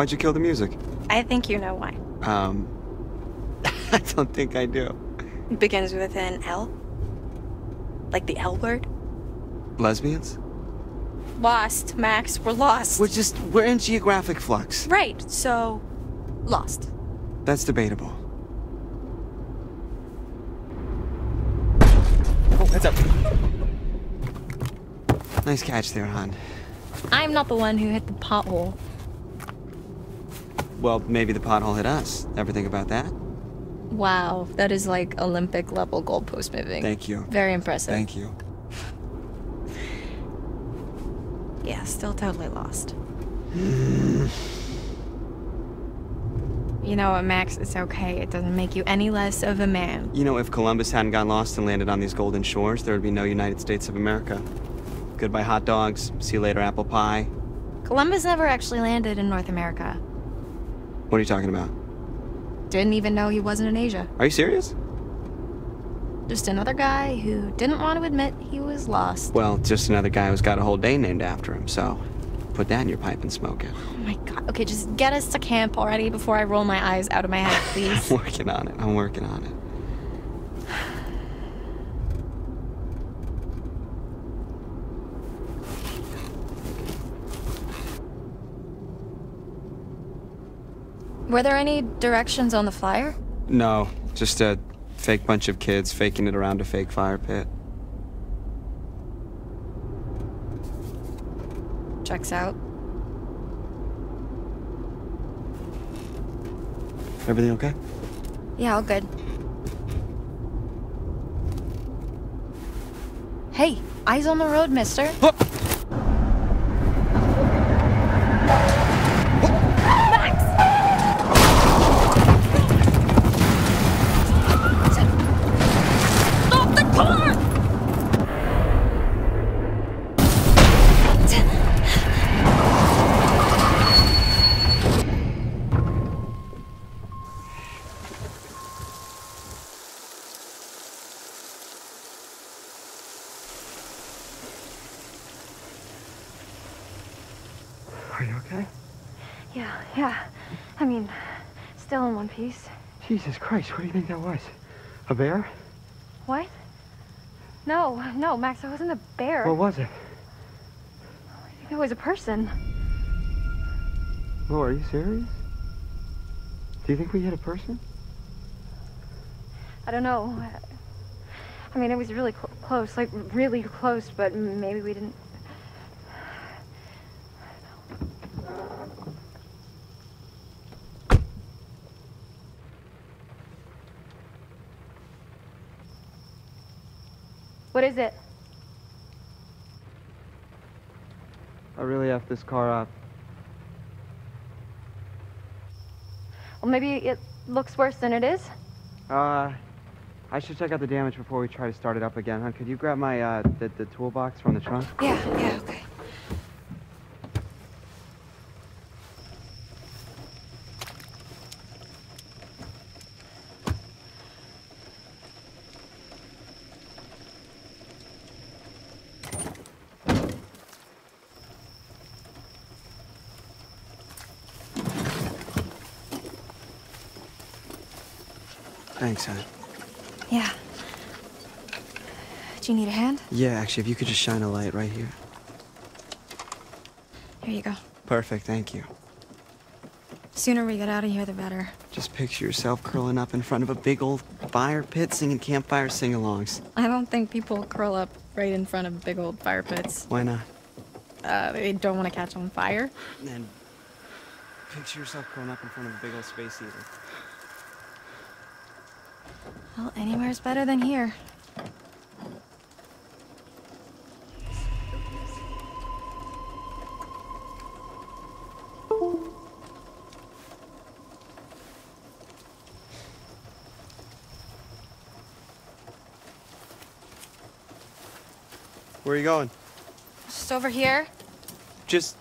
Why'd you kill the music? I think you know why. Um, I don't think I do. It begins with an L. Like the L word. Lesbians? Lost, Max. We're lost. We're just, we're in geographic flux. Right, so. Lost. That's debatable. Oh, heads up. Nice catch there, hon. I'm not the one who hit the pothole. Well, maybe the pothole hit us. Ever think about that? Wow, that is like Olympic level goalpost moving. Thank you. Very impressive. Thank you. Yeah, still totally lost. you know what, Max? It's okay. It doesn't make you any less of a man. You know, if Columbus hadn't gotten lost and landed on these golden shores, there would be no United States of America. Goodbye hot dogs. See you later apple pie. Columbus never actually landed in North America. What are you talking about? Didn't even know he wasn't in Asia. Are you serious? Just another guy who didn't want to admit he was lost. Well, just another guy who's got a whole day named after him, so put that in your pipe and smoke it. Oh my god. Okay, just get us to camp already before I roll my eyes out of my head, please. I'm working on it. I'm working on it. Were there any directions on the flyer? No, just a fake bunch of kids faking it around a fake fire pit. Checks out. Everything okay? Yeah, all good. Hey, eyes on the road, mister. Stop piece. Jesus Christ, what do you think that was? A bear? What? No, no, Max, that wasn't a bear. What was it? I think It was a person. Oh, are you serious? Do you think we hit a person? I don't know. I mean, it was really cl- close, like really close, but maybe we didn't. What is it? I really effed this car up. Well, maybe it looks worse than it is. Uh, I should check out the damage before we try to start it up again, huh? Could you grab my, uh, the, the toolbox from the trunk? Yeah, yeah, okay. Thanks. Yeah. Do you need a hand? Yeah, actually, if you could just shine a light right here. Here you go. Perfect, thank you. Sooner we get out of here, the better. Just picture yourself curling up in front of a big old fire pit singing campfire sing alongs. I don't think people curl up right in front of big old fire pits. Why not? Uh, they don't want to catch on fire. And picture yourself curling up in front of a big old space heater. Well, anywhere's better than here. Where are you going? Just over here. Just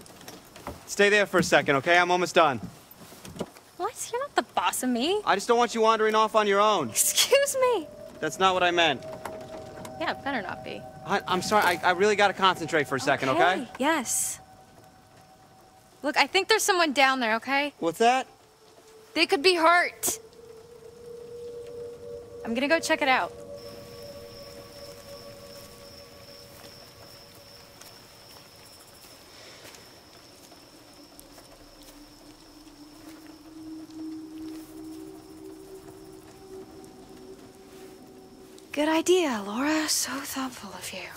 stay there for a second, okay? I'm almost done. What? You're not the boss of me. I just don't want you wandering off on your own. Excuse me. That's not what I meant. Yeah, better not be. I, I'm sorry, I, I really gotta concentrate for a second, okay? Yes. Look, I think there's someone down there, okay? What's that? They could be hurt. I'm gonna go check it out. Good idea, Laura. So thoughtful of you.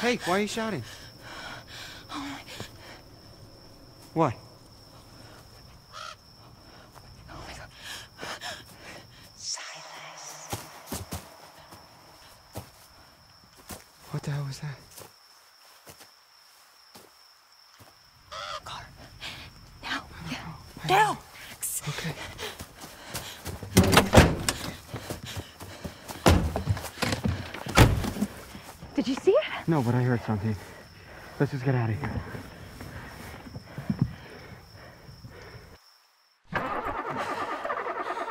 Hey, why are you shouting? Oh what? What the hell was that? Car. Now. Yeah. Now! Max. Okay. Did you see it? No, but I heard something. Let's just get out of here.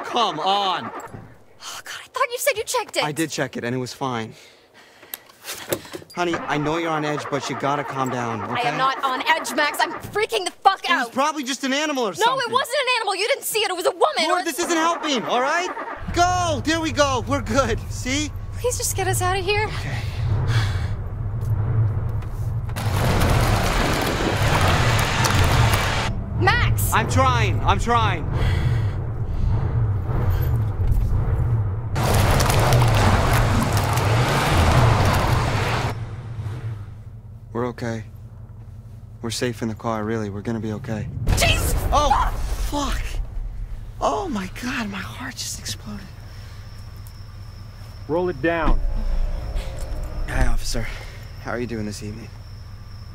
Come on. Oh, God, I thought you said you checked it. I did check it and it was fine. Honey, I know you're on edge, but you gotta calm down, okay? I am not on edge, Max. I'm freaking the fuck out. It was probably just an animal or something. no, it wasn't an animal. You didn't see it. It was a woman. Laura, or- this isn't helping, all right? Go! There we go. We're good. See? Please just get us out of here. Okay. Max! I'm trying. I'm trying. We're okay. We're safe in the car, really. We're gonna be okay. Jeez! Oh, fuck. Oh my god, my heart just exploded. Roll it down. Hi, officer. How are you doing this evening?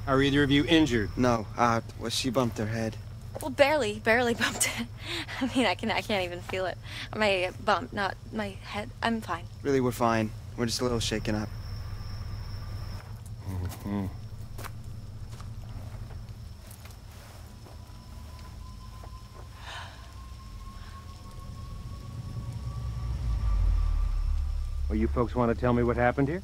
Are either of you injured? No, uh, well, she bumped her head. Well, barely, barely bumped it. I mean, I can, I can't even feel it. My bump, not my head. I'm fine. Really, we're fine. We're just a little shaken up. Hmm. Well, you folks want to tell me what happened here?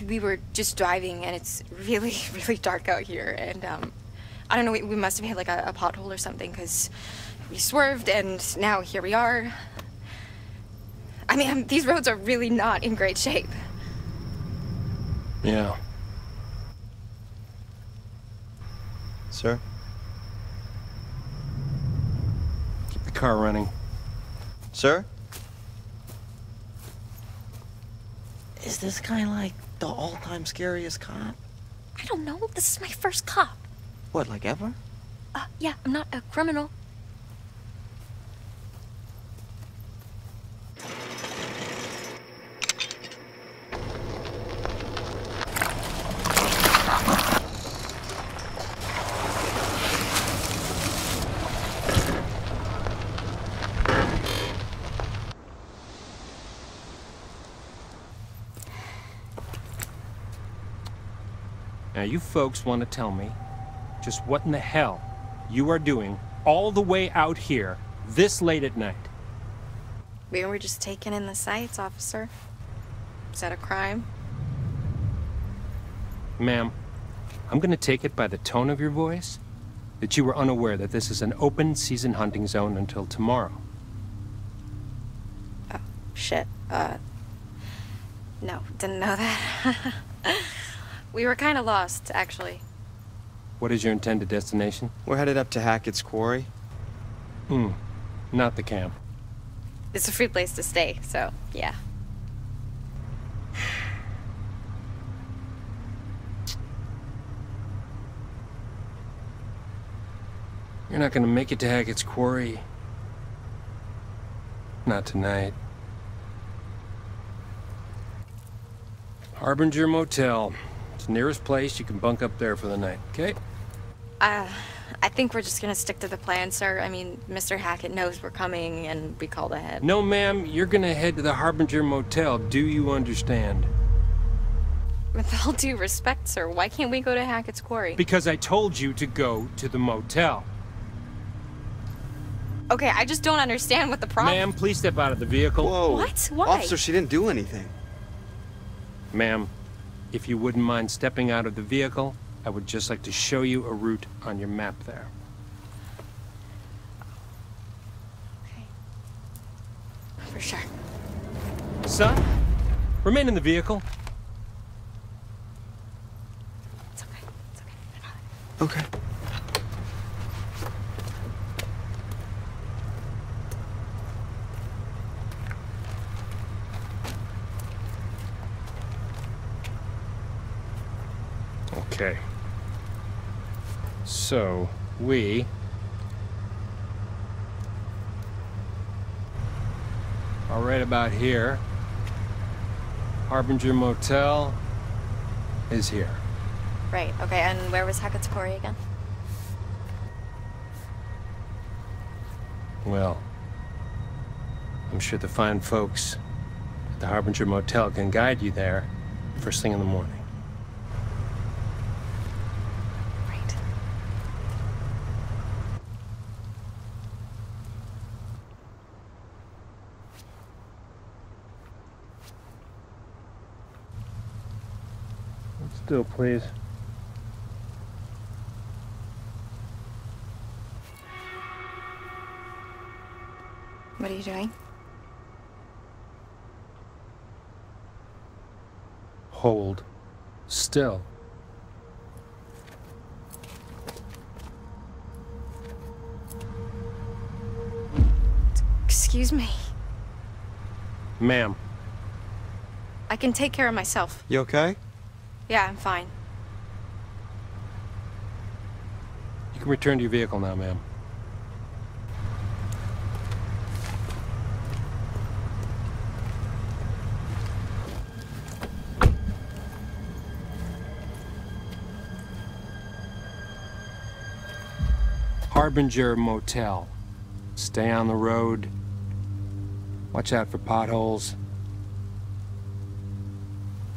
we were just driving and it's really, really dark out here. And um, I don't know, we, we, must have hit like a, a pothole or something because we swerved and now here we are. I mean, these roads are really not in great shape. Yeah. Sir? Keep the car running. Sir? Is this guy like the all-time scariest cop? I don't know. This is my first cop. What, like ever? Uh, yeah, I'm not a criminal. You folks want to tell me just what in the hell you are doing all the way out here this late at night. We were just taking in the sights, officer. Is that a crime? Ma'am, I'm going to take it by the tone of your voice that you were unaware that this is an open season hunting zone until tomorrow. Oh, shit. Uh, no, didn't know that. we were kind of lost, actually. What is your intended destination? We're headed up to Hackett's Quarry. Hmm, not the camp. It's a free place to stay, so yeah. You're not going to make it to Hackett's Quarry. Not tonight. Harbinger Motel. It's the nearest place. You can bunk up there for the night, okay? Uh, I think we're just gonna stick to the plan, sir. I mean, Mr. Hackett knows we're coming and we called ahead. No, ma'am. You're going to head to the Harbinger Motel. Do you understand? With all due respect, sir, why can't we go to Hackett's Quarry? Because I told you to go to the motel. okay, I just don't understand what the problem. Ma'am, please step out of the vehicle. Whoa. What? Why? Officer, she didn't do anything. Ma'am, if you wouldn't mind stepping out of the vehicle, I would just like to show you a route on your map there. Okay. For sure. Son, remain in the vehicle. It's okay. It's okay. I got it. Okay. Okay. So, we are right about here. Harbinger Motel is here. Right. Okay. And where was Hackett's Quarry again? Well, I'm sure the fine folks at the Harbinger Motel can guide you there first thing in the morning. Right. Still, please. What are you doing? Hold. Still. Excuse me. Ma'am, I can take care of myself. You okay? Yeah, I'm fine. you can return to your vehicle now, ma'am. Harbinger Motel. Stay on the road. Watch out for potholes.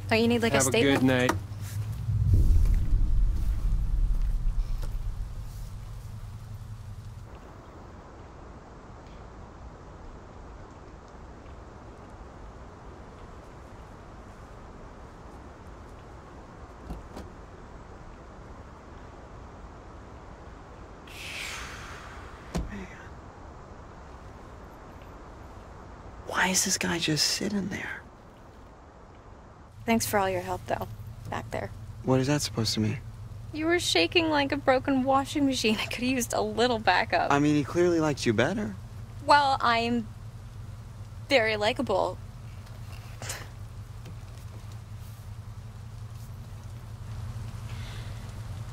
Don't you need like Have a a good night. Why is this guy just sitting there? Thanks for all your help, though. Back there. What is that supposed to mean? You were shaking like a broken washing machine. I could have used a little backup. I mean, he clearly likes you better. Well, I'm very likable.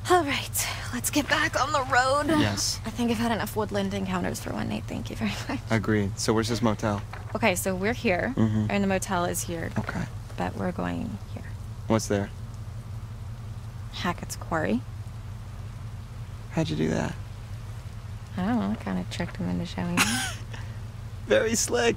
All right, let's get back on the road. Yes. I think I've had enough woodland encounters for one night. Thank you very much. Agreed. So where's this motel? Okay, so we're here, mm -hmm. and the motel is here, Okay. but we're going here. What's there? Hackett's Quarry. How'd you do that? I don't know, I kind of tricked him into showing me. Very slick.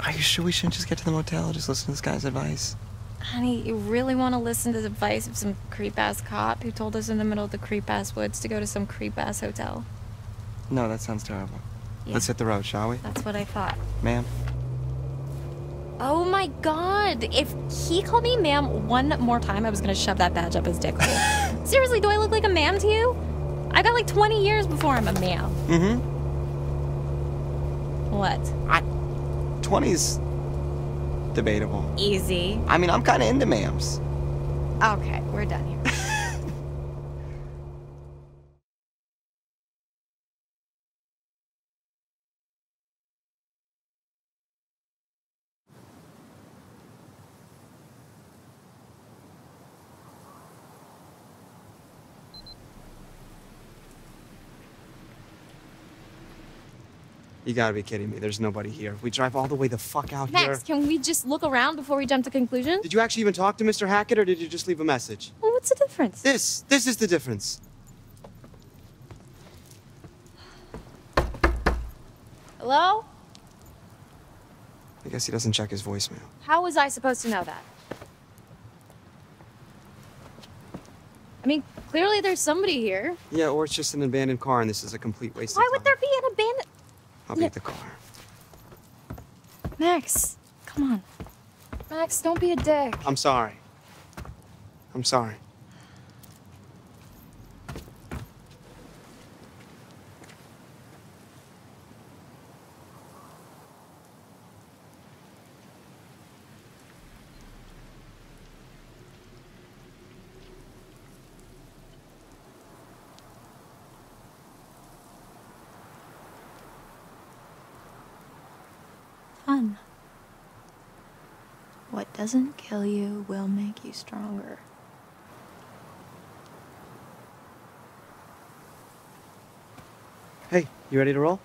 Are you sure we shouldn't just get to the motel? Just listen to this guy's advice. Honey, you really want to listen to the advice of some creep ass cop who told us in the middle of the creep ass woods to go to some creep ass hotel? No, that sounds terrible. Yeah. Let's hit the road, shall we? That's what I thought. Ma'am? Oh my god. If he called me ma'am one more time, I was gonna shove that badge up his dick hole. Seriously, do I look like a ma'am to you? I got like 20 years before I'm a ma'am. Mm-hmm. What? 20's debatable. Easy. I mean, I'm kind of into ma'ams. Okay, we're done here. Gotta be kidding me. There's nobody here. We drive all the way the fuck out Max, here. Max, can we just look around before we jump to conclusions? Did you actually even talk to Mr. Hackett or did you just leave a message? Well, what's the difference? This, this is the difference. Hello? I guess he doesn't check his voicemail. How was I supposed to know that? I mean, clearly there's somebody here. Yeah, or it's just an abandoned car and this is a complete waste Why of time. Why would there be an abandoned... I'll beat the car. Max, come on. Max, don't be a dick. I'm sorry. I'm sorry. Fun. What doesn't kill you will make you stronger. Hey, you ready to roll?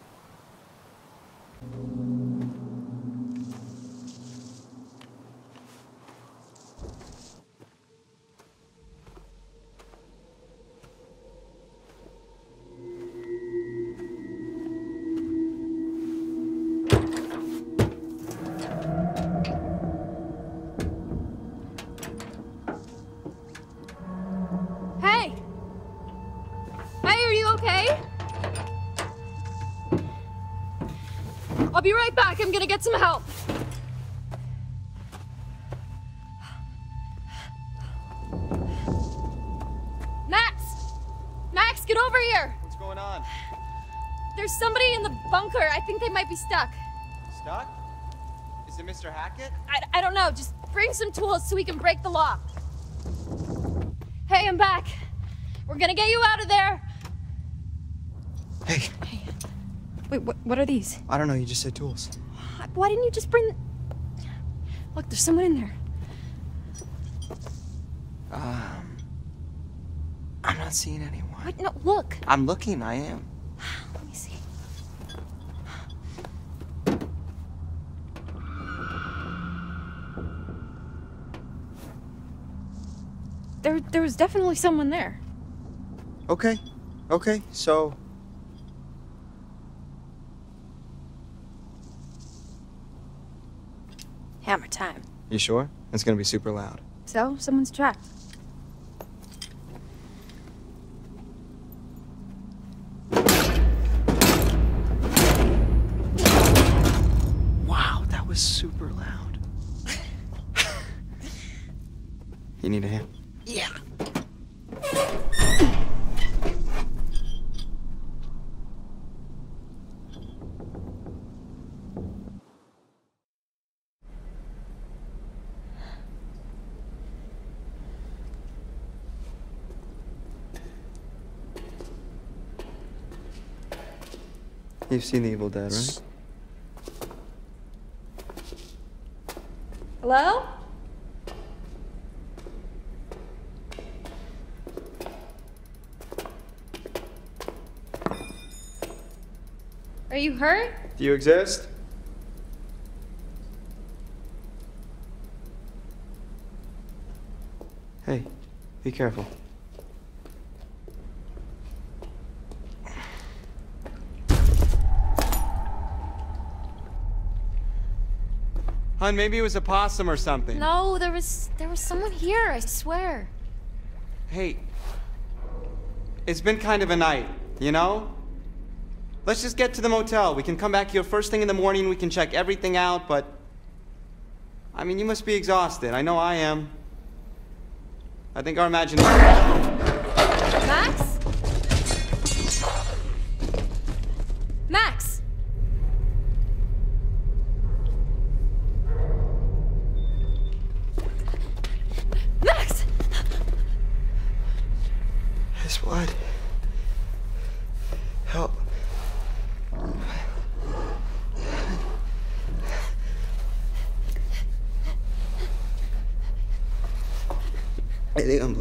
Be stuck. Stuck? Is it Mr. Hackett? I, I don't know. Just bring some tools so we can break the lock. Hey, I'm back. We're gonna get you out of there. Hey, Hey. Wait, what, what are these? I don't know, you just said tools. Why didn't you just bring. Look, there's someone in there. Um, I'm not seeing anyone. What? No, look. I'm looking, I am. There, was definitely someone there. Okay, okay, so. Hammer time. You sure? It's gonna be super loud. So, someone's trapped. You've seen The Evil Dead, right? Hello? Are you hurt? Do you exist? Hey, be careful. Hun, maybe it was a possum or something. No, there was there was someone here, I swear. Hey, it's been kind of a night, you know? Let's just get to the motel. We can come back here first thing in the morning. We can check everything out, but. I mean, you must be exhausted. I know I am. I think our imagination.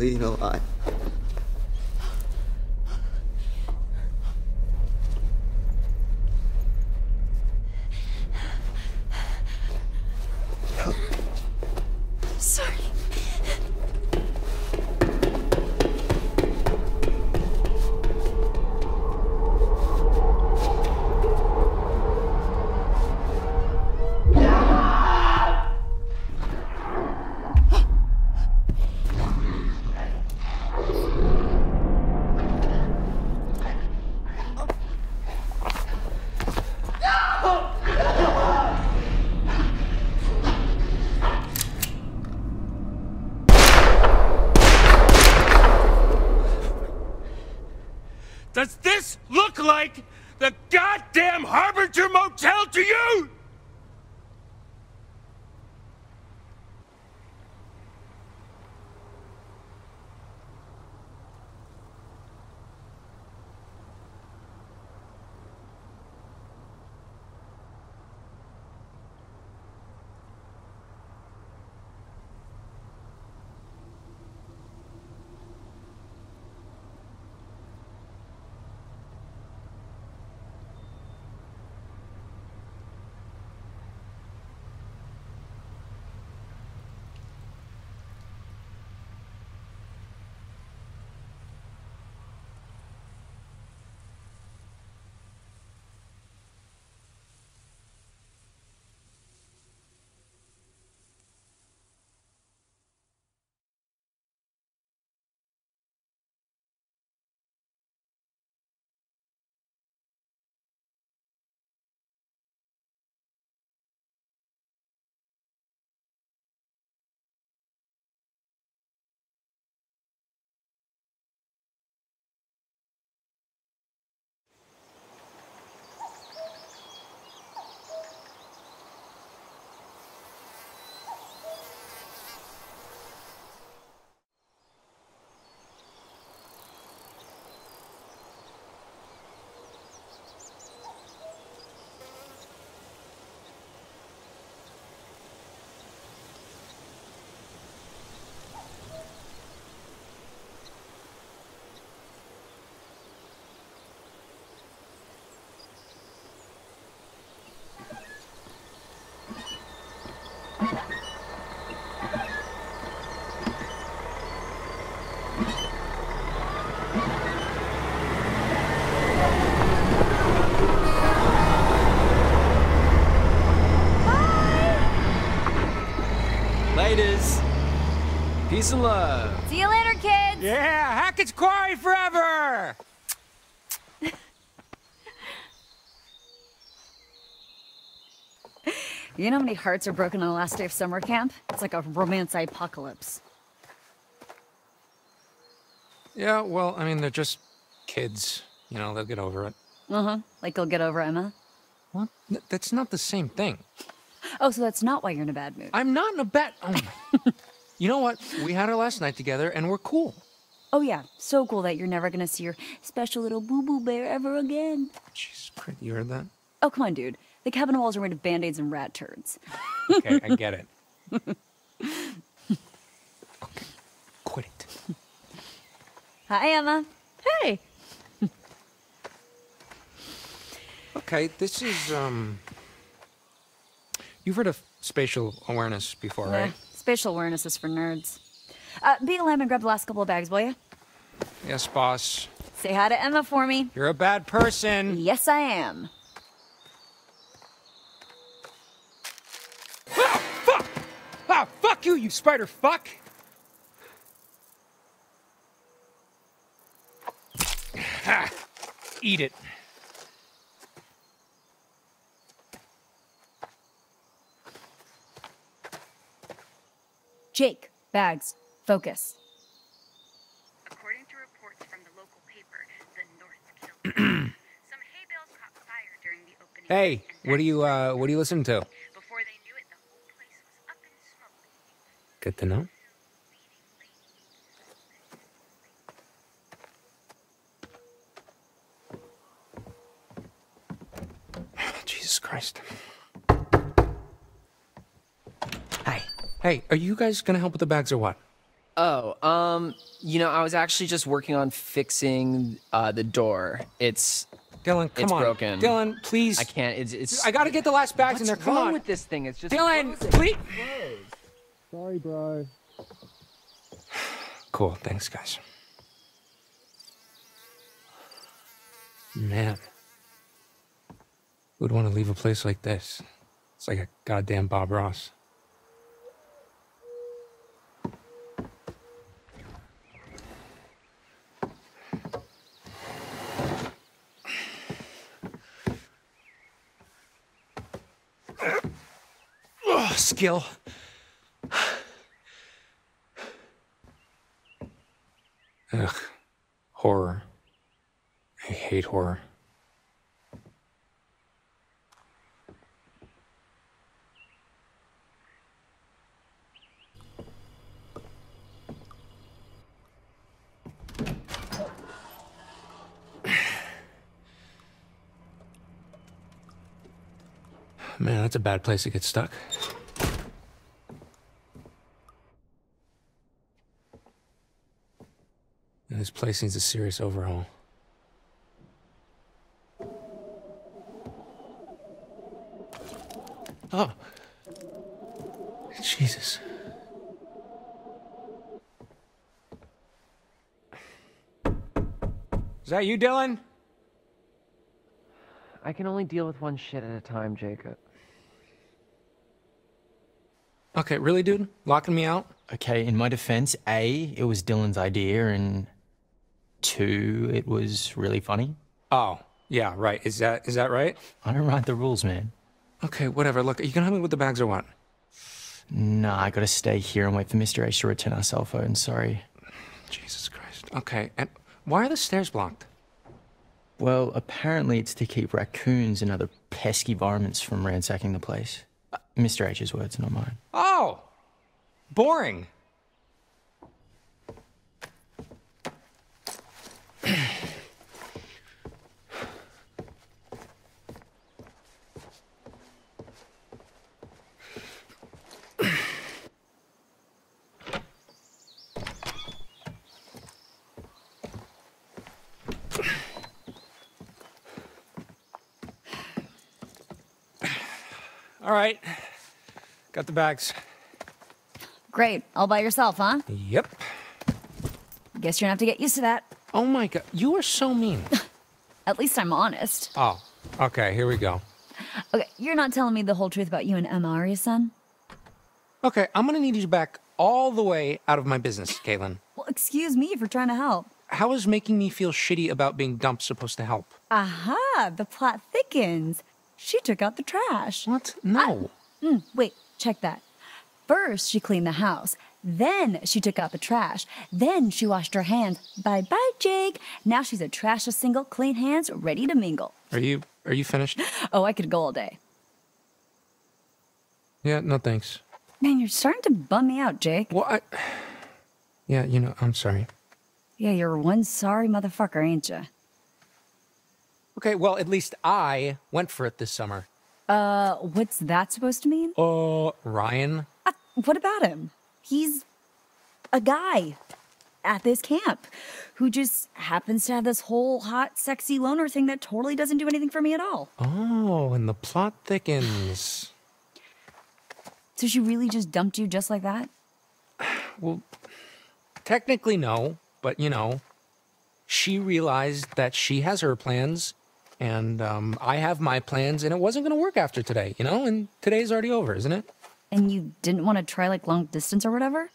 I think I'm bleeding peace and love. See you later, kids. Yeah, Hackett's Quarry forever! You know how many hearts are broken on the last day of summer camp? It's like a romance apocalypse. Yeah, well, I mean, they're just kids. You know, they'll get over it. Uh huh. Like they'll get over Emma. What? N- That's not the same thing. Oh, so that's not why you're in a bad mood. I'm not in a bad. Oh my. you know what? We had our last night together, and we're cool. Oh yeah, so cool that you're never gonna see your special little boo boo bear ever again. Jesus Christ, you heard that? Oh come on, dude. The cabin walls are made of band-aids and rat turds. Okay, I get it. okay, quit it. Hi, Emma. Hey. Okay, this is um. You've heard of spatial awareness before, Yeah, right? Spatial awareness is for nerds. Uh, be a lamb and grab the last couple of bags, will you? Yes, boss. Say hi to Emma for me. You're a bad person. Yes, I am. Ah, fuck you, you spider fuck! Ha! Eat it. Jake, bags, focus. According to reports from the local paper, the North killed some hay bales caught fire during the opening. Hey, what do you uh what do you listen to? Before they knew it, the whole place was up in smoke. Good to know. Jesus Christ. Hey, are you guys gonna help with the bags or what? Oh, um, you know, I was actually just working on fixing uh, the door. It's Dylan, come it's on. broken. Dylan, please. I can't. It's. it's I gotta get the last bags in there. Come wrong on. with this thing? It's just Dylan, closing. please. Sorry, bro. Cool, thanks, guys. Man. Who'd want to leave a place like this? It's like a goddamn Bob Ross. Skill. Ugh. Horror. I hate horror. Man, that's a bad place to get stuck. Place needs a serious overhaul. Oh. Jesus. Is that you, Dylan? I can only deal with one shit at a time, Jacob. Okay, really, dude? Locking me out? Okay, in my defense, A, it was Dylan's idea, and two, it was really funny. Oh, yeah, right. Is that is that right? I don't write the rules, man. Okay, whatever. Look, are you gonna help me with the bags or what? Nah, I gotta stay here and wait for Mr. H to return our cell phone. Sorry. Jesus Christ. Okay, and why are the stairs blocked? Well, apparently it's to keep raccoons and other pesky varmints from ransacking the place. Uh, Mr. H's words, not mine. Oh, boring. Right, got the bags. Great. All by yourself, huh? Yep. Guess you're gonna have to get used to that. Oh my god, you are so mean. At least I'm honest. oh, okay, here we go. Okay, you're not telling me the whole truth about you and Emma, are you, son? Okay, I'm gonna need you back all the way out of my business, Kaitlyn. Well, excuse me for trying to help. How is making me feel shitty about being dumped supposed to help? Aha, the plot thickens. She took out the trash. What? No. Mm, wait, check that. First, she cleaned the house. Then she took out the trash. Then she washed her hands. Bye bye, Jake. Now she's a trashless single, clean hands, ready to mingle. Are you are you finished? Oh, I could go all day. Yeah, no thanks. Man, you're starting to bum me out, Jake. Well, I. Yeah, you know, I'm sorry. Yeah, you're one sorry motherfucker, ain't ya? Okay, well, at least I went for it this summer. Uh, what's that supposed to mean? Uh, Ryan? Uh, what about him? He's a guy at this camp who just happens to have this whole hot, sexy loner thing that totally doesn't do anything for me at all. Oh, and the plot thickens. So she really just dumped you just like that? Well, technically, no, but you know, she realized that she has her plans and um, I have my plans, and it wasn't going to work after today, you know? And today's already over, isn't it? And you didn't want to try like long distance or whatever?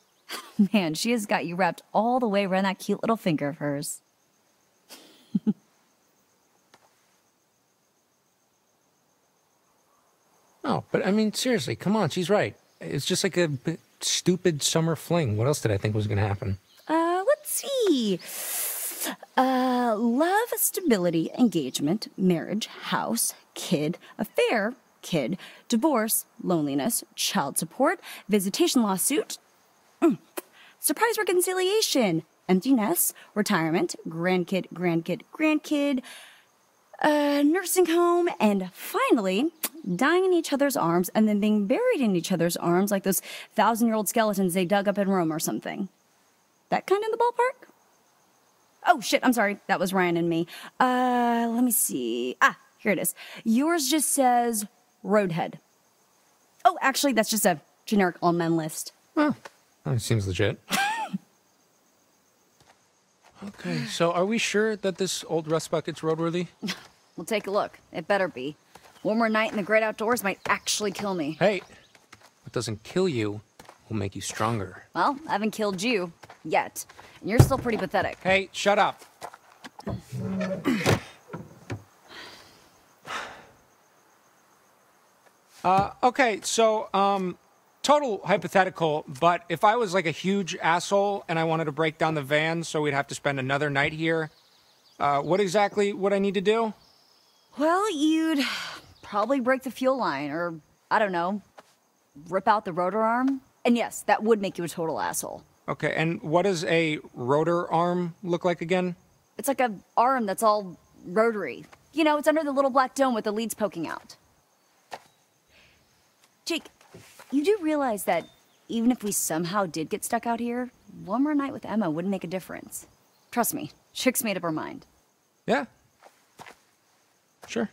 Man, she has got you wrapped all the way around that cute little finger of hers. oh, but I mean, seriously, come on, she's right. It's just like a stupid summer fling. What else did I think was going to happen? Uh, let's see. Uh, love, stability, engagement, marriage, house, kid, affair, kid, divorce, loneliness, child support, visitation lawsuit, mm. surprise reconciliation, empty nest, retirement, grandkid, grandkid, grandkid, uh, nursing home, and finally, dying in each other's arms and then being buried in each other's arms like those thousand year old skeletons they dug up in Rome or something. That kind in the ballpark? Oh shit, I'm sorry. That was Ryan and me. Uh, let me see. Ah, here it is. Yours just says Roadhead. Oh, actually, that's just a generic all men list. Oh, that seems legit. okay, so are we sure that this old rust bucket's roadworthy? we'll take a look. It better be. One more night in the great outdoors might actually kill me. Hey, what doesn't kill you will make you stronger. Well, I haven't killed you yet. And you're still pretty pathetic. Hey, shut up. uh, okay, so, um, total hypothetical, but if I was like a huge asshole and I wanted to break down the van so we'd have to spend another night here, uh, what exactly would I need to do? Well, you'd probably break the fuel line, or I don't know, rip out the rotor arm. And yes, that would make you a total asshole. Okay, and what does a rotor arm look like again? It's like a arm that's all rotary. You know, it's under the little black dome with the leads poking out. Jake, you do realize that even if we somehow did get stuck out here, one more night with Emma wouldn't make a difference. Trust me, Chick's made up her mind. Yeah. Sure.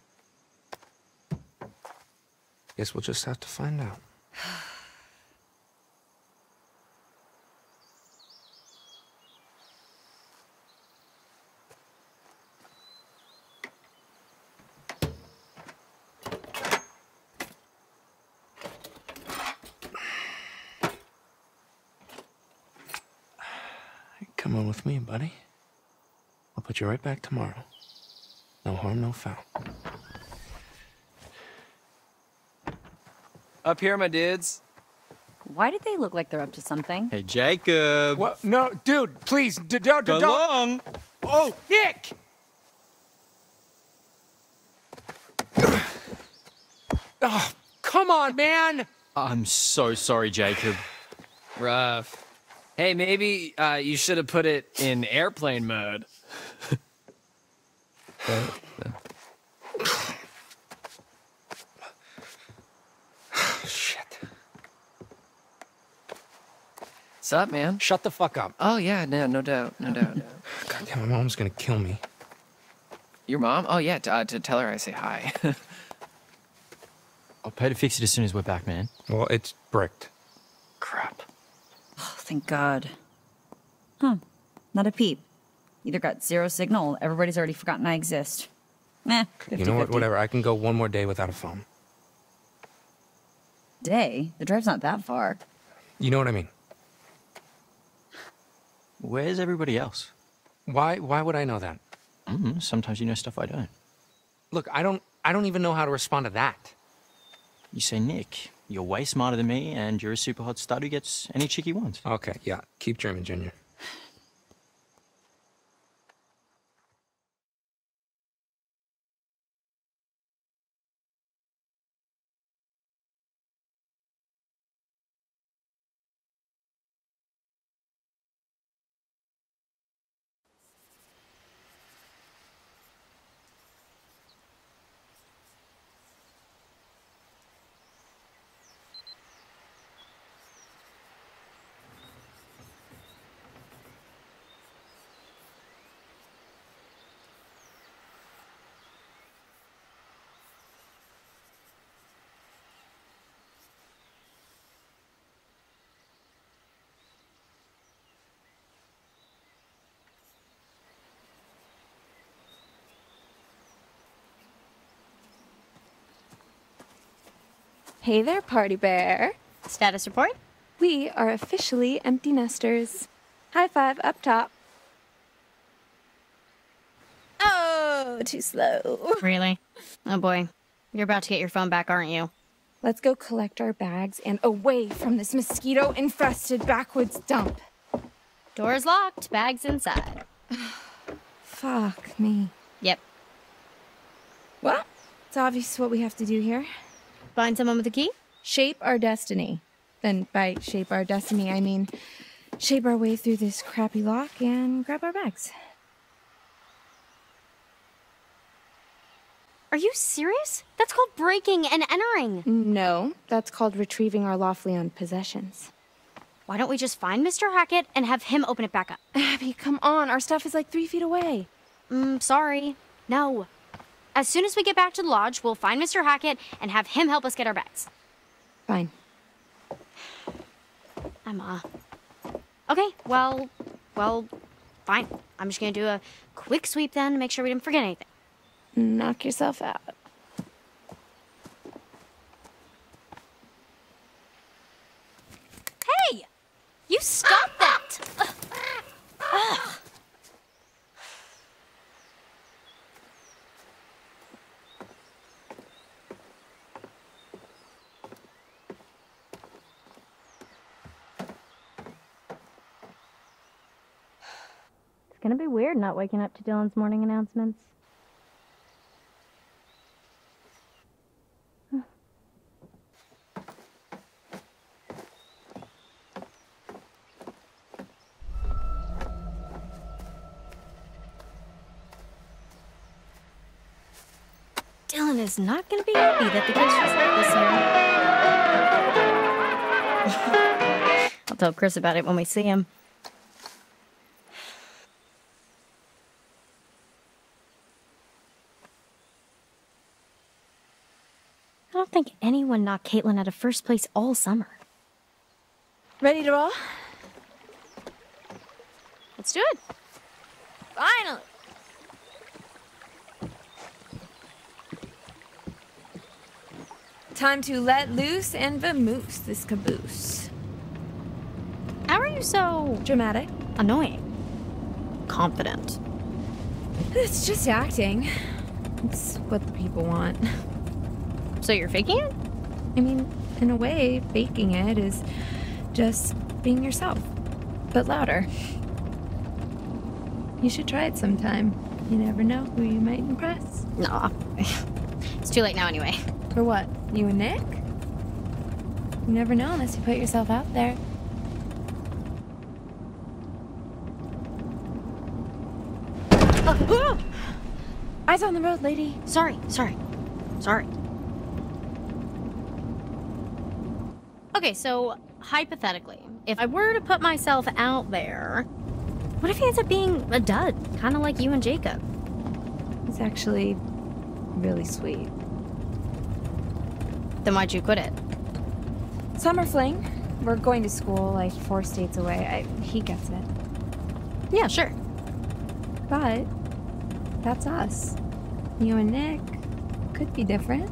Guess we'll just have to find out. Come on with me, buddy. I'll put you right back tomorrow. No harm, no foul. Up here, my dudes. Why did they look like they're up to something? Hey, Jacob. What? No, dude, please, d- don't, Go don't. Oh, Nick! oh, come on, man! I'm so sorry, Jacob. Rough. Hey, maybe uh, you should have put it in airplane mode. Shit. What's up, man? Shut the fuck up. Oh yeah, no, no doubt, no doubt. God damn, my mom's gonna kill me. Your mom? Oh yeah, to, uh, to tell her I say hi. I'll pay to fix it as soon as we're back, man. Well, it's bricked. Crap. Thank God. Huh. Not a peep. Either got zero signal, everybody's already forgotten I exist. Meh. 50, you know what? Whatever. I can go one more day without a phone. Day? The drive's not that far. You know what I mean? Where's everybody else? Why? Why would I know that? Mm, sometimes you know stuff I don't. Look, I don't. I don't even know how to respond to that. You say, Nick, you're way smarter than me, and you're a super hot stud who gets any chick he wants. Okay, yeah. Keep dreaming, Junior. Hey there, Party Bear. Status report? We are officially empty nesters. High five up top. Oh, too slow. Really? Oh boy. You're about to get your phone back, aren't you? Let's go collect our bags and away from this mosquito infested backwoods dump. Door's locked, bags inside. Fuck me. Yep. Well, it's obvious what we have to do here. Find someone with a key? Shape our destiny. Then by shape our destiny, I mean shape our way through this crappy lock and grab our bags. Are you serious? That's called breaking and entering. No, that's called retrieving our lawfully owned possessions. Why don't we just find Mr. Hackett and have him open it back up? Abby, come on. Our stuff is like three feet away. Mm, sorry. No. As soon as we get back to the lodge, we'll find Mr. Hackett and have him help us get our bags. Fine. Emma. Uh, okay, well, well, fine. I'm just gonna do a quick sweep then to make sure we didn't forget anything. Knock yourself out. Hey! You stop that! Ugh. Ugh. It's gonna be weird not waking up to Dylan's morning announcements. Dylan is not gonna be happy that the kids just left this year. I'll tell Chris about it when we see him. I don't think anyone knocked Kaitlyn out of first place all summer. Ready to roll? Let's do it. Finally. Time to let loose and vamoose this caboose. How are you so dramatic? Annoying. Confident. It's just acting. It's what the people want. So you're faking it? I mean, in a way, faking it is just being yourself, but louder. You should try it sometime. You never know who you might impress. Nah. it's too late now anyway. For what? You and Nick? You never know unless you put yourself out there. Oh, Eyes on the road, lady. Sorry, sorry, sorry. Okay, so hypothetically, if I were to put myself out there, what if he ends up being a dud, kind of like you and Jacob? He's actually really sweet. Then why'd you quit it? Summer fling. We're going to school like four states away. I, he gets it. Yeah, sure. But that's us. You and Nick could be different.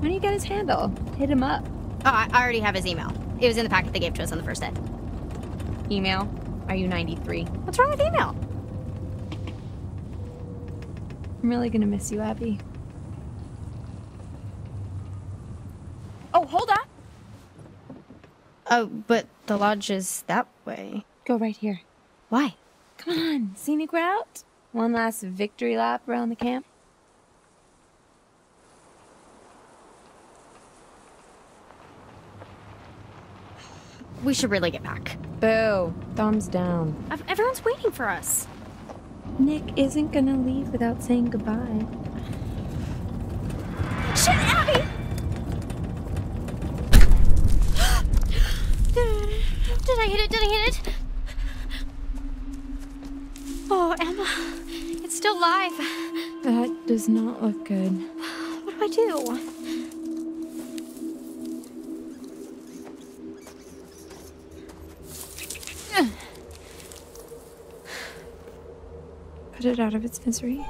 When do you get his handle? Hit him up. Oh, I I already have his email. It was in the packet they gave to us on the first day. Email? Are you 93? What's wrong with email? I'm really gonna miss you, Abby. Oh, hold on. Oh, but the lodge is that way. Go right here. Why? Come on, scenic route. One last victory lap around the camp. We should really get back. Boo. Thumbs down. Ev- Everyone's waiting for us. Nick isn't gonna leave without saying goodbye. Shit, Abby! Did I hit it? Did I hit it? Oh, Emma. It's still live. That does not look good. What do I do? Put it out of its misery.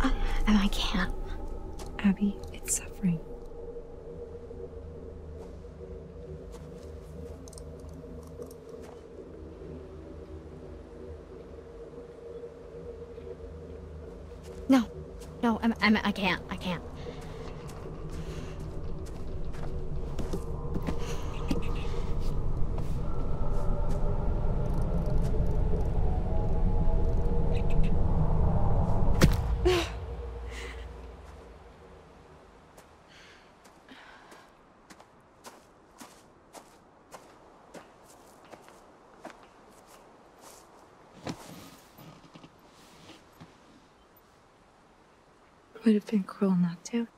Uh, I can't. Abby, it's suffering. No, no, I'm, I'm, I can't, I can't. Would have been cruel not to.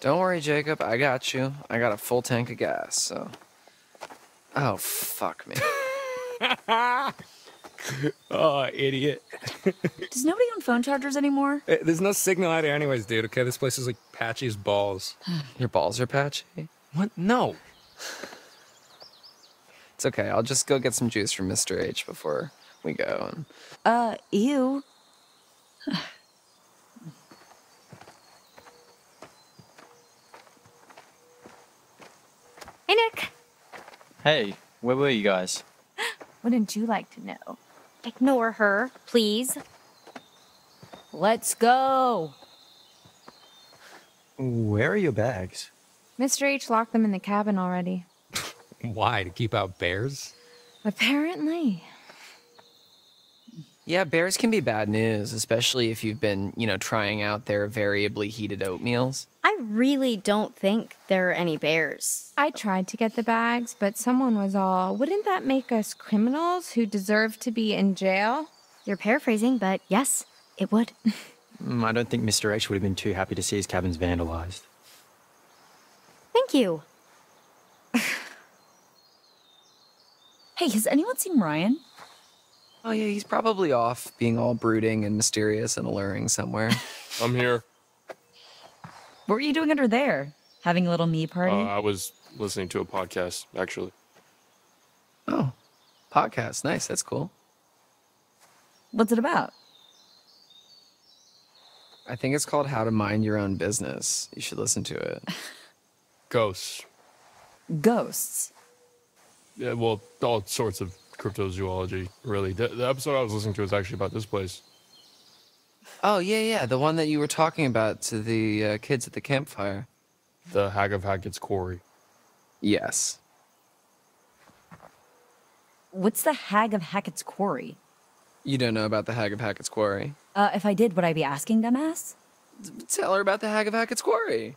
Don't worry, Jacob. I got you. I got a full tank of gas, so. Oh, fuck me. oh, idiot. Does nobody own phone chargers anymore? Eh, There's no signal out here, anyways, dude. Okay, this place is like patchy as balls. Your balls are patchy? What? No. It's okay. I'll just go get some juice from Mr. H before we go. And... Uh, ew. Hey, Nick. Hey, where were you guys? Wouldn't you like to know? Ignore her, please. Let's go. Where are your bags? Mr. H locked them in the cabin already. Why? To keep out bears? Apparently. Yeah, bears can be bad news, especially if you've been, you know, trying out their variably heated oatmeals. I really don't think there are any bears. I tried to get the bags, but someone was all, wouldn't that make us criminals who deserve to be in jail? You're paraphrasing, but yes, it would. Mm, I don't think Mr. H would have been too happy to see his cabins vandalized. Thank you. Hey, has anyone seen Ryan? Oh, yeah, he's probably off being all brooding and mysterious and alluring somewhere. I'm here. What were you doing under there? Having a little me party? Uh, I was listening to a podcast, actually. Oh, podcast. Nice. That's cool. What's it about? I think it's called How to Mind Your Own Business. You should listen to it. Ghosts. Ghosts. Yeah, well, all sorts of cryptozoology, really. The, the episode I was listening to was actually about this place. Oh, yeah, yeah. The one that you were talking about to the uh, kids at the campfire. The Hag of Hackett's Quarry. Yes. What's the Hag of Hackett's Quarry? You don't know about the Hag of Hackett's Quarry? Uh, if I did, would I be asking dumbass? Tell her about the Hag of Hackett's Quarry.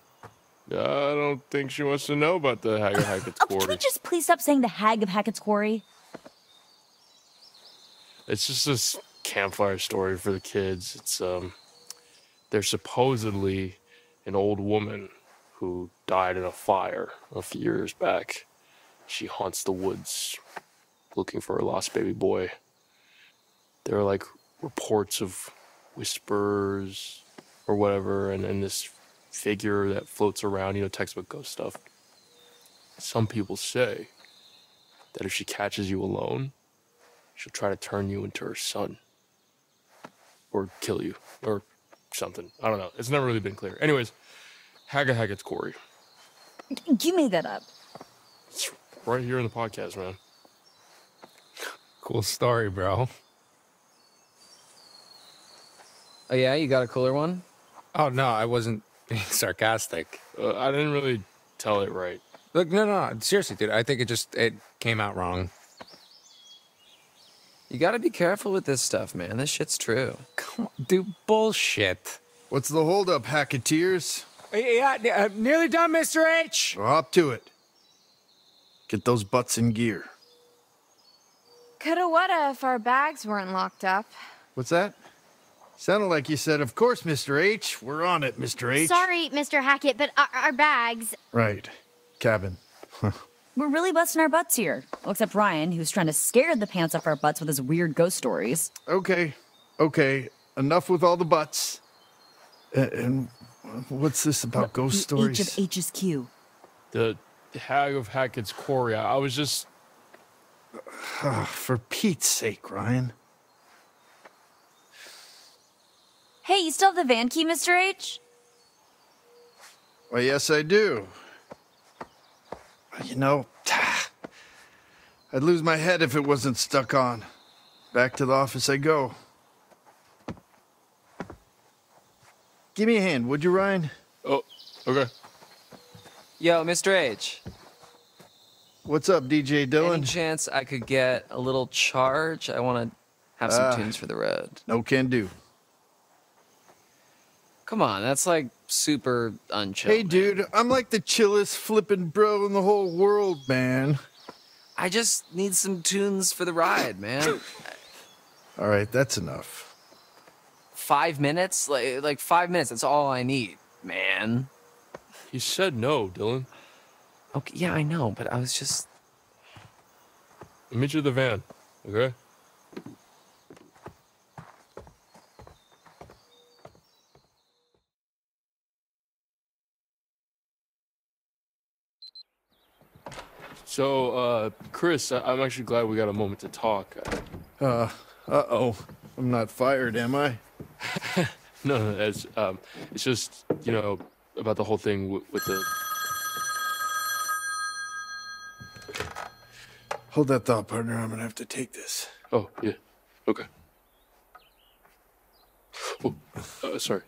I don't think she wants to know about the Hag of Hackett's Oh, can we just please stop saying the Hag of Hackett's Quarry? It's just this campfire story for the kids. It's um, there's supposedly an old woman who died in a fire a few years back. She haunts the woods, looking for her lost baby boy. There are like reports of whispers or whatever, and then this figure that floats around, you know, textbook ghost stuff. Some people say that if she catches you alone, she'll try to turn you into her son or kill you or something. I don't know. It's never really been clear. Anyways, Hagga Hackett's Quarry. You made that up. It's right here in the podcast, man. Cool story, bro. Oh, yeah? You got a cooler one? Oh, no, I wasn't being sarcastic. Uh, I didn't really tell it right. Look, no, no, no. Seriously, dude. I think it just it came out wrong. You gotta be careful with this stuff, man. This shit's true. Come on, dude. Bullshit. What's the holdup, Hacketeers? Yeah, uh, nearly done, Mr. H. Well, up to it. Get those butts in gear. Coulda woulda if our bags weren't locked up. What's that? Sounded like you said, of course, Mr. H. We're on it, Mr. H. Sorry, Mr. Hackett, but our, our bags. Right. Cabin. We're really busting our butts here. Well, except Ryan, who's trying to scare the pants off our butts with his weird ghost stories. Okay. Okay. Enough with all the butts. And what's this about ghost the stories? H of H's Q. The Hag of Hackett's Quarry. I I was just. Ah, for Pete's sake, Ryan. Hey, you still have the van key, Mr. H? Well, yes, I do. You know, I'd lose my head if it wasn't stuck on. Back to the office I go. Give me a hand, would you, Ryan? Oh, okay. Yo, Mr. H. What's up, DJ Dylan? Any chance I could get a little charge? I want to have some Ah. tunes for the road. No can do. Come on, that's like super unchill. Hey, dude, I'm like the chillest flippin' bro in the whole world, man. I just need some tunes for the ride, man. All right, that's enough. five minutes? Like, like five minutes. That's all I need, man. He said no, Dylan. Okay, yeah, I know, but I was just. I'll meet you at the van, okay? So, uh, Chris, I- I'm actually glad we got a moment to talk. Uh, uh oh. I'm not fired, am I? No, no, it's um, it's just you know about the whole thing with, with the. Hold that thought, partner. I'm gonna have to take this. Oh yeah, okay. Oh, uh, sorry.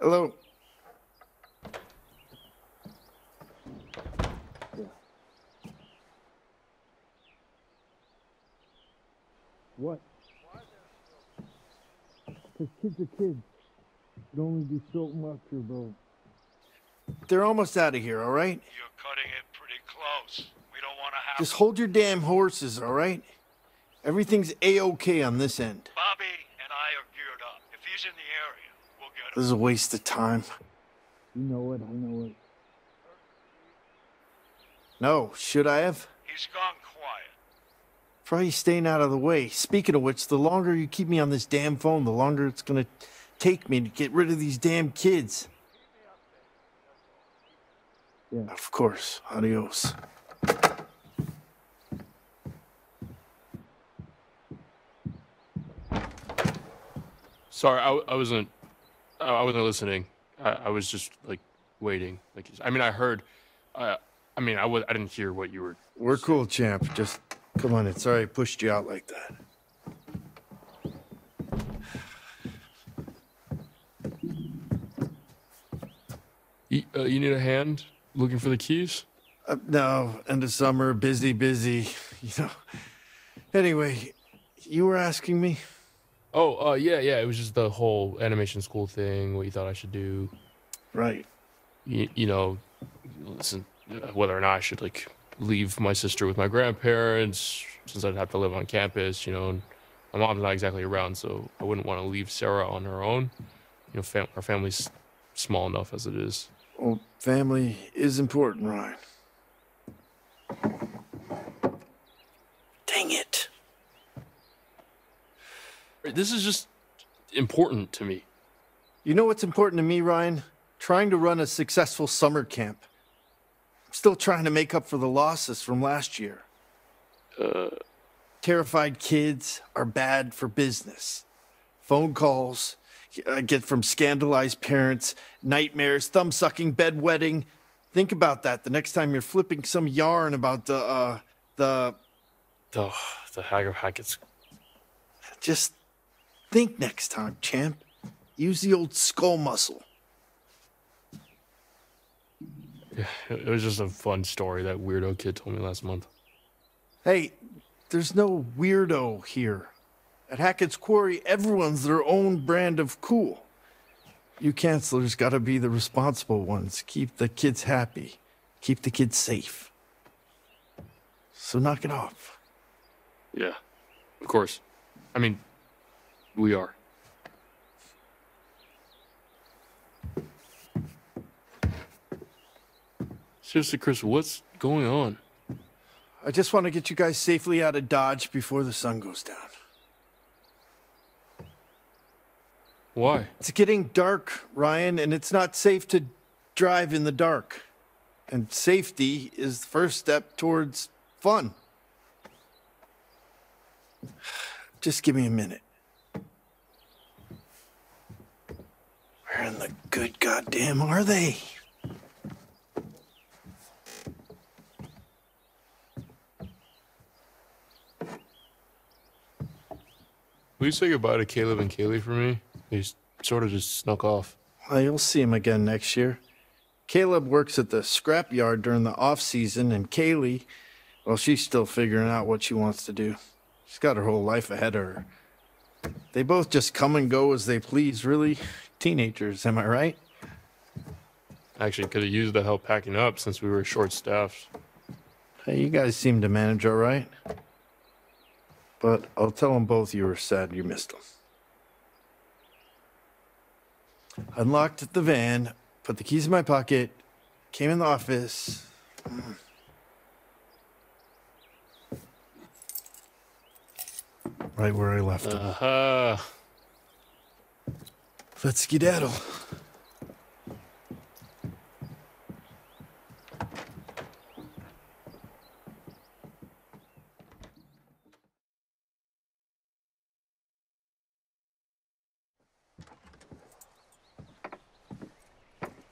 Hello. What? Because kids are kids. Can only do so much, or bro. They're almost out of here, all right? You're cutting it pretty close. We don't want to have Just hold your damn horses, all right? Everything's a-okay on this end. Bobby and I are geared up. If he's in the area, we'll get him. This is a waste of time. You know it, I know it. No, should I have? He's gone quiet. Probably staying out of the way. Speaking of which, the longer you keep me on this damn phone, the longer it's gonna take me to get rid of these damn kids. Yeah. Of course. Adios. Sorry, I, I wasn't. I I wasn't listening. I, I was just like waiting. Like I mean, I heard. Uh, I mean, I was. I didn't hear what you were. We're cool, champ. Just come on. It's sorry I pushed you out like that. You, uh, you need a hand looking for the keys? Uh, no, end of summer, busy, busy. You know. Anyway, you were asking me. Oh, uh, yeah, yeah. It was just the whole animation school thing. What you thought I should do? Right. You, you know, listen, uh, whether or not I should like leave my sister with my grandparents since I'd have to live on campus. You know, and my mom's not exactly around, so I wouldn't want to leave Sarah on her own. You know, fam- our family's small enough as it is. Well, family is important, Ryan. Dang it. This is just important to me. You know what's important to me, Ryan? Trying to run a successful summer camp. I'm still trying to make up for the losses from last year. Uh, Terrified kids are bad for business. Phone calls I get from scandalized parents, nightmares, thumb sucking, bedwetting. Think about that the next time you're flipping some yarn about the, uh, the. The, the Hag of Hackett's. Just think next time, champ. Use the old skull muscle. Yeah, it was just a fun story that weirdo kid told me last month. Hey, there's no weirdo here. At Hackett's Quarry, everyone's their own brand of cool. You counselors gotta be the responsible ones. Keep the kids happy. Keep the kids safe. So knock it off. Yeah, of course. I mean, we are. Seriously, Chris, what's going on? I just want to get you guys safely out of Dodge before the sun goes down. Why? It's getting dark, Ryan, and it's not safe to drive in the dark. And safety is the first step towards fun. Just give me a minute. We're in the good goddamn are they? Will you say goodbye to Caleb and Kaylee for me? They sort of just snuck off. Well, you'll see him again next year. Caleb works at the scrapyard during the off season, and Kaylee, well, she's still figuring out what she wants to do. She's got her whole life ahead of her. They both just come and go as they please, really. Teenagers, am I right? Actually, could have used the help packing up since we were short staffed. Hey, you guys seem to manage all right. But I'll tell them both you were sad you missed them. Unlocked the van, put the keys in my pocket, came in the office. Right where I left them. Uh-huh. Let's skedaddle.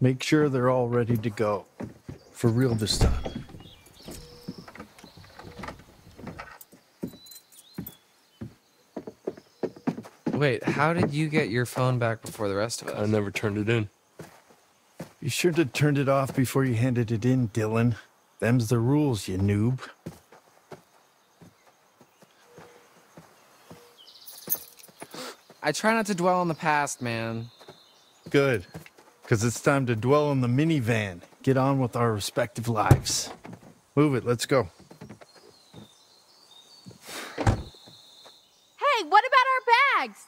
Make sure they're all ready to go. For real this time. Wait, how did you get your phone back before the rest of us? I never turned it in. You should have turned it off before you handed it in, Dylan. Them's the rules, you noob. I try not to dwell on the past, man. Good. Because it's time to dwell on the minivan. Get on with our respective lives. Move it, let's go. Hey, what about our bags?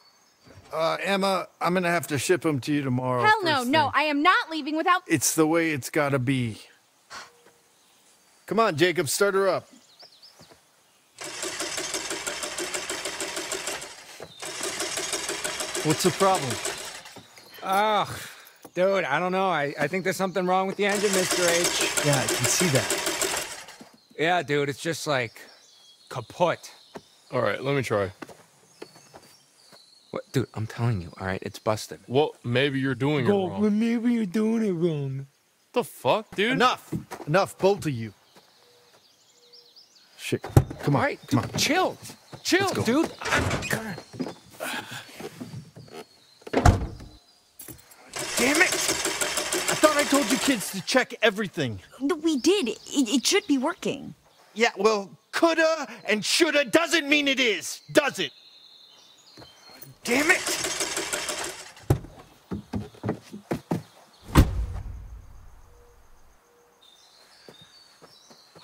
Uh, Emma, I'm gonna have to ship them to you tomorrow. Hell no, first no. I am not leaving without. It's the way it's gotta be. Come on, Jacob, start her up. What's the problem? Ugh, dude, I don't know. I, I think there's something wrong with the engine, Mr. H. Yeah, I can see that. Yeah, dude, it's just like kaput. All right, let me try. What, dude? I'm telling you, all right, it's busted. Well, maybe you're doing it wrong. maybe you're doing it wrong. The fuck, dude? Enough! Enough, both of you. Shit. Come on. All right, come dude, on. chill. Chill, dude. I'm- Damn it! I thought I told you kids to check everything. No, we did. It, it should be working. Yeah, well, coulda and shoulda doesn't mean it is, does it? Damn it!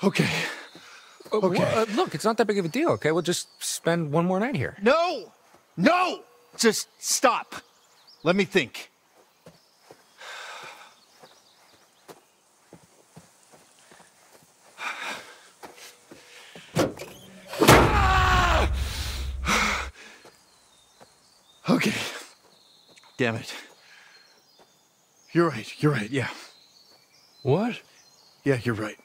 Okay. Uh, wh- Okay. uh, look, it's not that big of a deal, okay? We'll just spend one more night here. No! No! Just stop. Let me think. Okay. Damn it. You're right. You're right. Yeah. What? Yeah, you're right.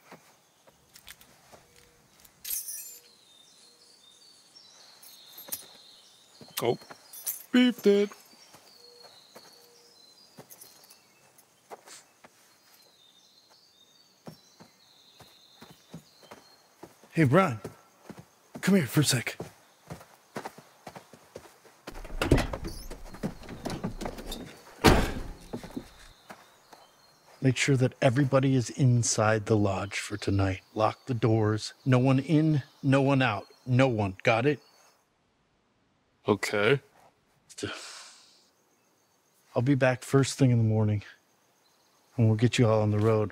Oh, beeped it. Hey, Ryan. Come here for a sec. Make sure that everybody is inside the lodge for tonight. Lock the doors. No one in, no one out. No one. Got it? Okay. I'll be back first thing in the morning. And we'll get you all on the road.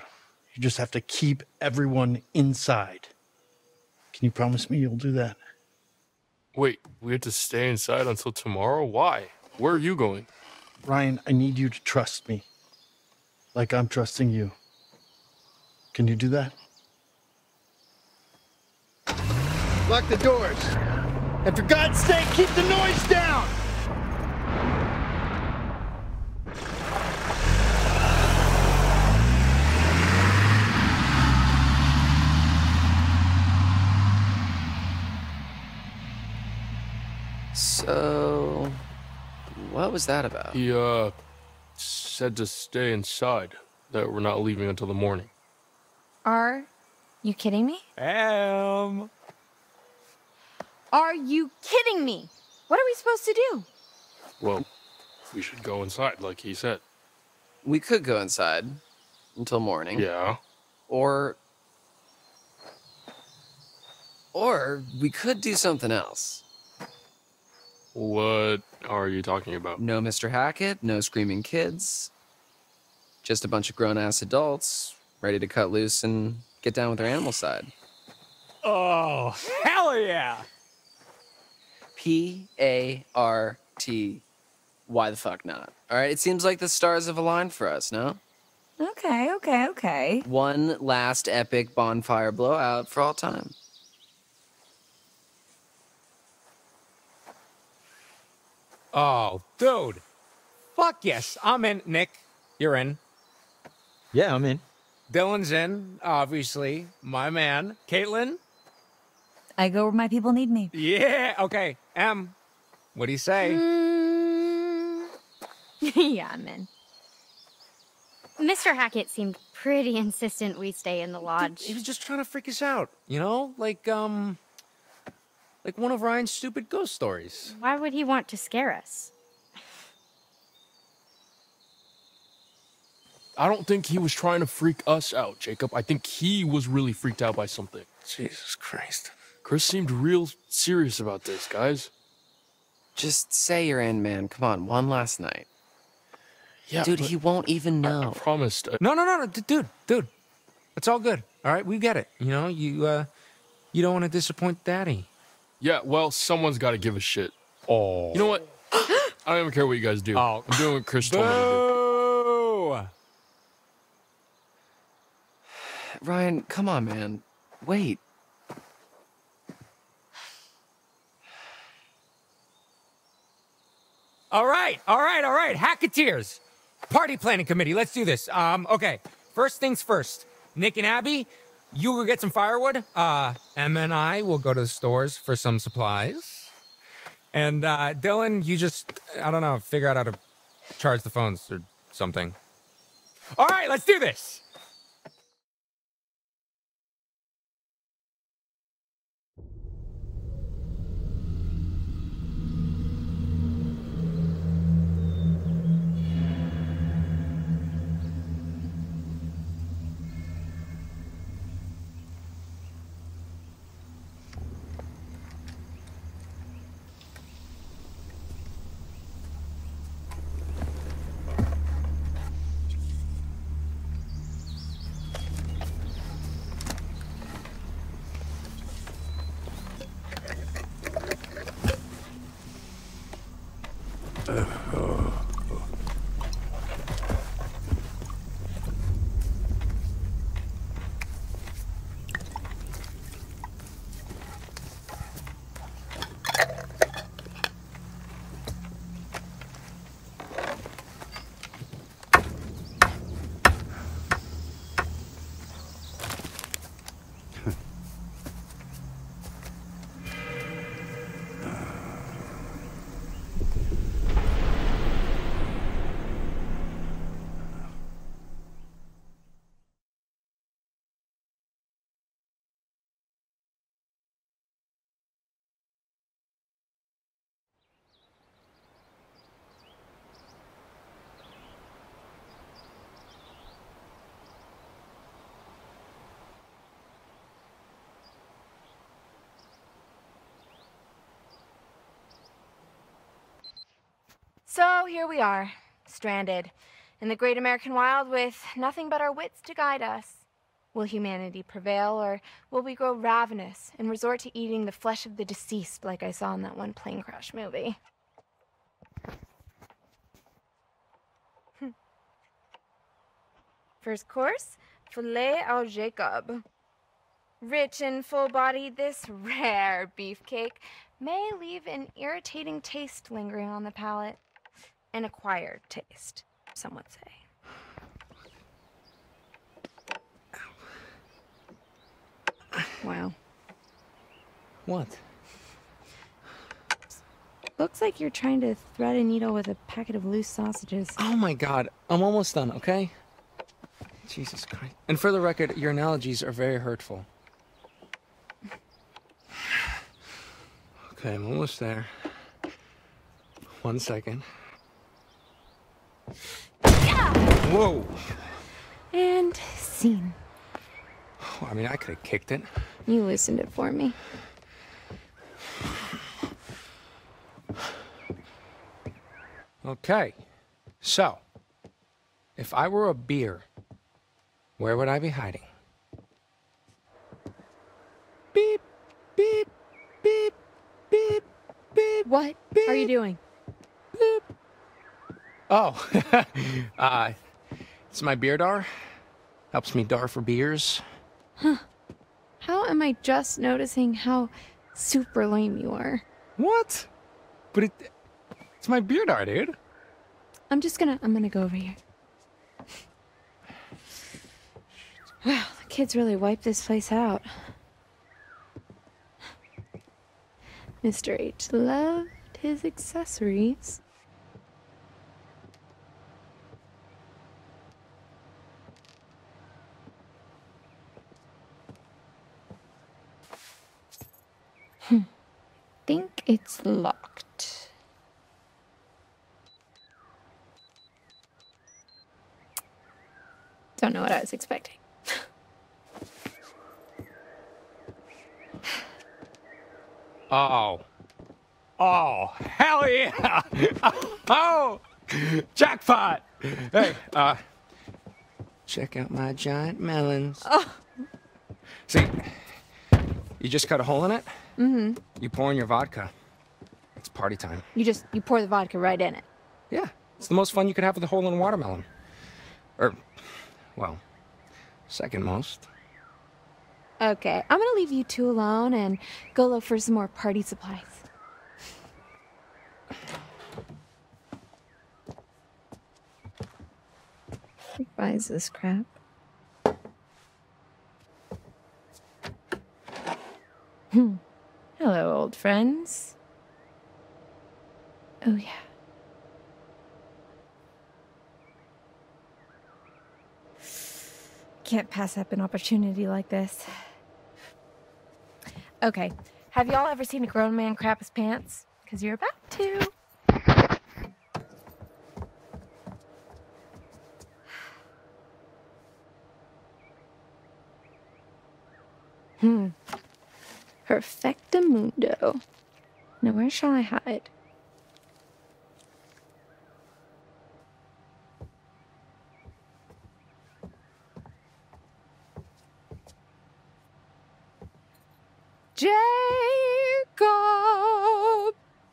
You just have to keep everyone inside. Can you promise me you'll do that? Wait, we have to stay inside until tomorrow? Why? Where are you going? Ryan, I need you to trust me. Like I'm trusting you. Can you do that? Lock the doors. And for God's sake, keep the noise down! So, what was that about? He, uh, said to stay inside, that we're not leaving until the morning. Are you kidding me? Am. Are you kidding me? What are we supposed to do? Well, we should go inside, like he said. We could go inside until morning. Yeah. Or. Or we could do something else. What are you talking about? No Mr. Hackett, no screaming kids. Just a bunch of grown ass adults ready to cut loose and get down with their animal side. Oh, hell yeah! P A R T. Why the fuck not? All right, it seems like the stars have aligned for us, no? Okay, okay, okay. One last epic bonfire blowout for all time. Oh, dude. Fuck yes. I'm in. Nick, you're in. Yeah, I'm in. Dylan's in, obviously. My man. Kaitlyn? I go where my people need me. Yeah. Okay. M, what do you say? yeah, I'm in. Mr. Hackett seemed pretty insistent we stay in the lodge. He was just trying to freak us out, you know? Like, um. Like one of Ryan's stupid ghost stories. Why would he want to scare us? I don't think he was trying to freak us out, Jacob. I think he was really freaked out by something. Jesus Christ. Chris seemed real serious about this, guys. Just say you're in, man. Come on, one last night. Yeah, Dude, he won't even know. I promised. uh, No, no, no, no, dude, dude. It's all good. All right, we get it. You know, you uh you don't want to disappoint daddy. Yeah, well, someone's got to give a shit. Oh. You know what? I don't even care what you guys do. Oh. I'm doing what Chris told me to do. Ryan, come on, man. Wait. All right, all right, all right. Hacketeers. Party planning committee. Let's do this. Um, okay. First things first. Nick and Abby, you will get some firewood. Uh, Emma and I will go to the stores for some supplies. And uh, Dylan, you just, I don't know, figure out how to charge the phones or something. All right, let's do this. So here we are, stranded in the great American wild with nothing but our wits to guide us. Will humanity prevail, or will we grow ravenous and resort to eating the flesh of the deceased like I saw in that one plane crash movie? First course, filet au Jacob. Rich and full bodied, this rare beefcake may leave an irritating taste lingering on the palate. An acquired taste, some would say. Wow. What? Looks like you're trying to thread a needle with a packet of loose sausages. Oh my god, I'm almost done, okay? Jesus Christ. And for the record, your analogies are very hurtful. Okay, I'm almost there. One second. Whoa! And scene. I mean, I could have kicked it. You loosened it for me. Okay, so if I were a beer, where would I be hiding? Beep, beep, beep, beep, beep. What are you doing? Oh, uh, it's my beer dar. Helps me dar for beers. Huh. How am I just noticing how super lame you are? What? But it, it's my beer dar, dude. I'm just gonna, I'm gonna go over here. Wow, the kids really wiped this place out. Mr. H loved his accessories. Think it's locked. Don't know what I was expecting. Oh. Oh, hell yeah! oh, jackpot! Hey, uh, check out my giant melons. Oh. See, you just cut a hole in it, Mm-hmm. you pour in your vodka. It's party time. You just, you pour the vodka right in it. Yeah, it's the most fun you could have with a hole in a watermelon. Or, well, second most. Okay, I'm gonna leave you two alone and go look for some more party supplies. Who buys this crap? Hmm. Hello, old friends. Oh, yeah. Can't pass up an opportunity like this. Okay, have y'all ever seen a grown man crap his pants? Because you're about to. Hmm. Perfectamundo. Now, where shall I hide? Jacob!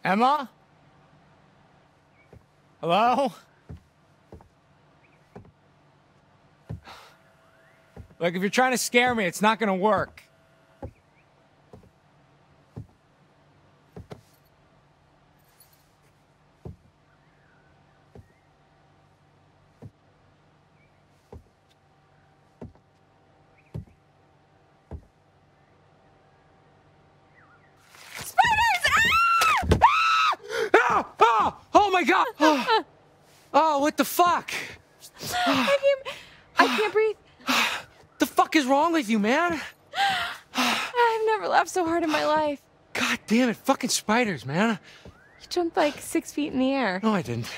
Emma? Hello? Look, if you're trying to scare me, it's not gonna work. Ah! Oh, oh my god! Oh, oh, what the fuck? I can't. I can't breathe. The fuck is wrong with you, man? I've never laughed so hard in my life. God damn it, fucking spiders, man. You jumped like six feet in the air. No, I didn't.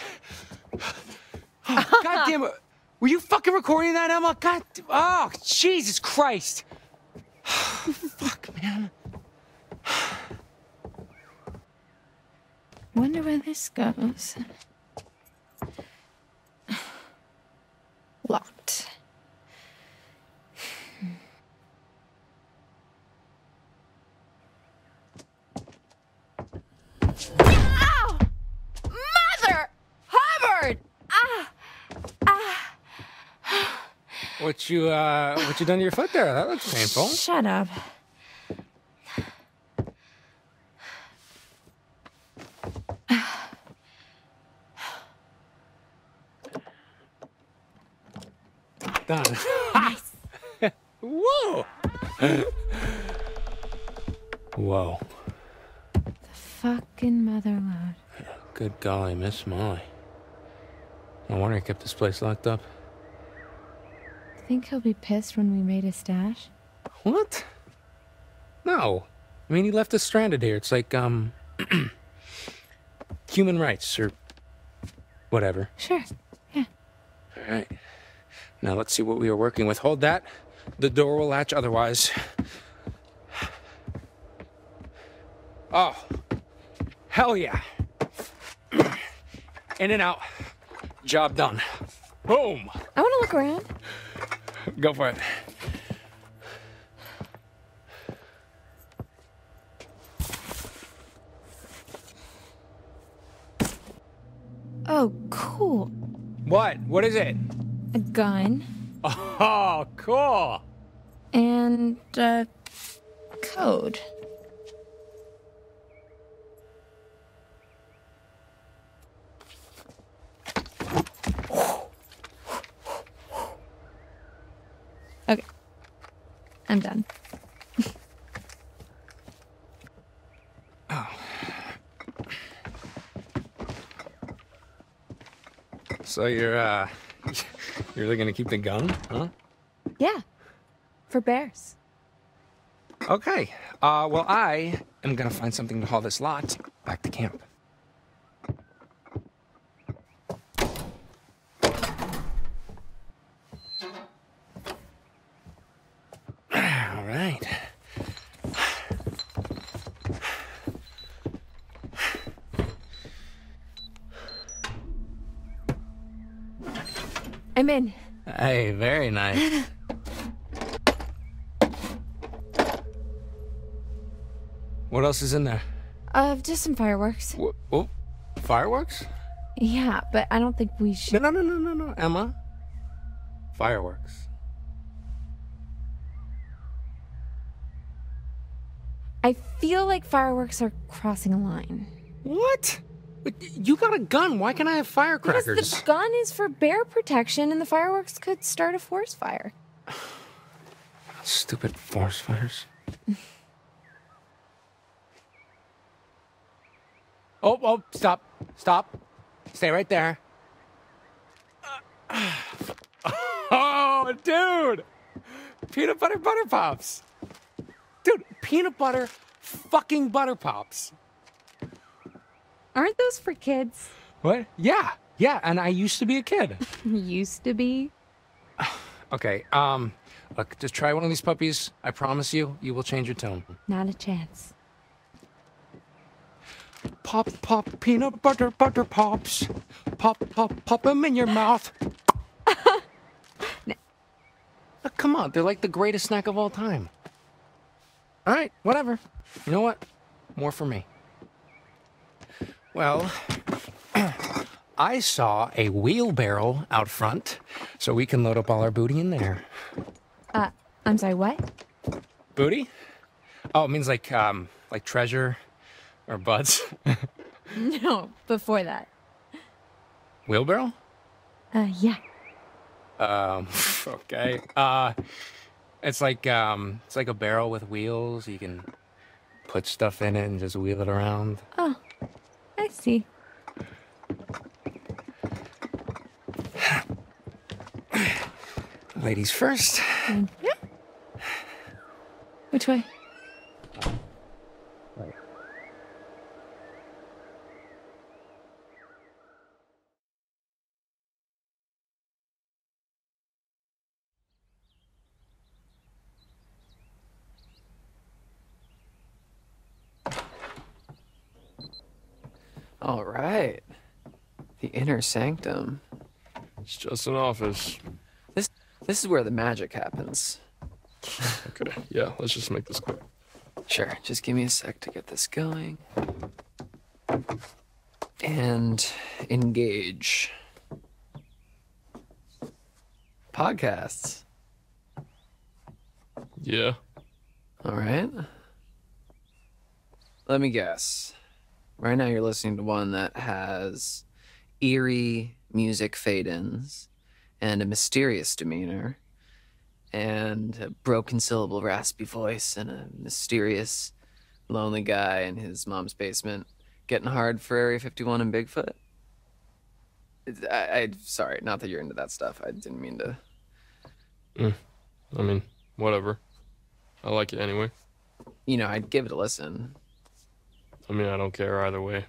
Oh, God damn it. Were you fucking recording that, Emma? God. Oh, Jesus Christ. Fuck, man. Wonder where this goes. Locked. Ow! Mother! Hubbard! Ah! Ah! What you, uh, what you done to your foot there? That looks painful. Shut up. Done. Whoa. Whoa. The fucking mother lode. Good golly, Miss Molly. No wonder he kept this place locked up. Think he'll be pissed when we raid his stash? What? No. I mean, he left us stranded here. It's like, um, human rights or whatever. Sure. Yeah. All right. Now let's see what we are working with. Hold that. The door will latch otherwise. Oh. Hell yeah. In and out. Job done. Boom. I want to look around. Go for it. Oh, cool. What? What is it? A gun Oh, cool. and a code. I'm done. oh. So you're, uh, you're really gonna keep the gun, huh? Yeah. For bears. Okay. Uh, well, I am gonna find something to haul this lot back to camp. All right. I'm in. Hey, very nice. What else is in there? Uh, just some fireworks. Wh- Oh, fireworks? Yeah, but I don't think we should. No, no, no, no, no, no, Emma. Fireworks. I feel like fireworks are crossing a line. What? But You got a gun. Why can't I have firecrackers? Because the gun is for bear protection, and the fireworks could start a forest fire. Stupid forest fires. oh, oh, stop. Stop. Stay right there. Oh, dude. Peanut butter butter pops. Dude, peanut butter fucking butter pops. Aren't those for kids? What? Yeah. Yeah, and I used to be a kid. Used to be. Okay, um, look, just try one of these puppies. I promise you, you will change your tone. Not a chance. Pop, pop, peanut butter, butter pops. Pop, pop, pop them in your mouth. Come on, they're like the greatest snack of all time. All right, whatever. You know what? More for me. Well, I saw a wheelbarrow out front, so we can load up all our booty in there. Uh, I'm sorry, what? Booty? Oh, it means like um like treasure or buds. No, before that. Wheelbarrow? Uh, yeah. Um okay. Uh it's like um it's like a barrel with wheels. You can put stuff in it and just wheel it around. Oh, I see. Ladies first. Mm, Which way? All right. The inner sanctum. It's just an office. This this is where the magic happens. Okay, yeah, let's just make this quick. Sure, just give me a sec to get this going. And engage. Podcasts. Yeah. All right. Let me guess. Right now, you're listening to one that has eerie music fade ins and a mysterious demeanor and a broken syllable raspy voice and a mysterious lonely guy in his mom's basement getting hard for Area 51 and Bigfoot? I, I sorry, not that you're into that stuff. I didn't mean to. Mm. I mean, whatever. I like it anyway. You know, I'd give it a listen. I mean, I don't care either way.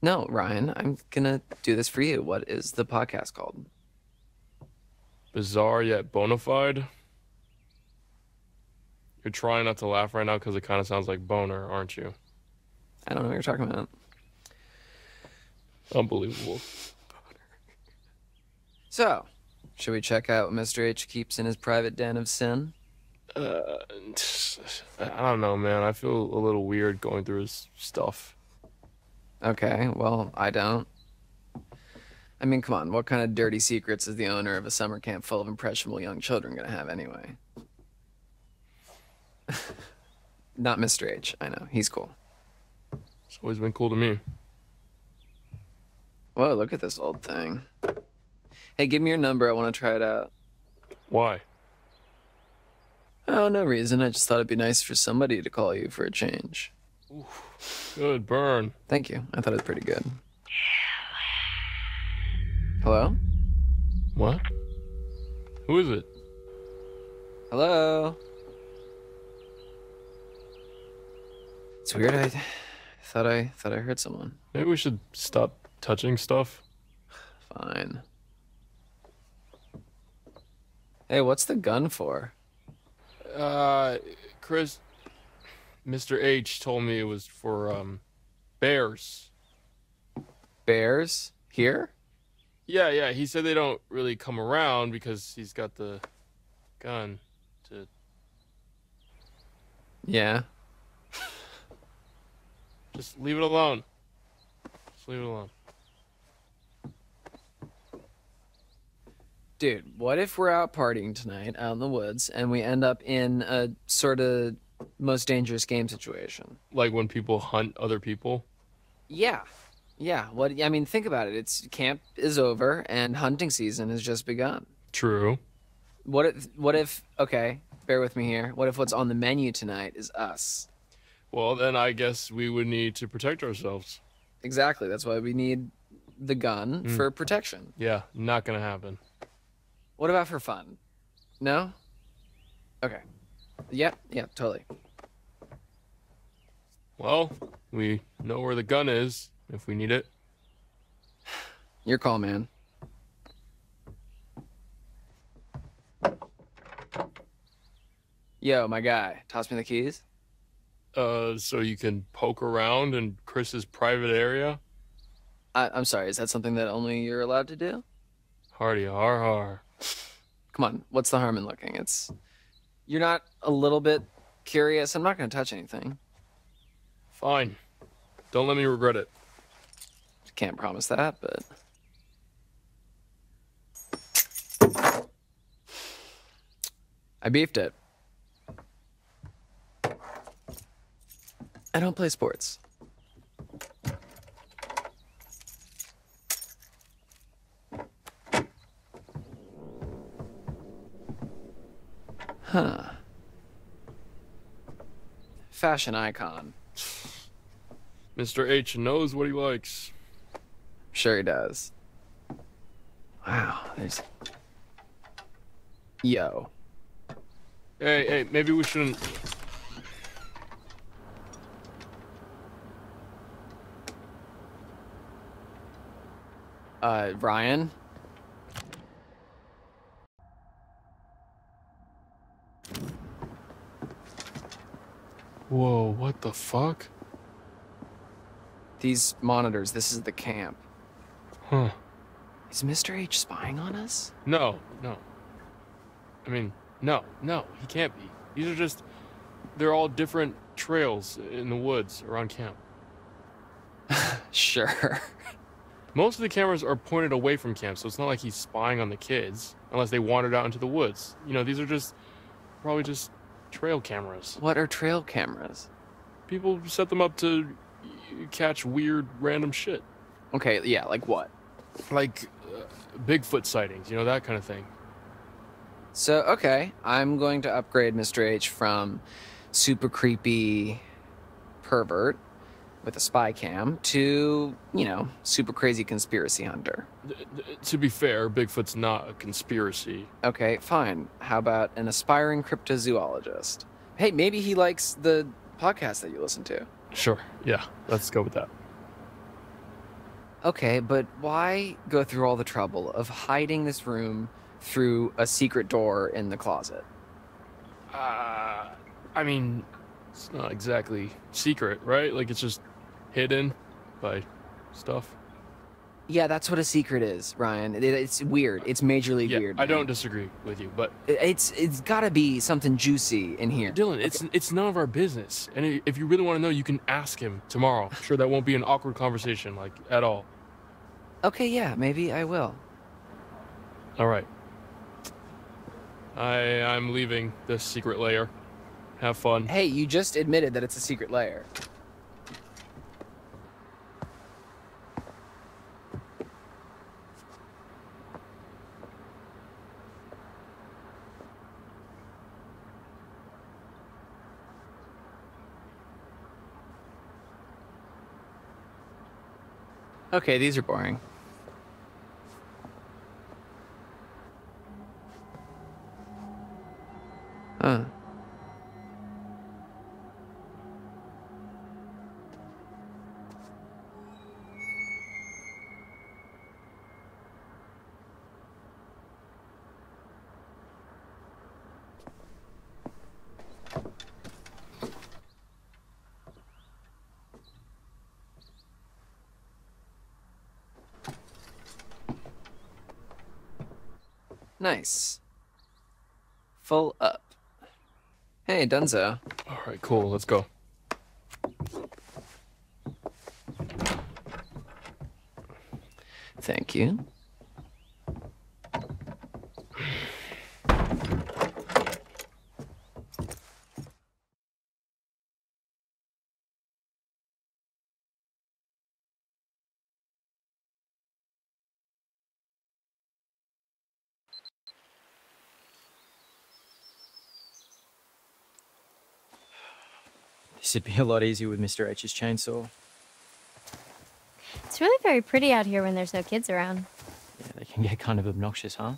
No, Ryan, I'm gonna do this for you. What is the podcast called? Bizarre yet bona fide. You're trying not to laugh right now because it kind of sounds like boner, aren't you? I don't know what you're talking about. Unbelievable. So, should we check out what Mr. H keeps in his private den of sin? Uh, I don't know, man. I feel a little weird going through his stuff. Okay, well, I don't. I mean, come on, what kind of dirty secrets is the owner of a summer camp full of impressionable young children gonna have anyway? Not Mr. H, I know. He's cool. It's always been cool to me. Whoa, look at this old thing. Hey, give me your number. I want to try it out. Why? Oh, no reason. I just thought it'd be nice for somebody to call you for a change. Good burn. Thank you. I thought it was pretty good. Hello? What? Who is it? Hello? It's weird. I thought I thought I heard someone. Maybe we should stop touching stuff. Fine. Hey, what's the gun for? Uh, Chris, Mr. H told me it was for um, bears. Bears here? Yeah, yeah. He said they don't really come around because he's got the gun to. Yeah. Just leave it alone. Just leave it alone. Dude, what if we're out partying tonight out in the woods and we end up in a sort of most dangerous game situation? Like when people hunt other people? Yeah. Yeah. What I mean, think about it. It's camp is over and hunting season has just begun. True. What if what if okay, bear with me here. What if what's on the menu tonight is us? Well, then I guess we would need to protect ourselves. Exactly. That's why we need the gun Mm. for protection. Yeah, not gonna happen. What about for fun? No? Okay. Yep, yeah, totally. Well, we know where the gun is if we need it. Your call, man. Yo, my guy, toss me the keys. Uh, so you can poke around in Chris's private area? I, I'm sorry, is that something that only you're allowed to do? Hardy har har. Come on, what's the harm in looking? It's. You're not a little bit curious? I'm not gonna touch anything. Fine. Don't let me regret it. Can't promise that, but. I beefed it. I don't play sports. Huh. Fashion icon. Mr. H knows what he likes. Sure he does. Wow, there's. Yo. Hey, hey, maybe we shouldn't. Uh, Ryan? Whoa, what the fuck? These monitors, this is the camp. Huh. Is Mr. H spying on us? No, no. I mean, no, no, he can't be. These are just. They're all different trails in the woods around camp. sure. Most of the cameras are pointed away from camp, so it's not like he's spying on the kids, unless they wandered out into the woods. You know, these are just. probably just trail cameras. What are trail cameras? People set them up to catch weird, random shit. Okay, yeah, like what? Like uh, Bigfoot sightings, you know, that kind of thing. So, okay, I'm going to upgrade Mr. H from super creepy pervert with a spy cam to, you know, super crazy conspiracy hunter. To be fair, Bigfoot's not a conspiracy. Okay, fine. How about an aspiring cryptozoologist? Hey, maybe he likes the podcast that you listen to. Sure, yeah, let's go with that. Okay, but why go through all the trouble of hiding this room through a secret door in the closet? Uh, I mean, it's not exactly secret, right? Like it's just hidden by stuff. Yeah, that's what a secret is, Ryan. It, it's weird. It's majorly Yeah, weird. I man. don't disagree with you, but It- It's it's got to be something juicy in here. Dylan, it's it's none of our business. And if you really want to know, you can ask him tomorrow. I'm sure that won't be an awkward conversation, like at all. Okay, yeah, maybe I will. All right. I I'm leaving this secret layer. Have fun. Hey, you just admitted that it's a secret layer. Okay, these are boring. Huh. Nice. Full up. Hey, Dunzo. All right, cool. Let's go. Thank you. This would be a lot easier with Mr. H's chainsaw. It's really very pretty out here when there's no kids around. Yeah, they can get kind of obnoxious, huh?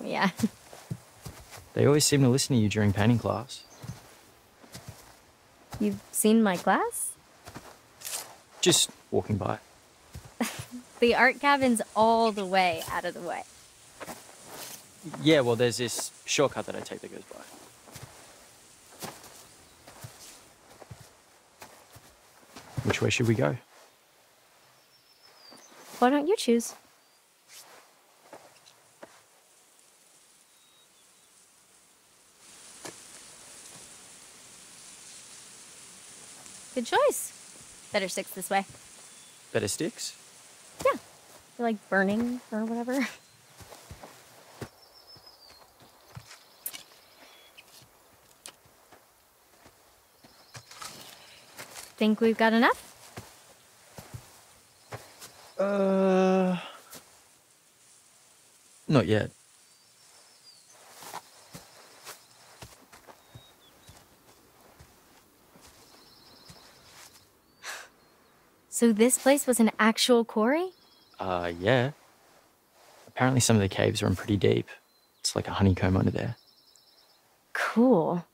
Yeah. They always seem to listen to you during painting class. You've seen my class? Just walking by. The art cabin's all the way out of the way. Yeah, well, there's this shortcut that I take that goes by. Which way should we go? Why don't you choose? Good choice. Better sticks this way. Better sticks? Yeah. You're like burning or whatever. Think we've got enough? Uh. Not yet. So this place was an actual quarry? Uh, yeah. Apparently, some of the caves run pretty deep. It's like a honeycomb under there. Cool.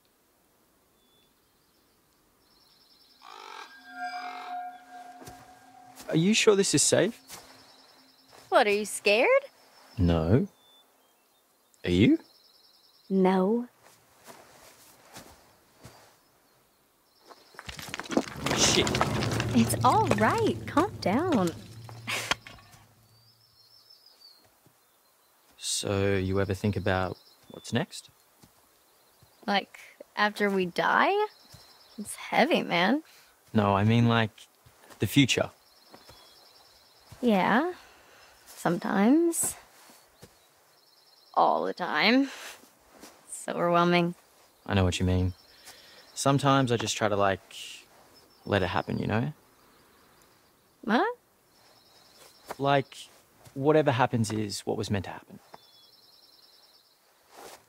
Are you sure this is safe? What, are you scared? No. Are you? No. Shit. It's all right. Calm down. So, you ever think about what's next? Like, after we die? It's heavy, man. No, I mean like the future. Yeah. Sometimes. All the time. It's overwhelming. I know what you mean. Sometimes I just try to like let it happen, you know? What? Like whatever happens is what was meant to happen.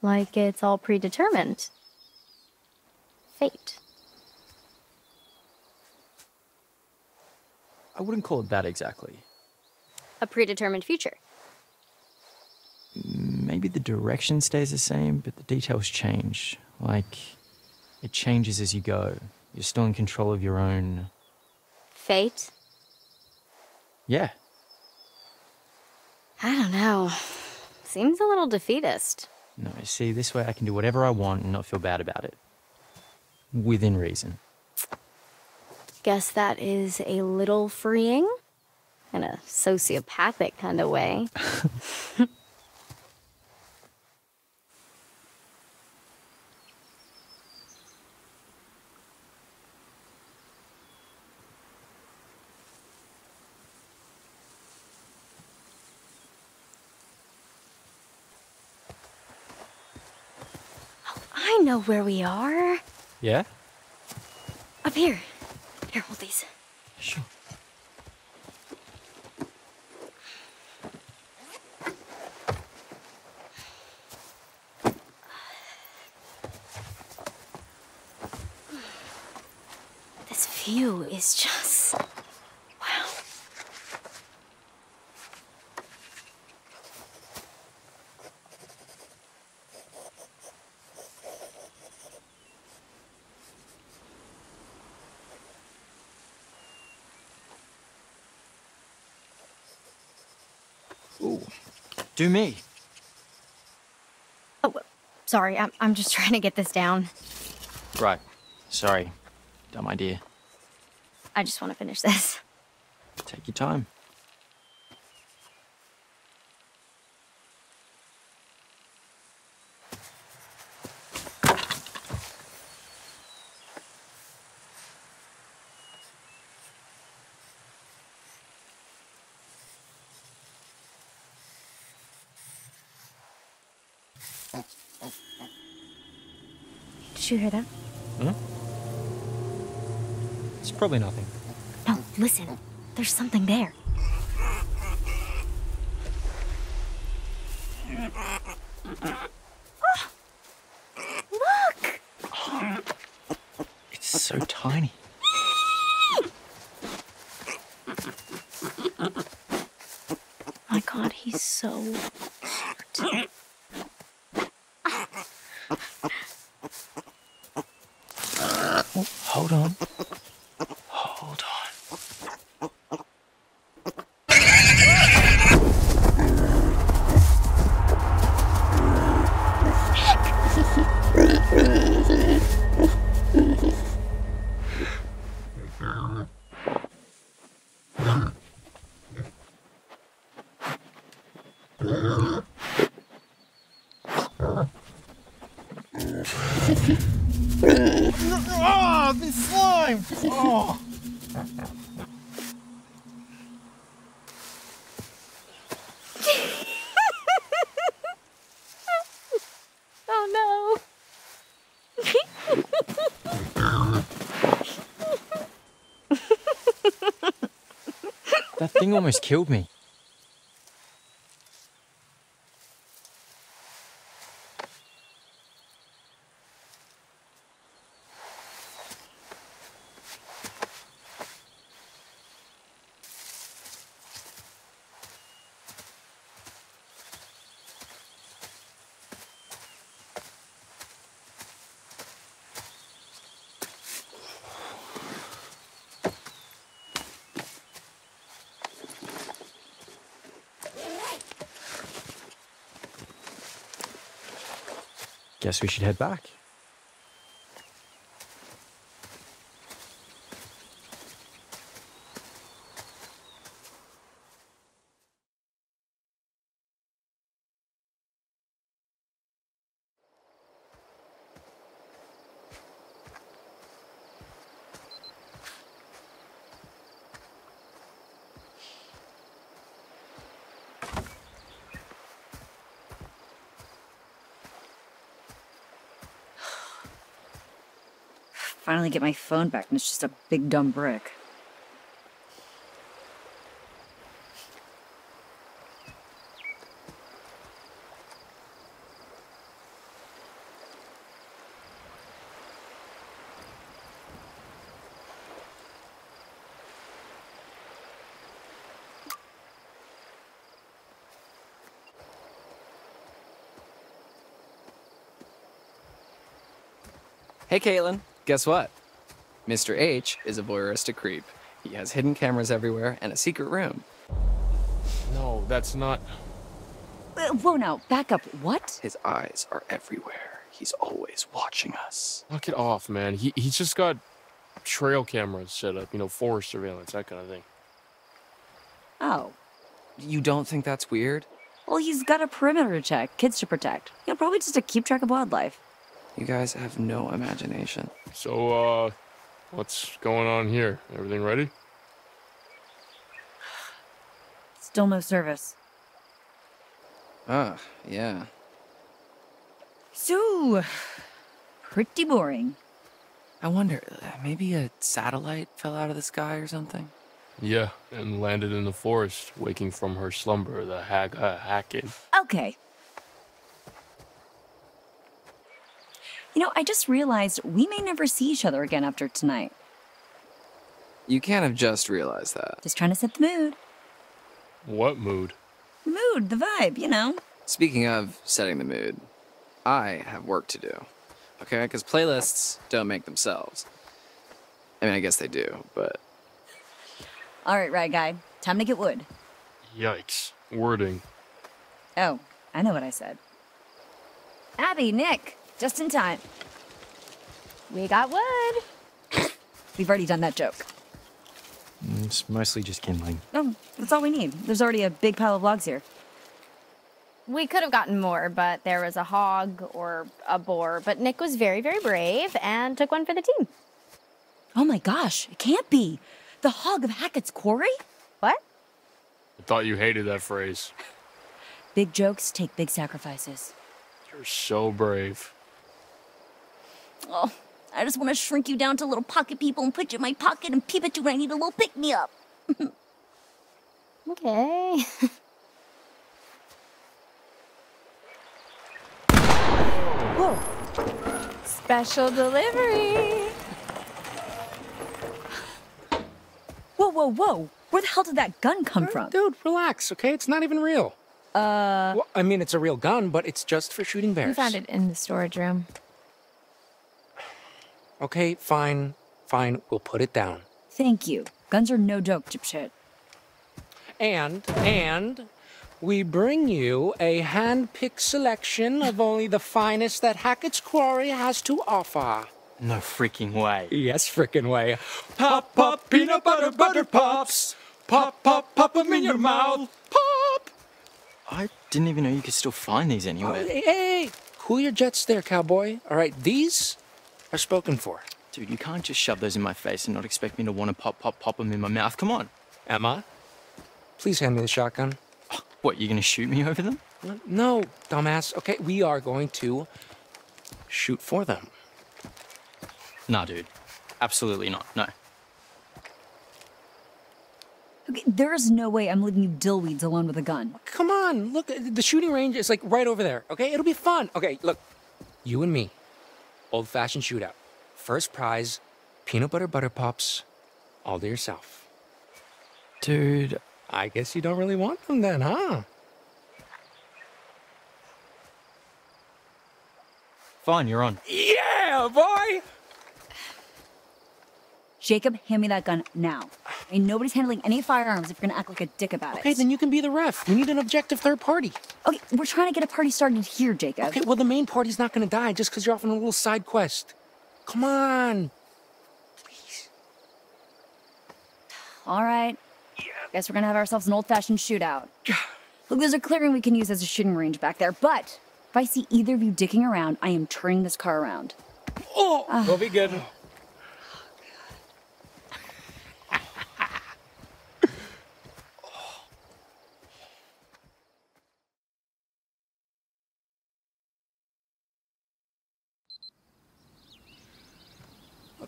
Like it's all predetermined. Fate. I wouldn't call it that exactly. A predetermined future. Maybe the direction stays the same, but the details change. Like, it changes as you go. You're still in control of your own. Fate? Yeah. I don't know. Seems a little defeatist. No, see, this way I can do whatever I want and not feel bad about it. Within reason. Guess that is a little freeing. In a sociopathic kind of way. Oh, I know where we are. Yeah? Up here. Here, hold these. Sure. This view is just. Wow. Ooh. Do me. Oh, sorry. I'm, I'm just trying to get this down. Right. Sorry. Dumb idea. I just want to finish this. Take your time. Did you hear that? Probably nothing. No, listen. There's something there. Ah! Look! It's so tiny. My god, he's so thing almost killed me. Guess we should head back. finally get my phone back and it's just a big dumb brick. Hey, Kaitlyn. Guess what? Mr. H is a voyeuristic creep. He has hidden cameras everywhere and a secret room. No, that's not. Uh, Whoa, now, back up. What? His eyes are everywhere. He's always watching us. Knock it off, man. He he's just got trail cameras set up, you know, forest surveillance, that kind of thing. Oh. You don't think that's weird? Well, he's got a perimeter to check, kids to protect. You know, probably just to keep track of wildlife. You guys have no imagination. So, uh, what's going on here? Everything ready? Still no service. Ah, yeah. So, pretty boring. I wonder, uh, maybe a satellite fell out of the sky or something? Yeah, and landed in the forest, waking from her slumber, the hag uh, hacking. Okay. You know, I just realized we may never see each other again after tonight. You can't have just realized that. Just trying to set the mood. What mood? The mood, the vibe, you know. Speaking of setting the mood, I have work to do. Okay? Because playlists don't make themselves. I mean, I guess they do, but All right, right guy. Time to get wood. Yikes. Wording. Oh, I know what I said. Abby, Nick, just in time. We got wood. We've already done that joke. Mm, It's mostly just kindling. Oh, that's all we need. There's already a big pile of logs here. We could have gotten more, but there was a hog or a boar. But Nick was very, very brave and took one for the team. Oh my gosh, it can't be. The hog of Hackett's Quarry? What? I thought you hated that phrase. Big jokes take big sacrifices. You're so brave. Oh, I just want to shrink you down to little pocket people and put you in my pocket and peep at you when I need a little pick me up. Okay. Whoa. Special delivery. Whoa, whoa, whoa. Where the hell did that gun come from? Dude, relax, okay? It's not even real. Uh. Well, I mean, it's a real gun, but it's just for shooting bears. We found it in the storage room. Okay, fine, fine. We'll put it down. Thank you. Guns are no joke, dipshit. And, and, we bring you a hand-picked selection of only the finest that Hackett's Quarry has to offer. No freaking way. Yes, freaking way. Pop, pop, peanut butter, butter pops. Pop, pop, pop them in your mouth. Pop! I didn't even know you could still find these anywhere. Oh, hey, hey, cool your jets there, cowboy. All right, these are spoken for. Dude, you can't just shove those in my face and not expect me to want to pop, pop, pop them in my mouth. Come on. Emma, please hand me the shotgun. What, you're gonna shoot me over them? No, dumbass. Okay, we are going to shoot for them. Nah, dude. Absolutely not. No. Okay, there is no way I'm leaving you dillweeds alone with a gun. Come on, look, the shooting range is like right over there, okay? It'll be fun. Okay, look, you and me, old fashioned shootout. First prize, peanut butter butter pops, all to yourself. Dude. I guess you don't really want them then, huh? Fine, you're on. Yeah, boy! Jacob, hand me that gun now. Ain't nobody's handling any firearms if you're gonna act like a dick about Okay, it. Okay, then you can be the ref. We need an objective third party. Okay, we're trying to get a party started here, Jacob. Okay, well, the main party's not gonna die just because you're off on a little side quest. Come on. Please. All right. Yeah. Guess we're gonna have ourselves an old-fashioned shootout. Look, there's a clearing we can use as a shooting range back there, but if I see either of you dicking around, I am turning this car around. Oh, ah. we'll be good.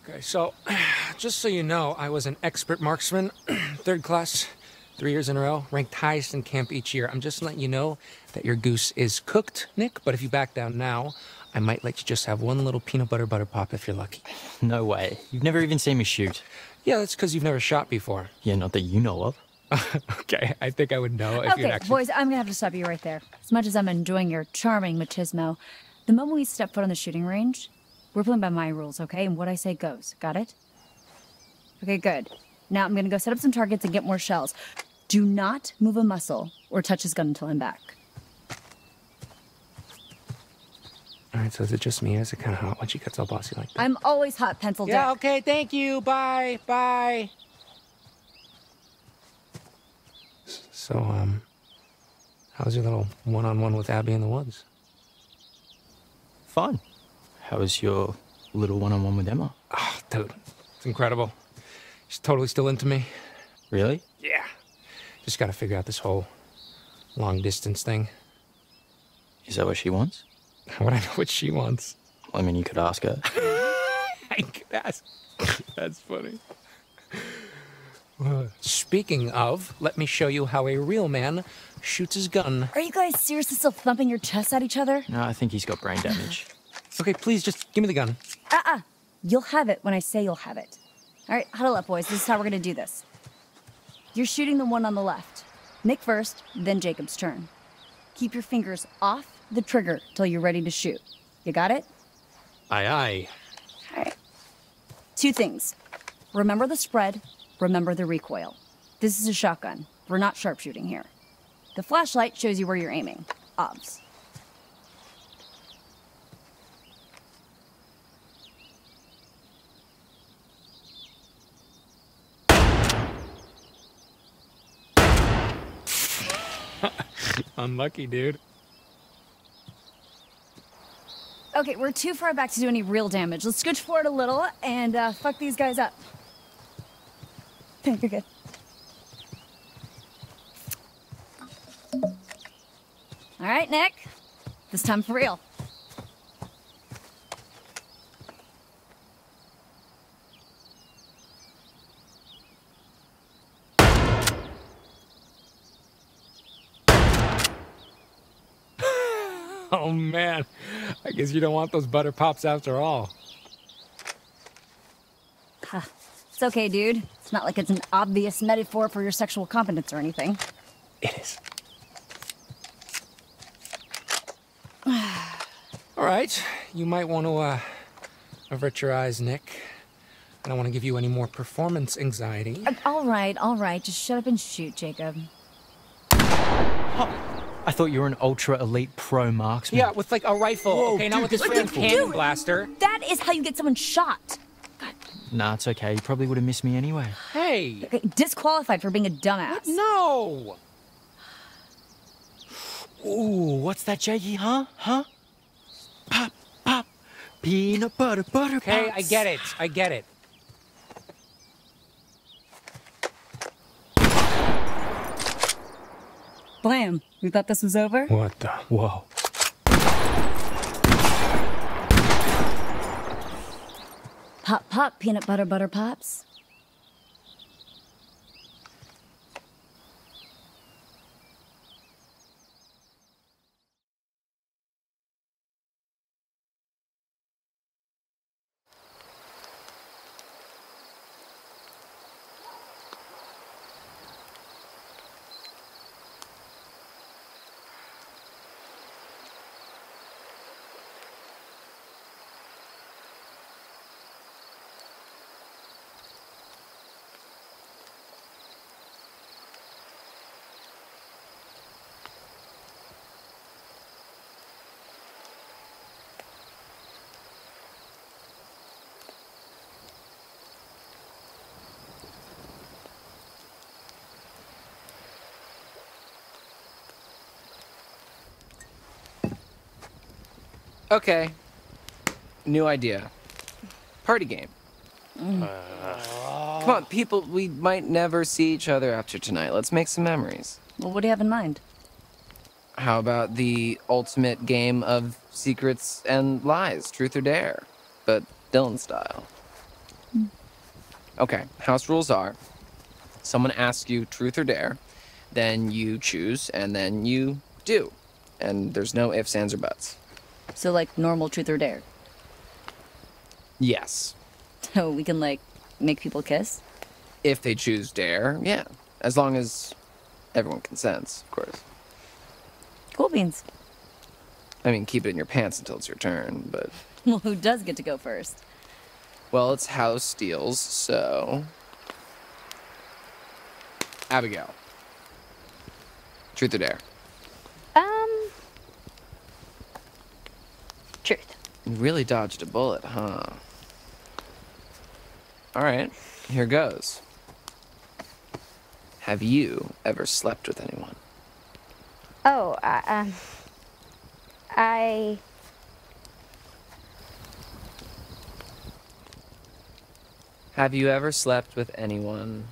Okay, so just so you know, I was an expert marksman, third class, three years in a row, ranked highest in camp each year. I'm just letting you know that your goose is cooked, Nick, but if you back down now, I might let you just have one little peanut butter butter pop if you're lucky. No way. You've never even seen me shoot. Yeah, that's because you've never shot before. Yeah, not that you know of. okay, I think I would know if you'd Okay, actually. boys, I'm gonna have to stop you right there. As much as I'm enjoying your charming machismo, the moment we step foot on the shooting range, We're playing by my rules, okay? And what I say goes. Got it? Okay, good. Now I'm gonna go set up some targets and get more shells. Do not move a muscle or touch his gun until I'm back. All right, so is it just me or is it kind of hot when she gets all bossy like that? I'm always hot pencil dick. Yeah, okay, thank you. Bye. Bye. So, um, how's your little one on one with Abby in the woods? Fun. How was your little one on one with Emma? Oh, dude, it's incredible. She's totally still into me. Really? Yeah. Just gotta figure out this whole long distance thing. Is that what she wants? How would I know what she wants? I mean, you could ask her. I could ask. That's funny. Uh, Speaking of, let me show you how a real man shoots his gun. Are you guys seriously still thumping your chests at each other? No, I think he's got brain damage. Okay, please just give me the gun. Uh-uh. You'll have it when I say you'll have it. All right, huddle up, boys. This is how we're gonna do this. You're shooting the one on the left. Nick first, then Jacob's turn. Keep your fingers off the trigger till you're ready to shoot. You got it? Aye, aye. All right. Two things. Remember the spread, remember the recoil. This is a shotgun. We're not sharpshooting here. The flashlight shows you where you're aiming. Obs. Unlucky, dude. Okay, we're too far back to do any real damage. Let's scooch forward a little and uh, fuck these guys up. Thank You're good. All right, Nick. This time for real. Oh man, I guess you don't want those butter pops after all. Huh. It's okay, dude. It's not like it's an obvious metaphor for your sexual competence or anything. It is. All right, you might want to uh, avert your eyes, Nick. I don't want to give you any more performance anxiety. Uh, all right, all right. Just shut up and shoot, Jacob. I thought you were an ultra elite pro marksman. Yeah, with like a rifle. Whoa, okay, not with this this freaking cannon Dude. blaster. That is how you get someone shot. Nah, it's okay. You probably would have missed me anyway. Hey. Okay, disqualified for being a dumbass. No. Ooh, what's that, Jakey? Huh? Huh? Pop, pop. Peanut butter, butter Okay, I get it. I get it. Blam. We thought this was over? What the? Whoa. Pop, pop, peanut butter, butter pops. Okay. New idea. Party game. Mm. Come on, people, we might never see each other after tonight. Let's make some memories. Well, what do you have in mind? How about the ultimate game of secrets and lies, truth or dare, but Dylan style? Hmm. Okay, house rules are someone asks you truth or dare, then you choose, and then you do. And there's no ifs, ands, or buts. So, like, normal truth or dare. Yes. So we can, like, make people kiss? If they choose dare, yeah. As long as everyone consents, of course. Cool beans. I mean, keep it in your pants until it's your turn, but well, who does get to go first? Well, it's house steals, so. Abigail. Truth or dare? Um. Truth. You really dodged a bullet, huh? Alright, here goes. Have you ever slept with anyone? Oh, I, um. I. Have you ever slept with anyone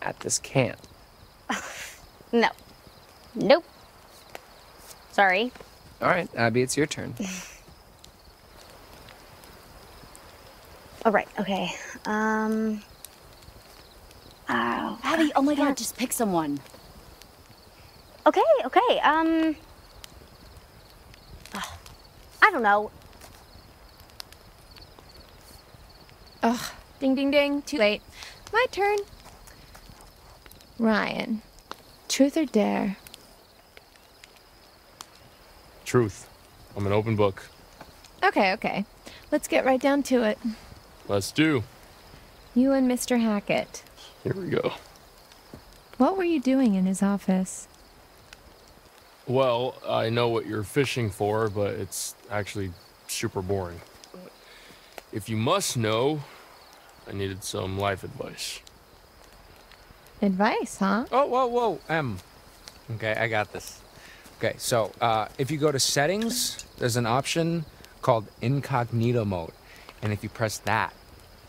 at this camp? No. Nope. Sorry. Alright, Abby, it's your turn. All right. Okay. Um. Oh, Abby, oh my yeah. god, just pick someone. Okay. Okay. Um. ugh, I don't know. Ugh. Ding, ding, ding. Too late. My turn. Ryan. Truth or dare? Truth. I'm an open book. Okay, okay. Let's get right down to it. Let's do. You and Mr. Hackett. Here we go. What were you doing in his office? Well, I know what you're fishing for, but it's actually super boring. If you must know, I needed some life advice. Advice, huh? Oh, whoa, whoa, M. Okay, I got this. Okay, so uh, if you go to settings, there's an option called incognito mode. And if you press that,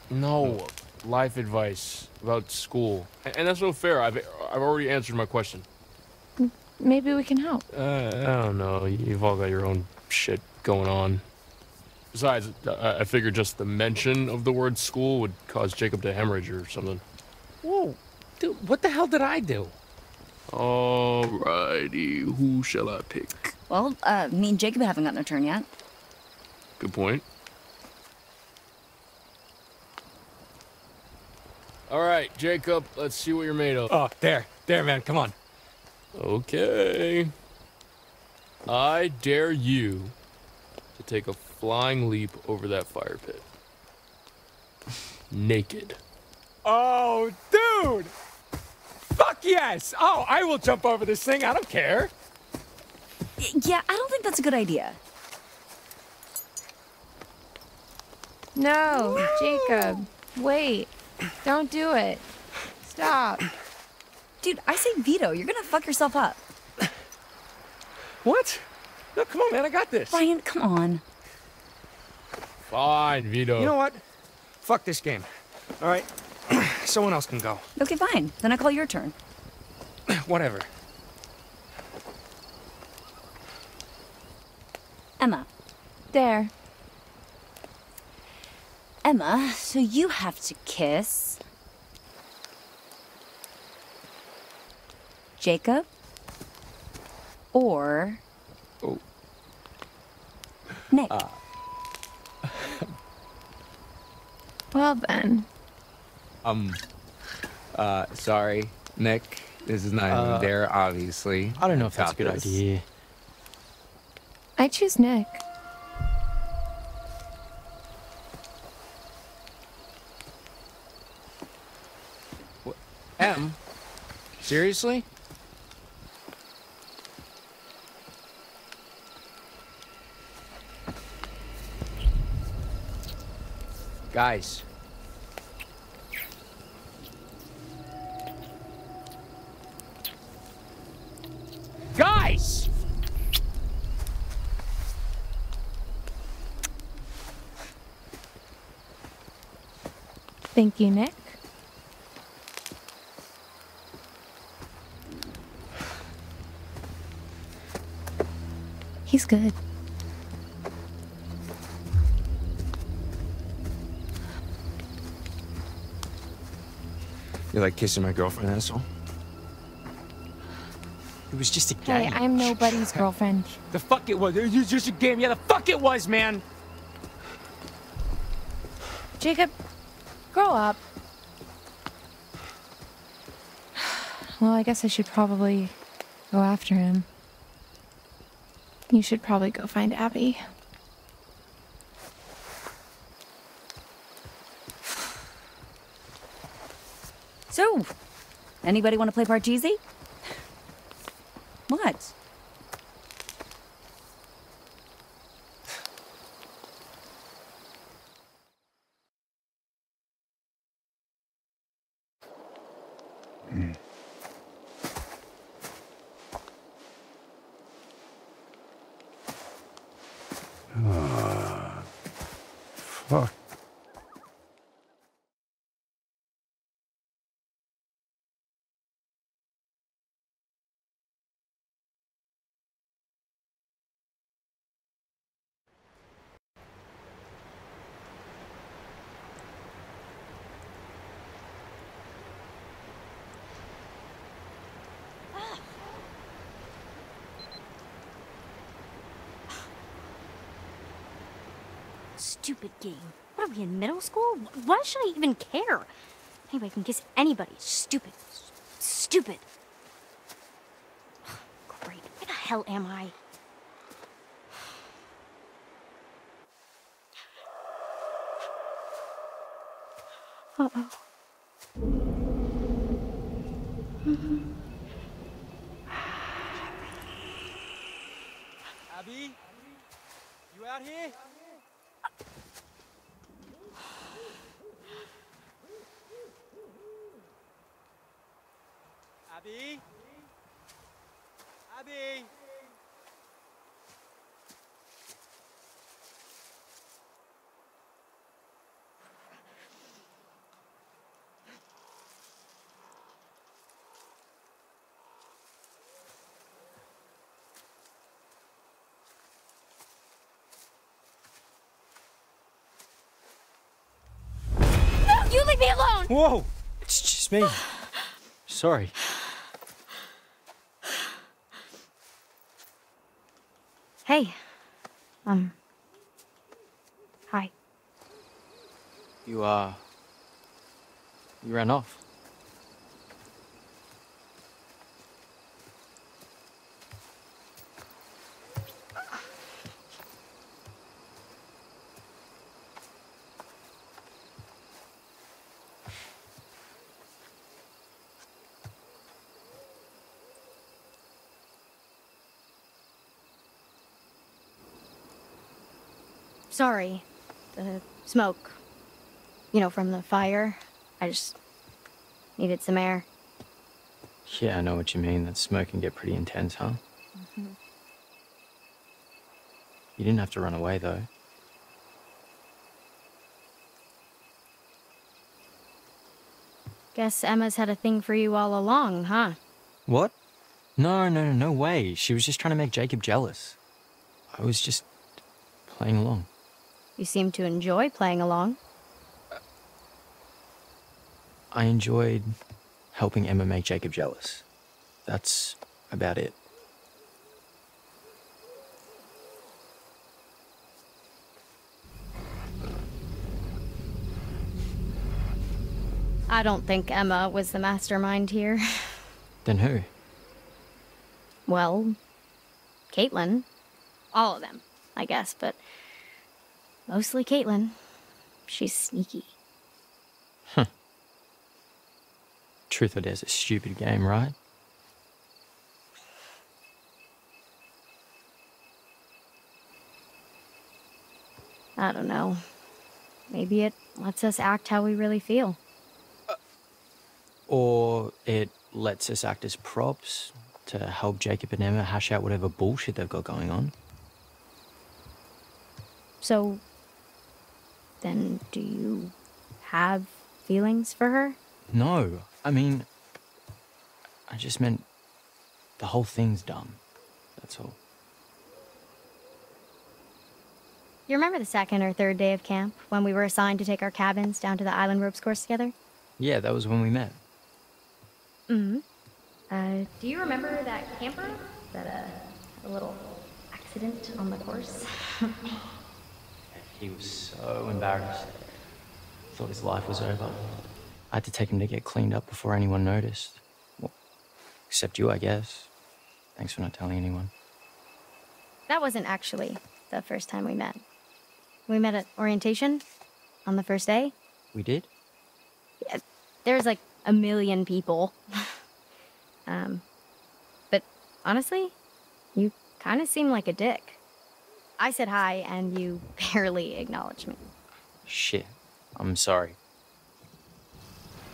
No, life advice about school. And that's no fair. I've, I've already answered my question. Maybe we can help. Uh, I don't know. You've all got your own shit going on. Besides, I, I figured just the mention of the word school would cause Jacob to hemorrhage or something. whoa, dude, what the hell did I do? Alrighty, who shall I pick? Well, uh, me and Jacob haven't gotten a turn yet. Good point. All right, Jacob, let's see what you're made of. Oh, there, there, man, come on. Okay. I dare you to take a flying leap over that fire pit. Naked. Oh, dude! Fuck yes! Oh, I will jump over this thing. I don't care. Yeah, I don't think that's a good idea. No, Jacob. Wait. Don't do it. Stop. Dude, I say veto. You're gonna fuck yourself up. What? No, come on, man. I got this. Ryan, come on. Fine, Vito. You know what? Fuck this game. All right, someone else can go. Okay, fine. Then I call your turn. Whatever. Emma. There. Emma, so you have to kiss. Jacob? Or. Oh. Nick. Well then. Um, uh, sorry, Nick. This is not Uh, even there, obviously. I don't know if that's a good this. idea. I choose Nick. M? Seriously? Guys. Guys! Thank you, Nick. He's good. You like kissing my girlfriend, asshole? It was just a game. Hey, game. I'm nobody's girlfriend. The fuck it was. It was just a game. Yeah, the fuck it was, man. Jacob, grow up. Well, I guess I should probably go after him. You should probably go find Abby. So, anybody want to play Parcheesi? What are we in middle school? Why should I even care? Anybody can kiss anybody. Stupid. Stupid. Great. Where the hell am I? Uh-oh. Abby? You out here? Abby? Abby? No, you leave me alone! Whoa! It's just me. Sorry. Hey. Um. Hi. You, uh. You ran off. Sorry. The smoke. You know, from the fire. I just needed some air. Yeah, I know what you mean. That smoke can get pretty intense, huh? Mm-hmm. You didn't have to run away, though. Guess Emma's had a thing for you all along, huh? What? No, no, no, no way. She was just trying to make Jacob jealous. I was just playing along. You seem to enjoy playing along. I enjoyed helping Emma make Jacob jealous. That's about it. I don't think Emma was the mastermind here. Then who? Well, Kaitlyn. All of them, I guess, but mostly Kaitlyn. She's sneaky. Huh. Truth or dare's a stupid game, right? I don't know. Maybe it lets us act how we really feel. Uh, or it lets us act as props to help Jacob and Emma hash out whatever bullshit they've got going on. So, then do you have feelings for her? No, I mean, I just meant the whole thing's dumb. That's all. You remember the second or third day of camp when we were assigned to take our cabins down to the island ropes course together? Yeah, that was when we met. Mm-hmm. Uh, do you remember that camper? That, uh, a little accident on the course? He was so embarrassed. Thought his life was over. I had to take him to get cleaned up before anyone noticed. Well, except you, I guess. Thanks for not telling anyone. that wasn't actually the first time we met. We met at orientation on the first day. We did? Yeah, there was like a million people. um, but honestly, you kind of seem like a dick. I said hi, and you barely acknowledged me. Shit. I'm sorry.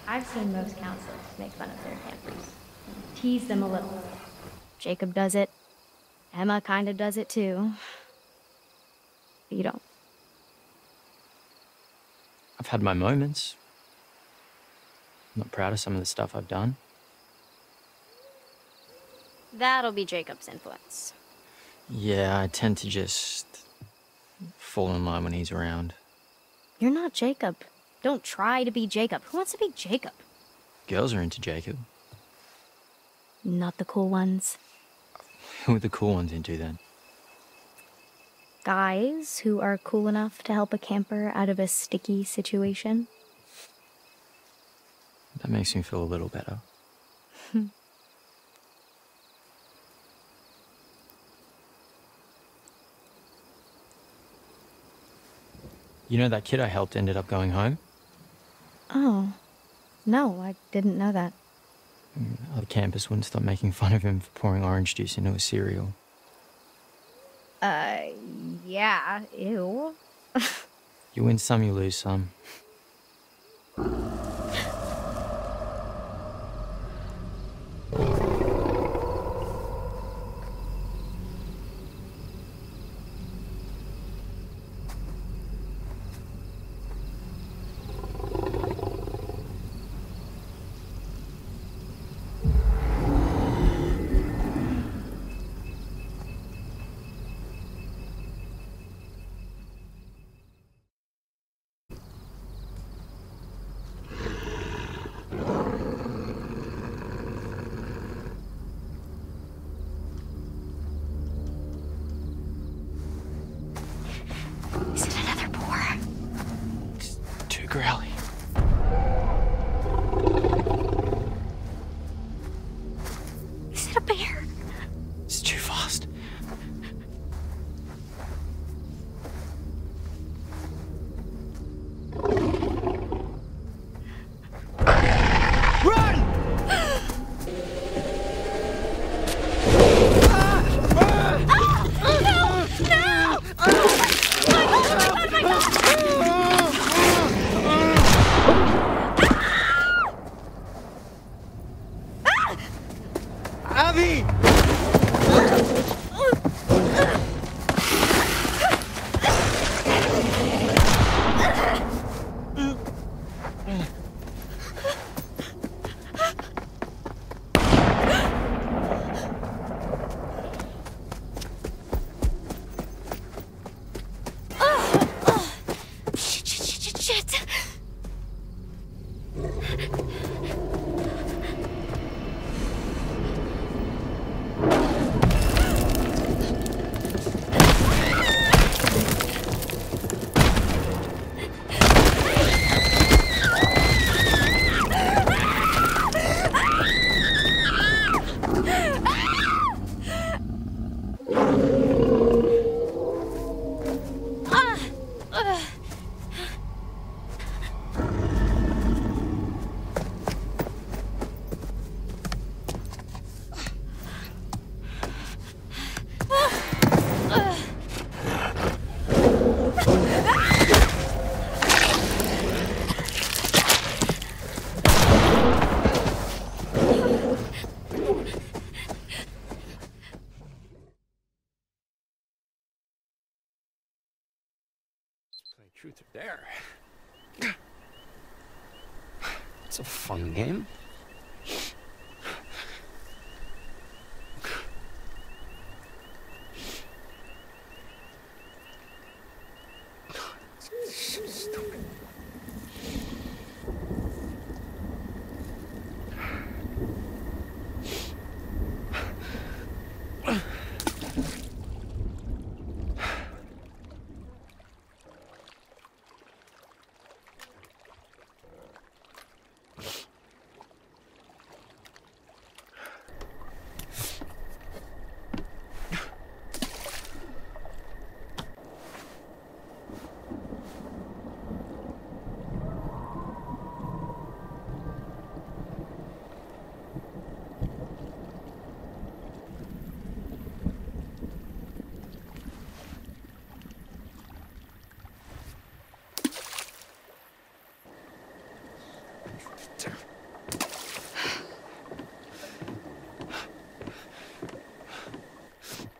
I've seen most counselors make fun of their campers, tease them a little. Jacob does it. Emma kind of does it too. But you don't. I've had my moments. I'm not proud of some of the stuff I've done. That'll be Jacob's influence. Yeah, I tend to just fall in line when he's around. You're not Jacob. Don't try to be Jacob. Who wants to be Jacob? Girls are into Jacob. Not the cool ones. Who are the cool ones into then? Guys who are cool enough to help a camper out of a sticky situation. That makes me feel a little better. You know that kid I helped ended up going home? oh. No, I didn't know that. Other campus wouldn't stop making fun of him for pouring orange juice into his cereal. Uh, yeah, ew. You win some, you lose some.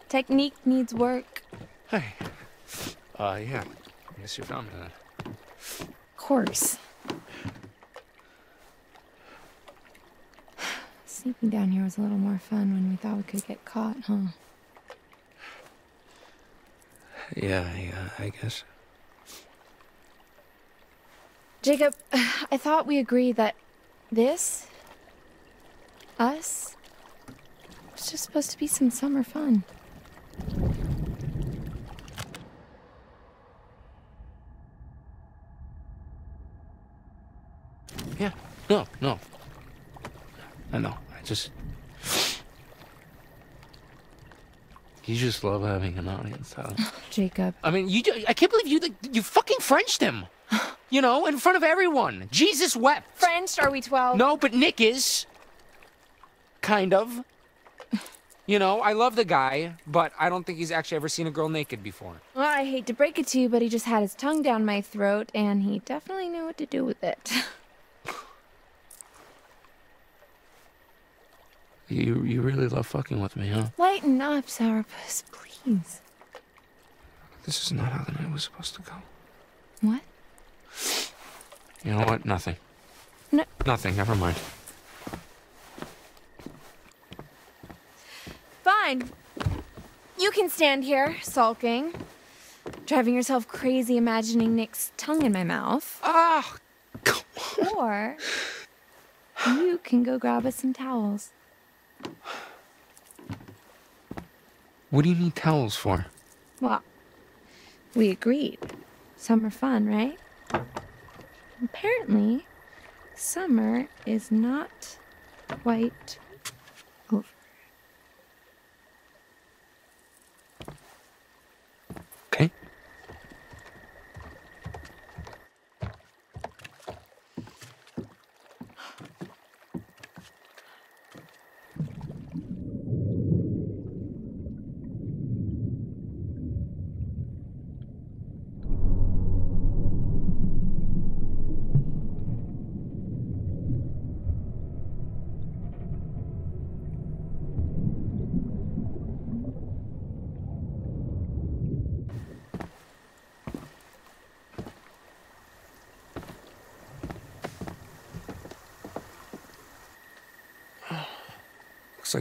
Technique needs work. Hey. Uh, yeah. Guess you found that. Of course. Sneaking down here was a little more fun when we thought we could get caught, huh? Yeah, yeah, I guess. Jacob, I thought we agreed that this, us, was just supposed to be some summer fun. Yeah. No, no. I know. I just. You just love having an audience, huh? Jacob. I mean, you. I can't believe you. like, You fucking Frenched him. You know, in front of everyone. Jesus wept. French, are we 12? No, but Nick is. Kind of. You know, I love the guy, but I don't think he's actually ever seen a girl naked before. Well, I hate to break it to you, but he just had his tongue down my throat, and he definitely knew what to do with it. You you really love fucking with me, huh? Lighten up, Sourpuss, please. This is not how the night was supposed to go. What? You know what? Nothing. No. Nothing. Never mind. Fine. You can stand here, sulking, driving yourself crazy, imagining Nick's tongue in my mouth. Ah! Or you can go grab us some towels. What do you need towels for? Well, we agreed. Summer fun, right? Apparently, summer is not quite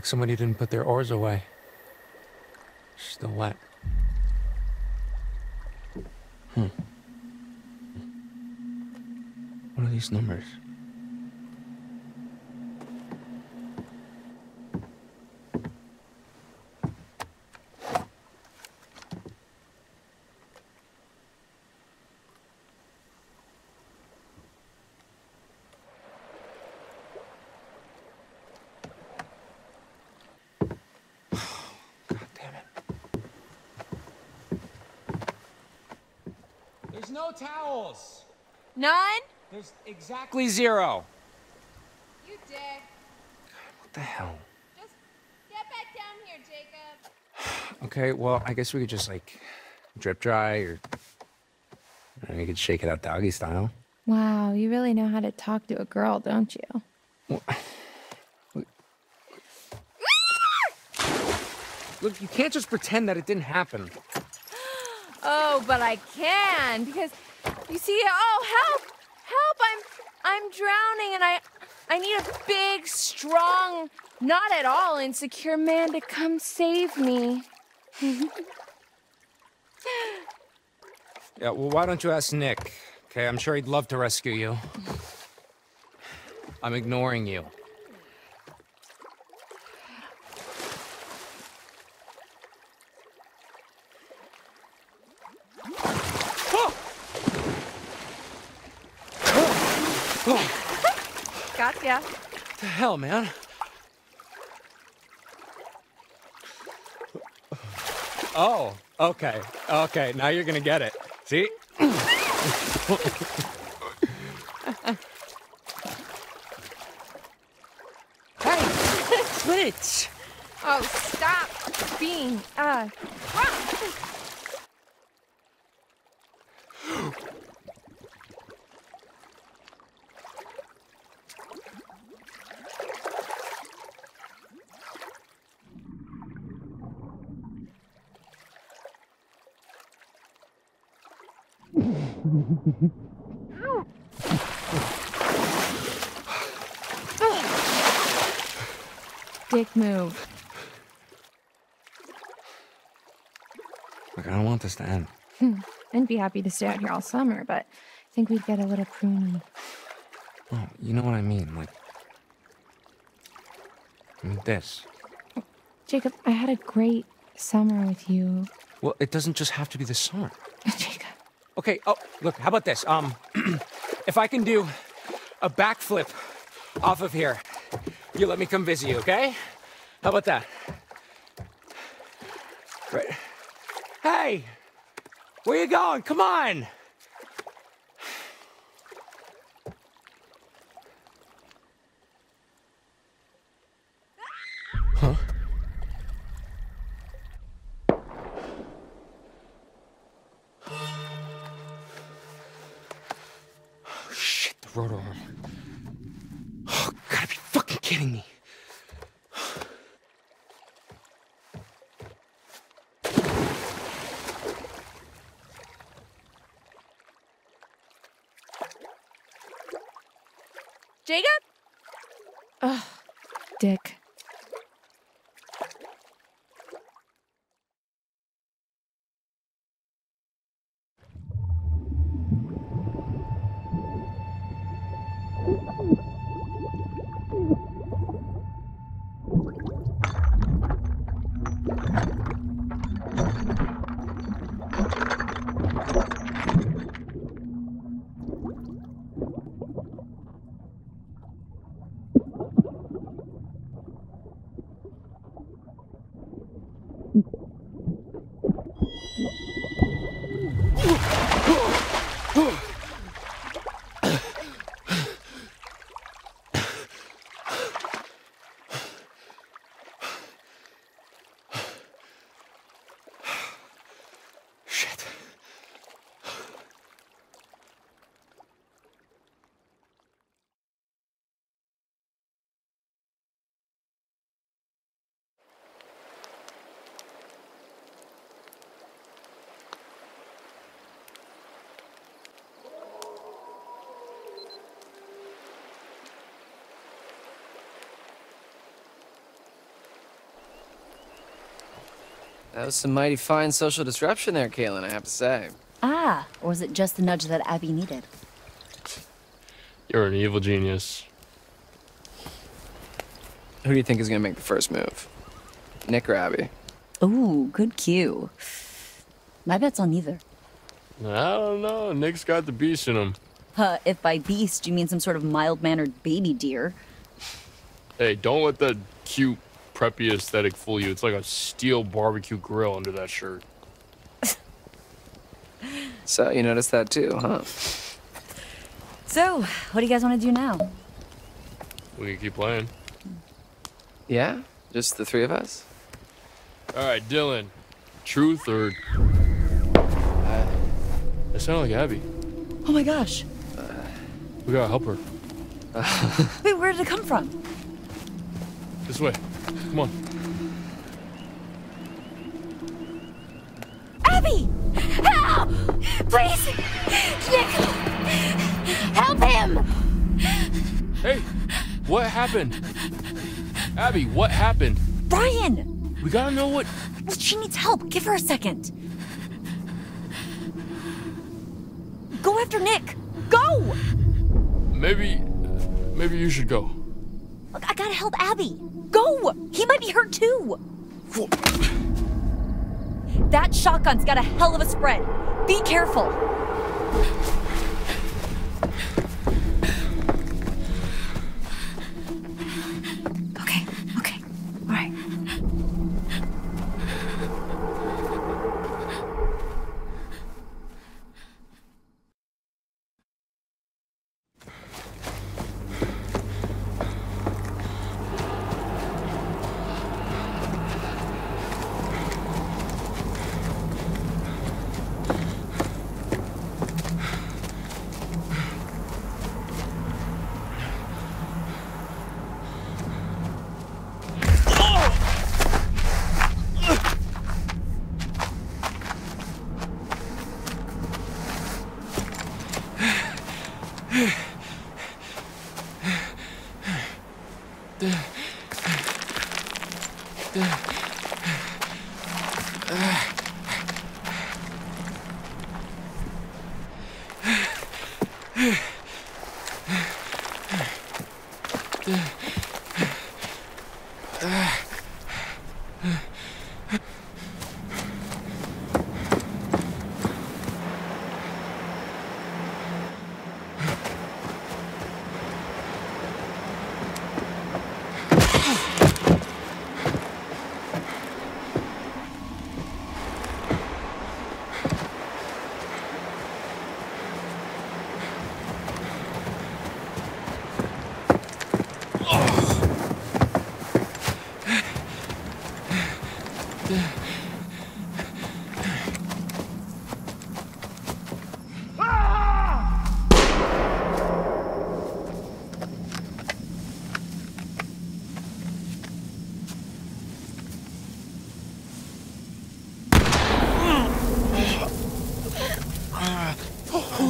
somebody didn't put their oars away. Still wet. Hmm. What are these numbers? None? There's exactly zero. You dick. What the hell? Get back down here, Jacob. Okay, well, I guess we could just like drip dry or or you could shake it out doggy style. Wow, you really know how to talk to a girl, don't you? Look, you can't just pretend that it didn't happen. Oh, but I can because you see, oh help, help! I'm I'm drowning, and I I need a big, strong, not at all insecure man to come save me. Yeah, well, why don't you ask Nick? Okay, I'm sure he'd love to rescue you. I'm ignoring you. Gotcha. What the hell, man? Oh, okay. Okay, now you're gonna get it. See? hey, switch. Oh, stop being uh. Dick move. Look, I don't want this to end. Hmm. I'd be happy to stay out here all summer, but I think we'd get a little pruny. Oh, you know what I mean. Like, I mean this. Jacob, I had a great summer with you. Well, it doesn't just have to be this summer. Okay, oh, look, how about this? Um, if I can do a backflip off of here, you let me come visit you, okay? How about that? Right. Hey! Where you going? Come on! That was some mighty fine social disruption there, Kaitlyn, I have to say. Ah, or was it just the nudge that Abby needed? You're an evil genius. Who do you think is gonna make the first move? Nick or Abby? Ooh, good cue. My bet's on neither. I don't know. Nick's got the beast in him. Uh, if by beast you mean some sort of mild-mannered baby deer. Hey, don't let that cute, preppy aesthetic fool you. It's like a steel barbecue grill under that shirt. So, you noticed that too, huh? So, what do you guys want to do now? We can keep playing. Yeah? Just the three of us? All right, Dylan. Truth or? Uh. That sounded like Abby. Oh my gosh. We gotta help her. Wait, where did it come from? This way. Come on. Abby! Help! Please! Nick! Help him! Hey, what happened? Abby, what happened? Ryan! We gotta know what. She needs help. Give her a second. Go after Nick. Go! Maybe, maybe you should go. Look, I gotta help Abby. Go! He might be hurt too. That shotgun's got a hell of a spread. Be careful.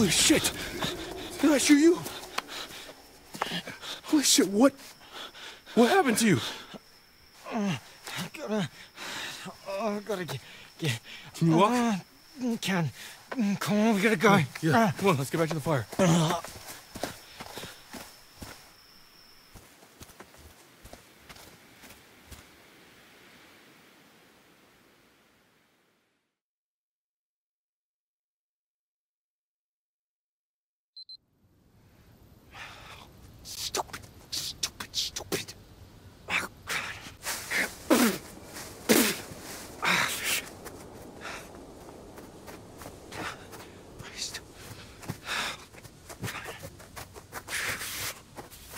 Holy shit! Did I shoot you? Holy shit, what? What happened to you? I gotta, oh, gotta get, get. Can you walk? Uh, can. Come on, we gotta go. Yeah, come on, let's get back to the fire. Uh, Stupid, stupid, stupid.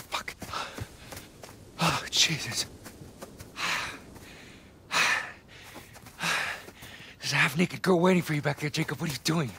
Fuck. Oh, Jesus. There's a half-naked girl waiting for you back there, Jacob. What are you doing?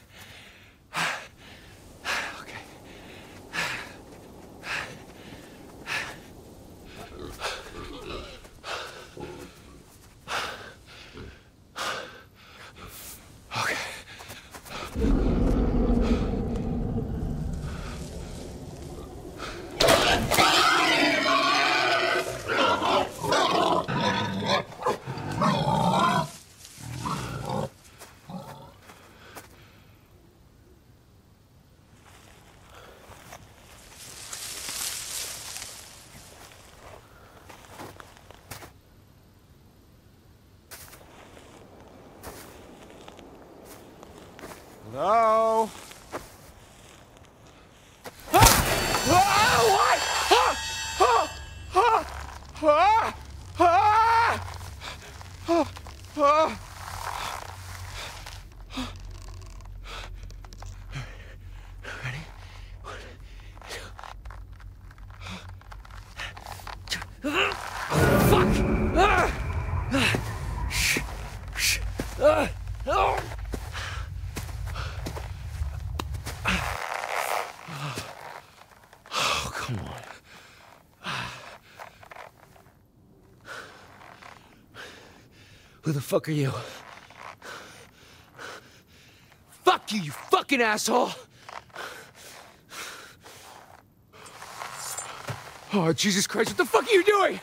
Hello? Oh, come on. Who the fuck are you? Fuck you, you fucking asshole! Oh, Jesus Christ, what the fuck are you doing?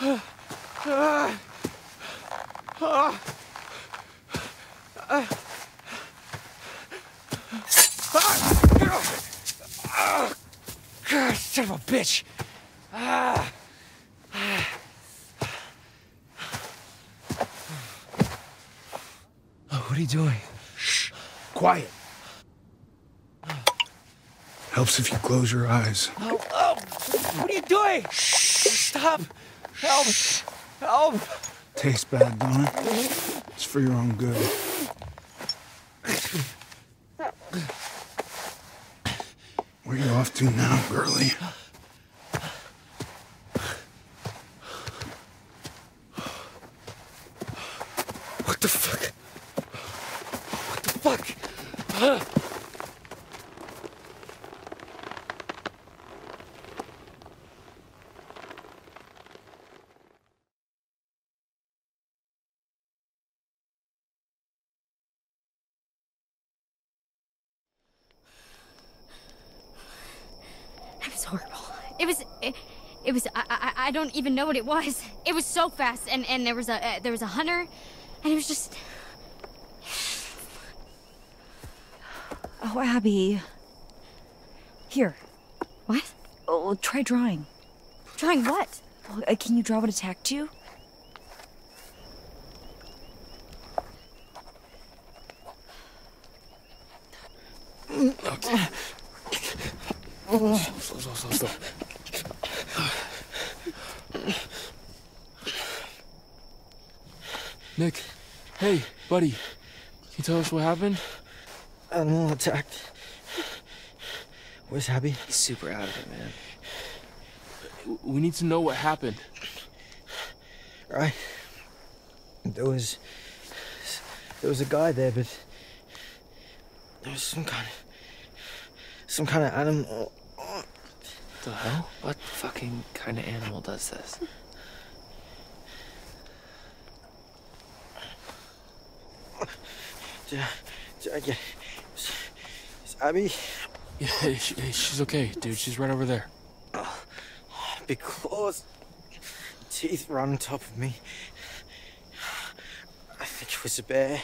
Ah, ah, ah, ah. Ah, God, son of a bitch! Ah. Oh, what are you doing? Shh. Quiet. Helps if you close your eyes. Oh, oh, what are you doing? Shh. Stop! Help! Help! Tastes bad, don't it? It's for your own good. Where are you off to now, girlie? What the fuck? What the fuck? Ah. It was horrible. It was. It, It was I, I I don't even know what it was. It was so fast, and and there was a uh, there was a hunter, and it was just Oh, Abby. Here. What? Oh, try drawing. Drawing what? Well, uh, can you draw what attacked you? Okay. Slow, slow, slow, slow. Nick, hey, buddy. Can you tell us what happened? Animal attacked. Where's Abby? He's super out of it, man. We need to know what happened. Right. There was. There was a guy there, but. There was some kind of. Some kind of animal. What The hell? What fucking kind of animal does this? Did I, I get. Is, is Abby? Yeah, she, she's okay, dude. She's right over there. Big claws. Teeth right on top of me. I think it was a bear.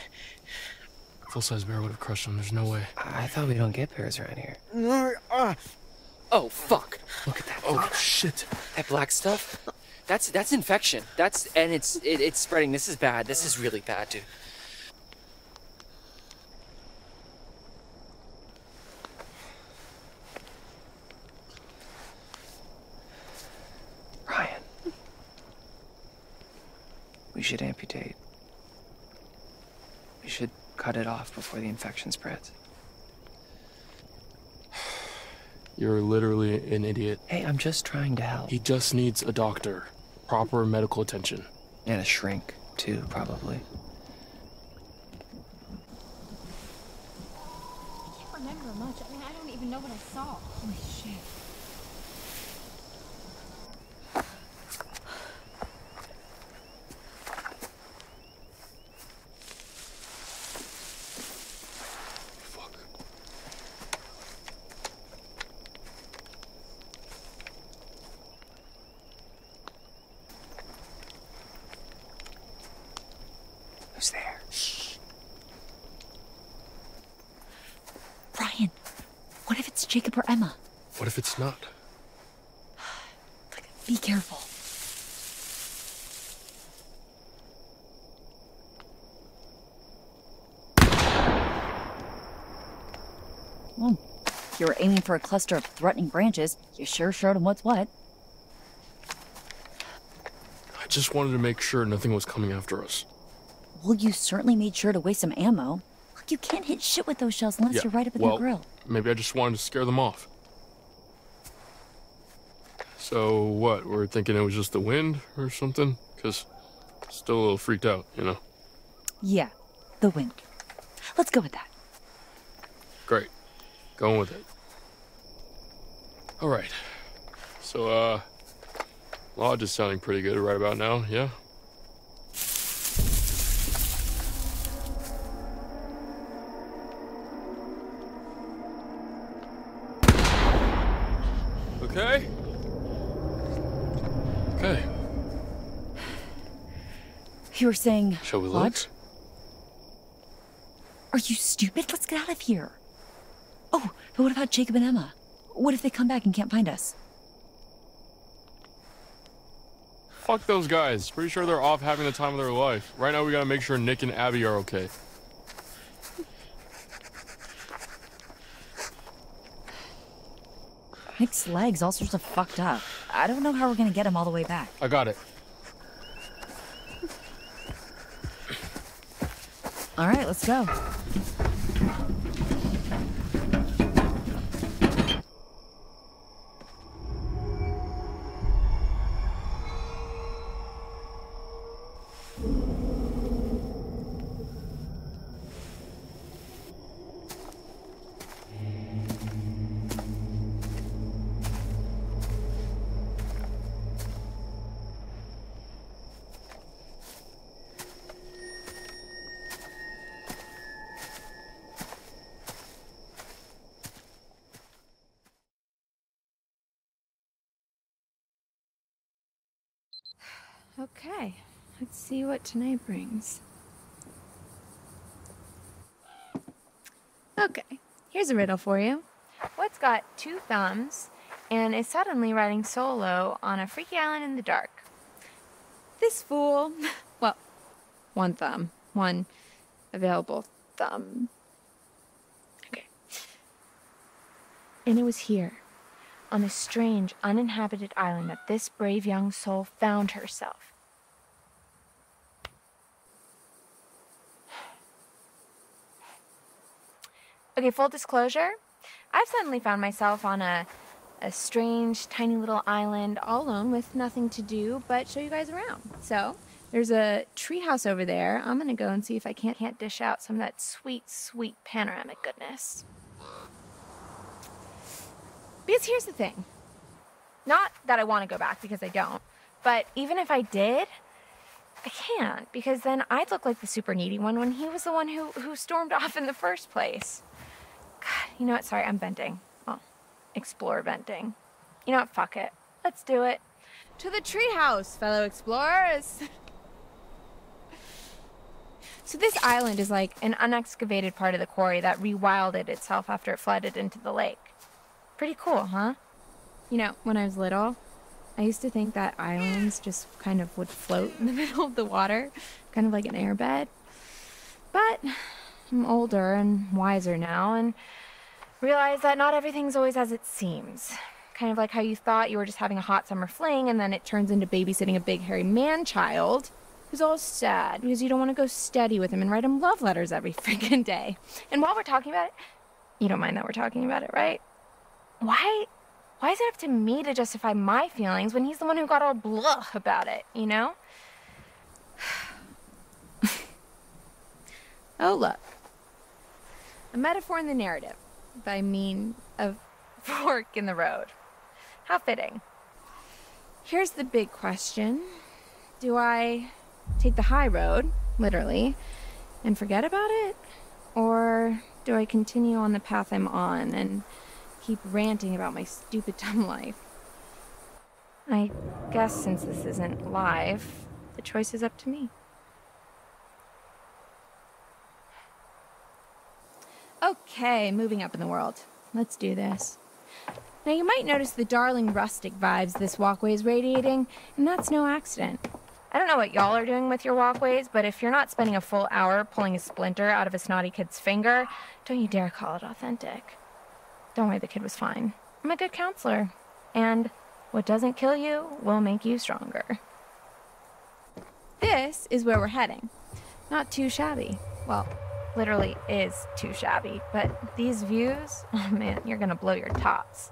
Full size bear would have crushed him. There's no way. I thought we don't get bears around here. No, ah. Oh fuck! Look at that. Oh shit! That black stuff. That's that's infection. That's and it's it, it's spreading. This is bad. This is really bad, dude. Ryan. We should amputate. We should cut it off before the infection spreads. You're literally an idiot. Hey, I'm just trying to help. He just needs a doctor, proper medical attention. And a shrink, too, probably. I can't remember much. I mean, I don't even know what I saw. Holy shit. Who's there? Ryan, what if it's Jacob or Emma? What if it's not? Be careful. Well, if you were aiming for a cluster of threatening branches, you sure showed them what's what. I just wanted to make sure nothing was coming after us. Well, you certainly made sure to waste some ammo. Look, you can't hit shit with those shells unless Yeah, you're right up in well, the grill. Maybe I just wanted to scare them off. So what? We're thinking it was just the wind or something? Cause still a little freaked out, you know. Yeah, the wind. Let's go with that. Great. Going with it. All right. So uh lodge is sounding pretty good right about now, yeah? Okay. Okay. You were saying. Shall we what? look? Are you stupid? Let's get out of here. Oh, but what about Jacob and Emma? What if they come back and can't find us? Fuck those guys. Pretty sure they're off having the time of their life. Right now we gotta make sure Nick and Abby are okay. Nick's legs all sorts of fucked up. I don't know how we're gonna get him all the way back. I got it. All right, let's go. See what tonight brings. Okay, here's a riddle for you. What's got two thumbs and is suddenly riding solo on a freaky island in the dark? This fool. Well, one thumb, one available thumb. Okay. And it was here, on this strange, uninhabited island, that this brave young soul found herself. Okay, full disclosure, I've suddenly found myself on a a strange, tiny little island all alone with nothing to do but show you guys around. So, there's a treehouse over there. I'm gonna go and see if I can't, can't dish out some of that sweet, sweet panoramic goodness. Because here's the thing not that I wanna go back because I don't, but even if I did, I can't because then I'd look like the super needy one when he was the one who, who stormed off in the first place. God, you know what? Sorry, I'm venting. Well, explore venting. You know what? Fuck it. Let's do it. To the treehouse, fellow explorers. so this island is like an unexcavated part of the quarry that rewilded itself after it flooded into the lake. Pretty cool, huh? You know, when I was little, I used to think that islands just kind of would float in the middle of the water, kind of like an airbed. But I'm older and wiser now and realize that not everything's always as it seems. Kind of like how you thought you were just having a hot summer fling and then it turns into babysitting a big hairy man child who's all sad because you don't want to go steady with him and write him love letters every freaking day. And while we're talking about it, you don't mind that we're talking about it, right? Why why is it up to me to justify my feelings when he's the one who got all blah about it, you know? oh, look. A metaphor in the narrative. by mean, of fork in the road. How fitting. Here's the big question Do I take the high road, literally, and forget about it? Or do I continue on the path I'm on and keep ranting about my stupid dumb life? I guess since this isn't live, the choice is up to me. Okay, moving up in the world. Let's do this. Now, you might notice the darling rustic vibes this walkway is radiating, and that's no accident. I don't know what y'all are doing with your walkways, but if you're not spending a full hour pulling a splinter out of a snotty kid's finger, don't you dare call it authentic. Don't worry, the kid was fine. I'm a good counselor. And what doesn't kill you will make you stronger. This is where we're heading. Not too shabby. Well, literally is too shabby, but these views, oh man, you're gonna blow your tops.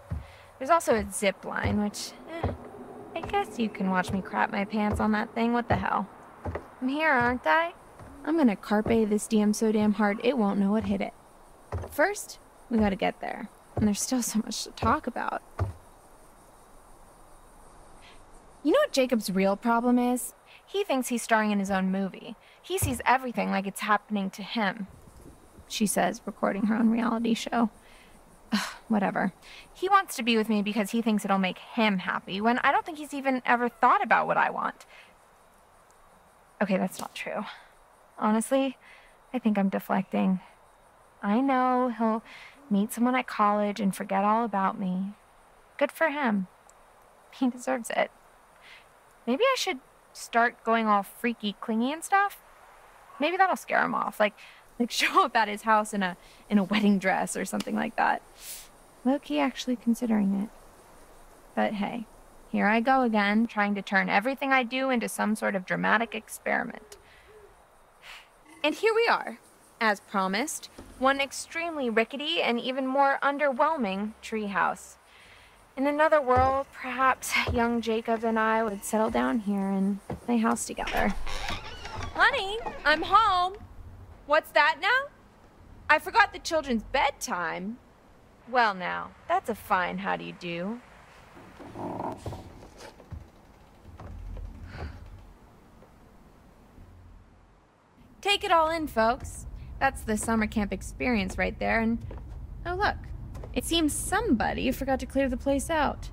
There's also a zip line, which, eh, I guess you can watch me crap my pants on that thing. What the hell? I'm here, aren't I? I'm gonna carpe this diem so damn hard it won't know what hit it. First, we gotta get there. And there's still so much to talk about. You know what Jacob's real problem is? He thinks he's starring in his own movie. He sees everything like it's happening to him. She says, recording her own reality show. Ugh, whatever. He wants to be with me because he thinks it'll make him happy, when I don't think he's even ever thought about what I want. Okay, that's not true. Honestly, I think I'm deflecting. I know he'll meet someone at college and forget all about me. Good for him. He deserves it. Maybe I should start going all freaky, clingy and stuff. Maybe that'll scare him off. Like, like show up at his house in a in a wedding dress or something like that. Low key, actually considering it. But hey, here I go again, trying to turn everything I do into some sort of dramatic experiment. And here we are, as promised, one extremely rickety and even more underwhelming treehouse. In another world, perhaps young Jacob and I would settle down here and play house together. Honey, I'm home. What's that now? I forgot the children's bedtime. Well, now, that's a fine how do you do. Take it all in, folks. That's the summer camp experience right there, and oh, look. It seems somebody forgot to clear the place out.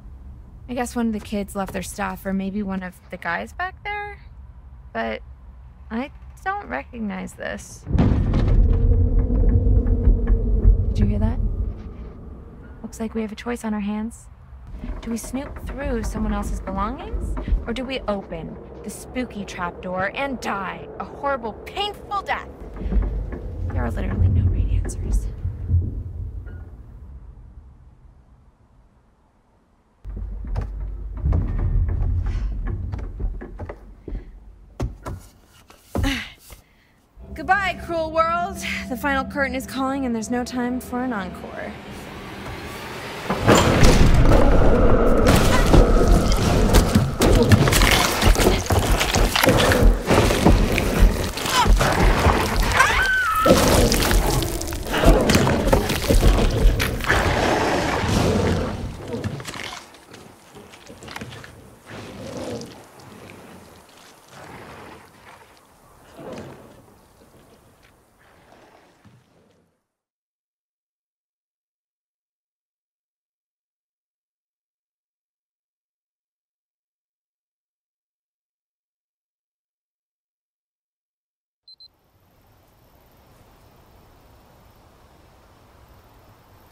I guess one of the kids left their stuff, or maybe one of the guys back there? but I don't recognize this. Did you hear that? Looks like we have a choice on our hands. Do we snoop through someone else's belongings? Or do we open the spooky trapdoor and die a horrible, painful death? There are literally no right answers. Goodbye, cruel world. The final curtain is calling, and there's no time for an encore.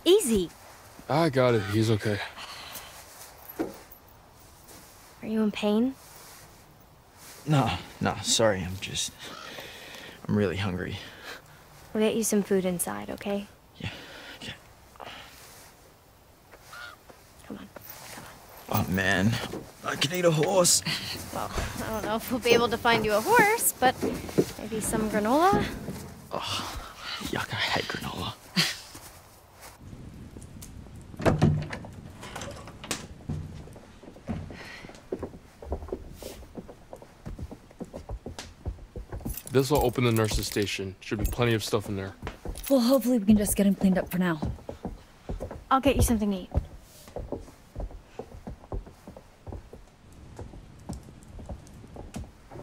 Easy. I got it. He's okay. Are you in pain? No, no, sorry. I'm just. I'm really hungry. We'll get you some food inside, okay? Yeah, okay. Come on. Oh, man. I can eat a horse. Well, I don't know if we'll be able to find you a horse, but maybe some granola? Oh, yuck. I hate granola. This will open the nurse's station. Should be plenty of stuff in there. Well, hopefully we can just get him cleaned up for now. I'll get you something to eat.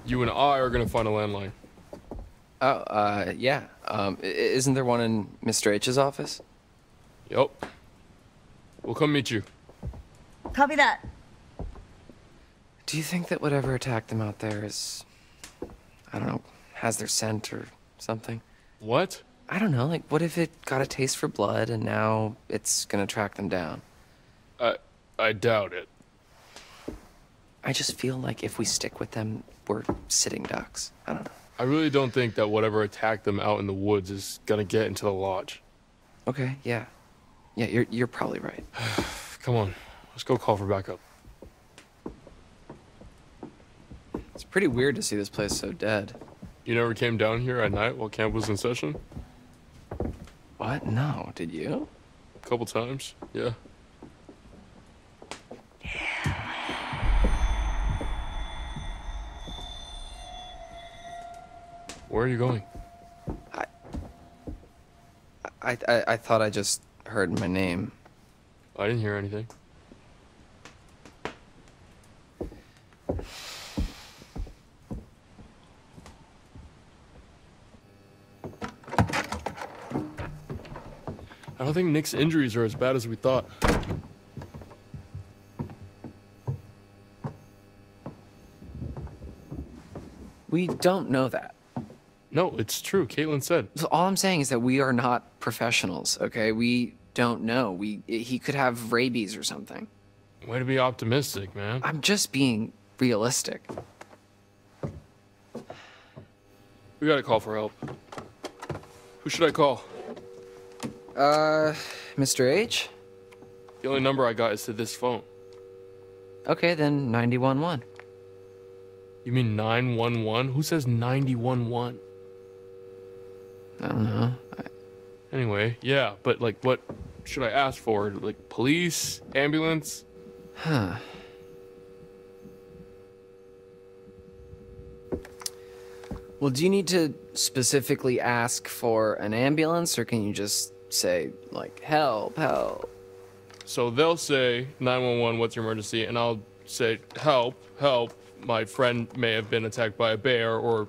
You and I are gonna find a landline. Oh, uh, yeah. Um, isn't there one in Mr. H's office? Yep. We'll come meet you. Copy that. Do you think that whatever attacked them out there is, I don't know, has their scent or something? What? I don't know. Like, what if it got a taste for blood and now it's gonna track them down? I I doubt it. I just feel like if we stick with them, we're sitting ducks. I don't know. I really don't think that whatever attacked them out in the woods is gonna get into the lodge. Okay, yeah. Yeah, you're you're probably right. Come on, let's go call for backup. It's pretty weird to see this place so dead. You never came down here at night while camp was in session? What? No, did you? A couple times, yeah. Where are you going? I, I I thought I just heard my name. I didn't hear anything. I don't think Nick's injuries are as bad as we thought. We don't know that. No, it's true. Kaitlyn said. So all I'm saying is that we are not professionals, okay? We don't know. We he could have rabies or something. Way to be optimistic, man. I'm just being realistic. We gotta call for help. Who should I call? Uh, Mr. H? The only number I got is to this phone. Okay, then 911. You mean 911? Who says 911? I don't know. Anyway, yeah, but like, what should I ask for? Like, police? Ambulance? Huh. Well, do you need to specifically ask for an ambulance, or can you just say, like, help, help? So they'll say 911, what's your emergency? And I'll say, help, help. My friend may have been attacked by a bear, or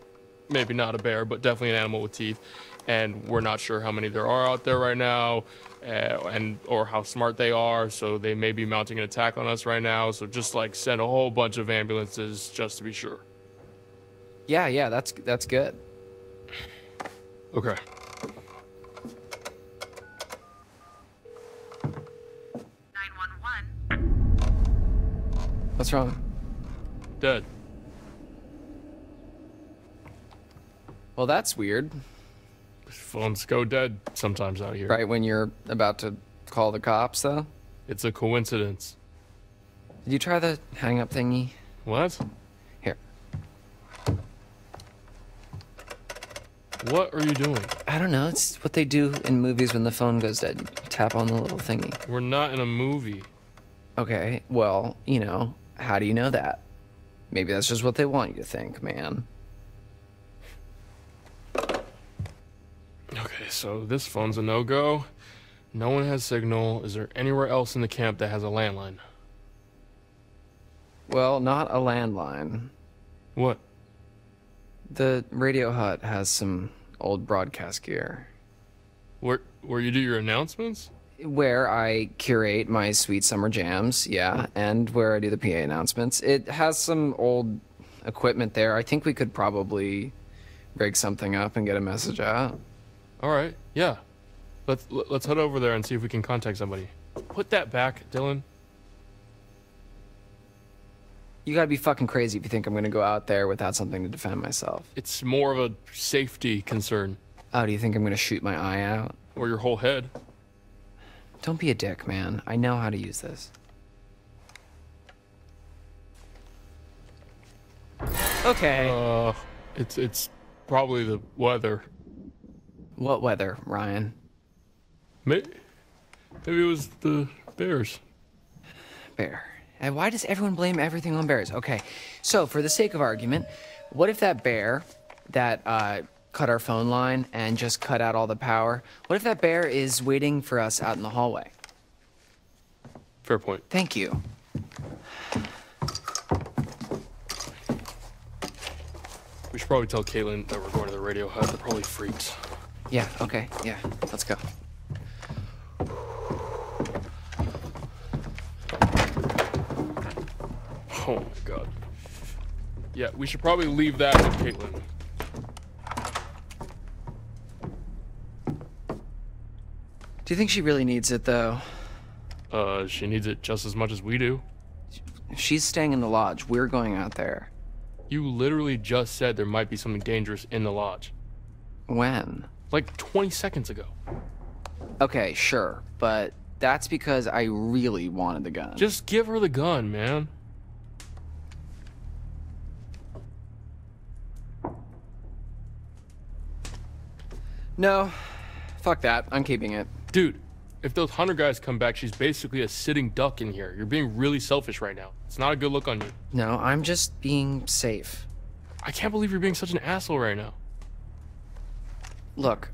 maybe not a bear, but definitely an animal with teeth. And we're not sure how many there are out there right now, uh, and or how smart they are. So they may be mounting an attack on us right now. So just like send a whole bunch of ambulances just to be sure. Yeah, yeah, that's that's good. Okay. What's wrong? Dead. Well, that's weird. Phones go dead sometimes out here. Right when you're about to call the cops, though? It's a coincidence. Did you try the hang up thingy? What? Here. What are you doing? I don't know. It's what they do in movies when the phone goes dead. You tap on the little thingy. We're not in a movie. Okay, well, you know, how do you know that? Maybe that's just what they want you to think, man. Okay, so this phone's a no-go. No one has signal. Is there anywhere else in the camp that has a landline? Well, not a landline. What? The radio hut has some old broadcast gear. Where where you do your announcements? Where I curate my sweet summer jams, yeah, mm. and where I do the PA announcements. It has some old equipment there. I think we could probably rig something up and get a message out. All right. Yeah. Let's let's head over there and see if we can contact somebody. Put that back, Dylan. You gotta be fucking crazy if you think I'm gonna go out there without something to defend myself. It's more of a safety concern. Oh, do you think I'm gonna shoot my eye out? Or your whole head. Don't be a dick, man. I know how to use this. Okay. Uh, it's it's probably the weather. What weather, Ryan? Maybe, maybe it was the bears. Bear. And why does everyone blame everything on bears? Okay, so for the sake of argument, what if that bear that uh, cut our phone line and just cut out all the power, what if that bear is waiting for us out in the hallway? Fair point. Thank you. We should probably tell Kaitlyn that we're going to the radio hut. They're probably freaked. Yeah, okay, yeah, let's go. Oh my god. Yeah, we should probably leave that with Kaitlyn. Do you think she really needs it, though? Uh, she needs it just as much as we do. She's staying in the lodge. We're going out there. You literally just said there might be something dangerous in the lodge. When? Like 20 seconds ago. Okay, sure, but that's because I really wanted the gun. Just give her the gun, man. No, fuck that. I'm keeping it. Dude, if those hunter guys come back, she's basically a sitting duck in here. You're being really selfish right now. It's not a good look on you. No, I'm just being safe. I can't believe you're being such an asshole right now. Look,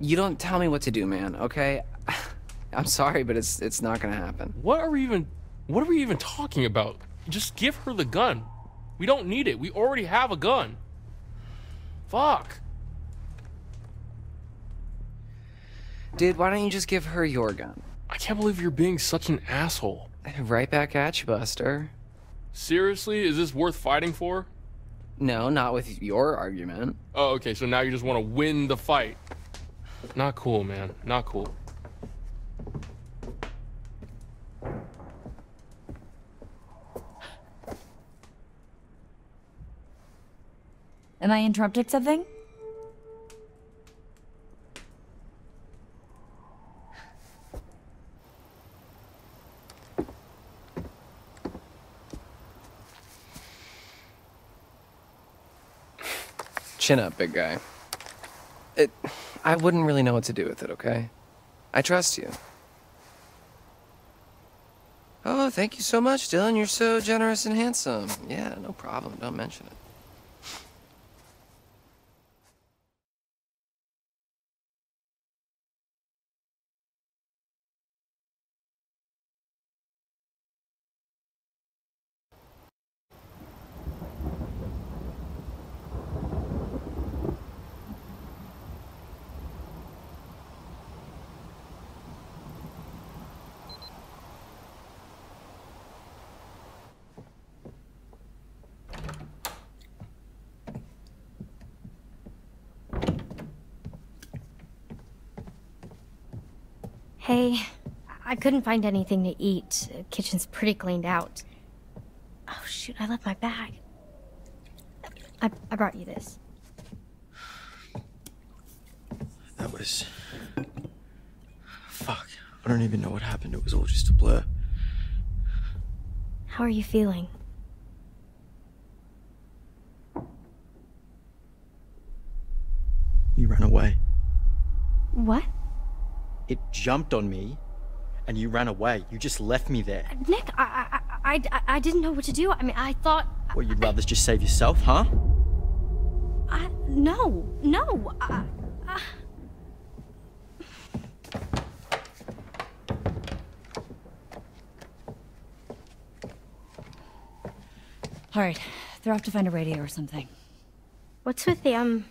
you don't tell me what to do, man, okay? I'm sorry, but it's it's not gonna happen. What are we even what are we even talking about? Just give her the gun. We don't need it. We already have a gun. Fuck. Dude, why don't you just give her your gun? I can't believe you're being such an asshole. Right back at you, Buster. Seriously, is this worth fighting for? No, not with your argument. Oh, okay, so now you just want to win the fight. Not cool, man. Not cool. Am I interrupting something? Chin up, big guy. It, I wouldn't really know what to do with it, okay? I trust you. Oh, thank you so much, Dylan. You're so generous and handsome. Yeah, no problem. Don't mention it. Hey, I couldn't find anything to eat. The kitchen's pretty cleaned out. Oh, shoot, I left my bag. I, I brought you this. That was. Fuck. I don't even know what happened. It was all just a blur. How are you feeling? You ran away. What? It jumped on me, and you ran away. You just left me there. Nick, I, I, I, I, I didn't know what to do. I mean, I thought. Well, you'd rather just save yourself, huh? I, no, no. I, I... All right, they're off to find a radio or something. What's with the, um,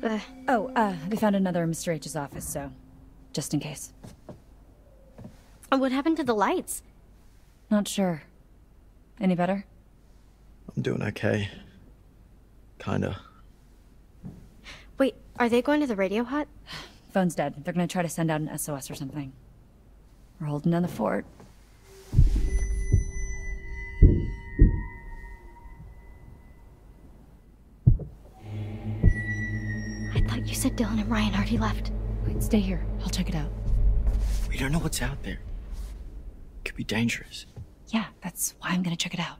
the... Oh, uh, they found another in Mr. H's office, so just in case. What happened to the lights? Not sure. Any better? I'm doing okay. Kinda. Wait, are they going to the radio hut? Phone's dead. They're gonna try to send out an SOS or something. We're holding down the fort. I thought you said Dylan and Ryan already left. Stay here. I'll check it out. We don't know what's out there. It Could be dangerous. Yeah, that's why I'm gonna check it out.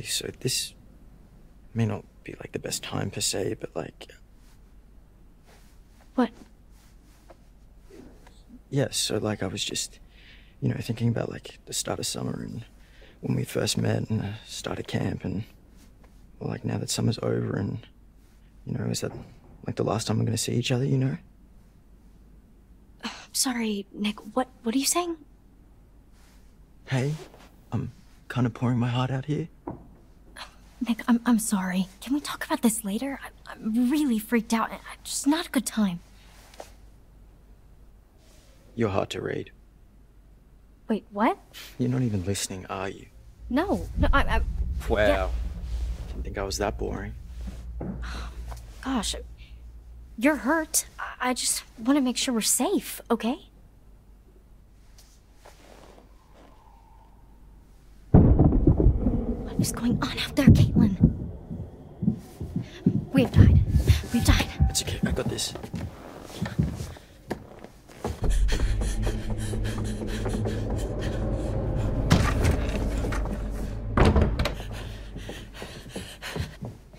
Hey, so this may not be like the best time per se, but like, What? yeah, so like I was just, you know, thinking about like the start of summer and when we first met and the start camp and well, like now that summer's over and, you know, is that like the last time we're gonna see each other, you know? Sorry, Nick. What What are you saying? Hey, I'm kind of pouring my heart out here. Nick, I'm I'm sorry. Can we talk about this later? I'm, I'm really freaked out. It's just not a good time. You're hard to read. Wait, what? You're not even listening, are you? No, no. I, I Wow. Didn't think I was that boring. gosh, you're hurt. I, I just want to make sure we're safe. Okay? Is going on out there, Kaitlyn? We have died. We've died. It's okay, I got this.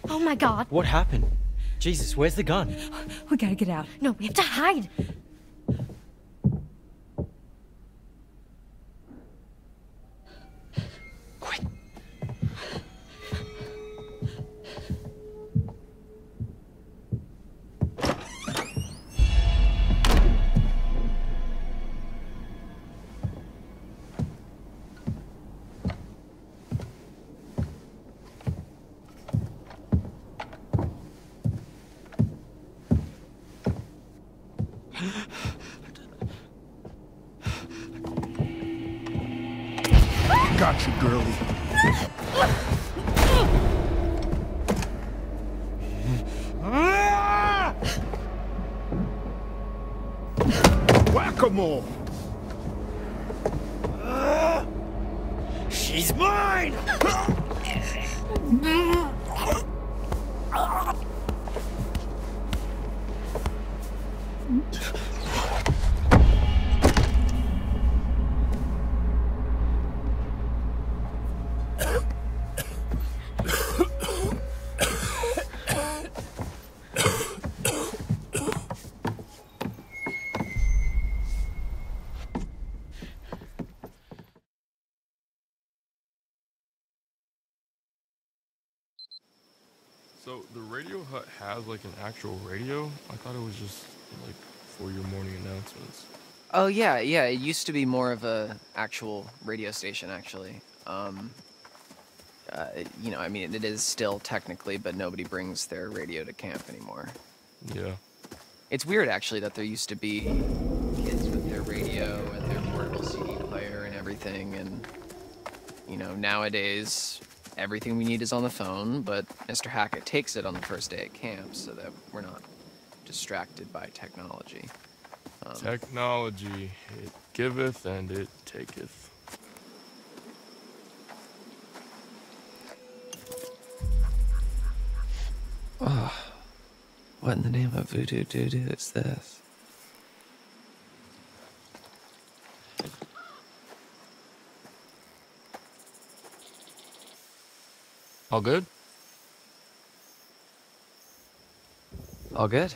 Oh my god. What happened? Jesus, where's the gun? We gotta get out. No, we have to hide. Radio Hut has like an actual radio? I thought it was just like for your morning announcements. Oh yeah, yeah. It used to be more of a actual radio station, actually. Um, uh, you know, I mean, it is still technically, but nobody brings their radio to camp anymore. Yeah. It's weird, actually, that there used to be kids with their radio and their portable CD player and everything, and you know, nowadays everything we need is on the phone. But Mr. Hackett takes it on the first day at camp, so that we're not distracted by technology. Um, Technology, it giveth and it taketh. Oh, what in the name of voodoo doo-doo is this? All good? All good?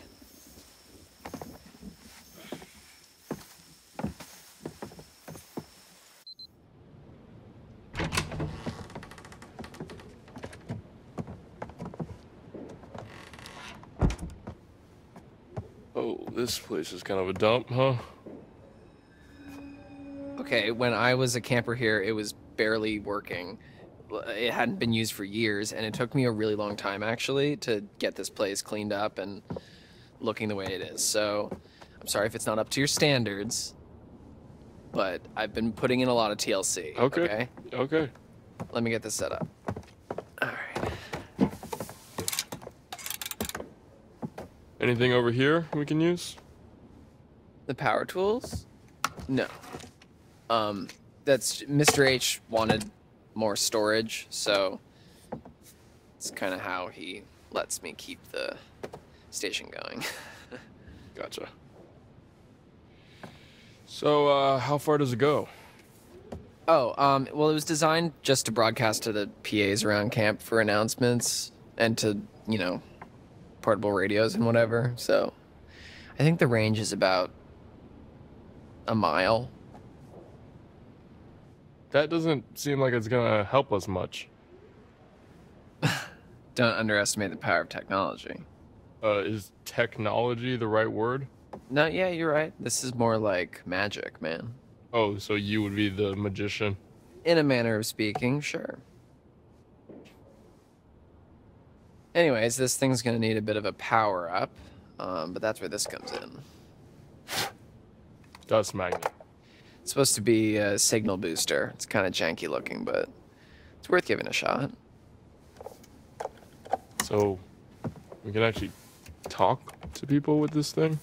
Oh, this place is kind of a dump, huh? Okay, when I was a camper here, it was barely working. It hadn't been used for years, and it took me a really long time actually to get this place cleaned up and looking the way it is. So, I'm sorry if it's not up to your standards, but I've been putting in a lot of TLC. Okay. Okay. Okay. Let me get this set up. All right. Anything over here we can use? The power tools? No. Um, that's Mr. H wanted more storage, so it's kind of how he lets me keep the station going. Gotcha. So, uh, how far does it go? Oh, um, well, it was designed just to broadcast to the PAs around camp for announcements and to, you know, portable radios and whatever. So, I think the range is about a mile. That doesn't seem like it's gonna help us much. Don't underestimate the power of technology. Uh, is technology the right word? No, yeah, you're right. This is more like magic, man. Oh, so you would be the magician? In a manner of speaking, sure. Anyways, this thing's gonna need a bit of a power up, um, but that's where this comes in. Dust magnet. It's supposed to be a signal booster. It's kind of janky looking, but it's worth giving a shot. So, we can actually talk to people with this thing?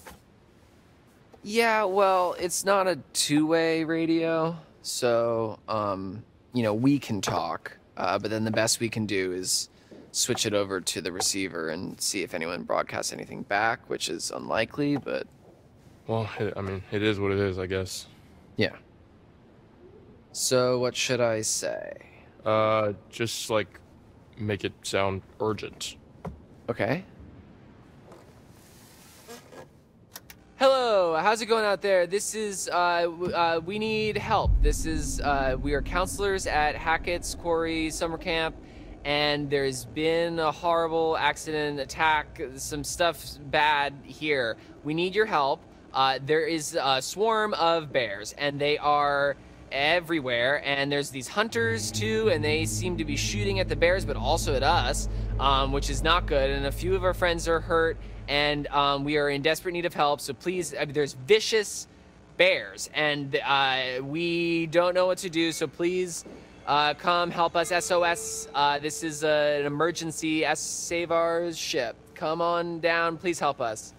Yeah, well, it's not a two-way radio, so um, you know we can talk, uh, but then the best we can do is switch it over to the receiver and see if anyone broadcasts anything back, which is unlikely, but Well, I mean, it is what it is, I guess. Yeah. So what should I say? Uh, just like make it sound urgent. Okay. Hello, how's it going out there? This is, uh, w- uh, we need help. This is, uh, we are counselors at Hackett's Quarry Summer Camp, and there's been a horrible accident, attack, some stuff bad here. We need your help. Uh, there is a swarm of bears, and they are everywhere, and there's these hunters too, and they seem to be shooting at the bears, but also at us, um, which is not good, and a few of our friends are hurt, and um, we are in desperate need of help. So please, I mean, there's vicious bears, and uh, we don't know what to do. So please, uh, come help us. SOS. Uh, this is an emergency. S- save our ship. Come on down. Please help us.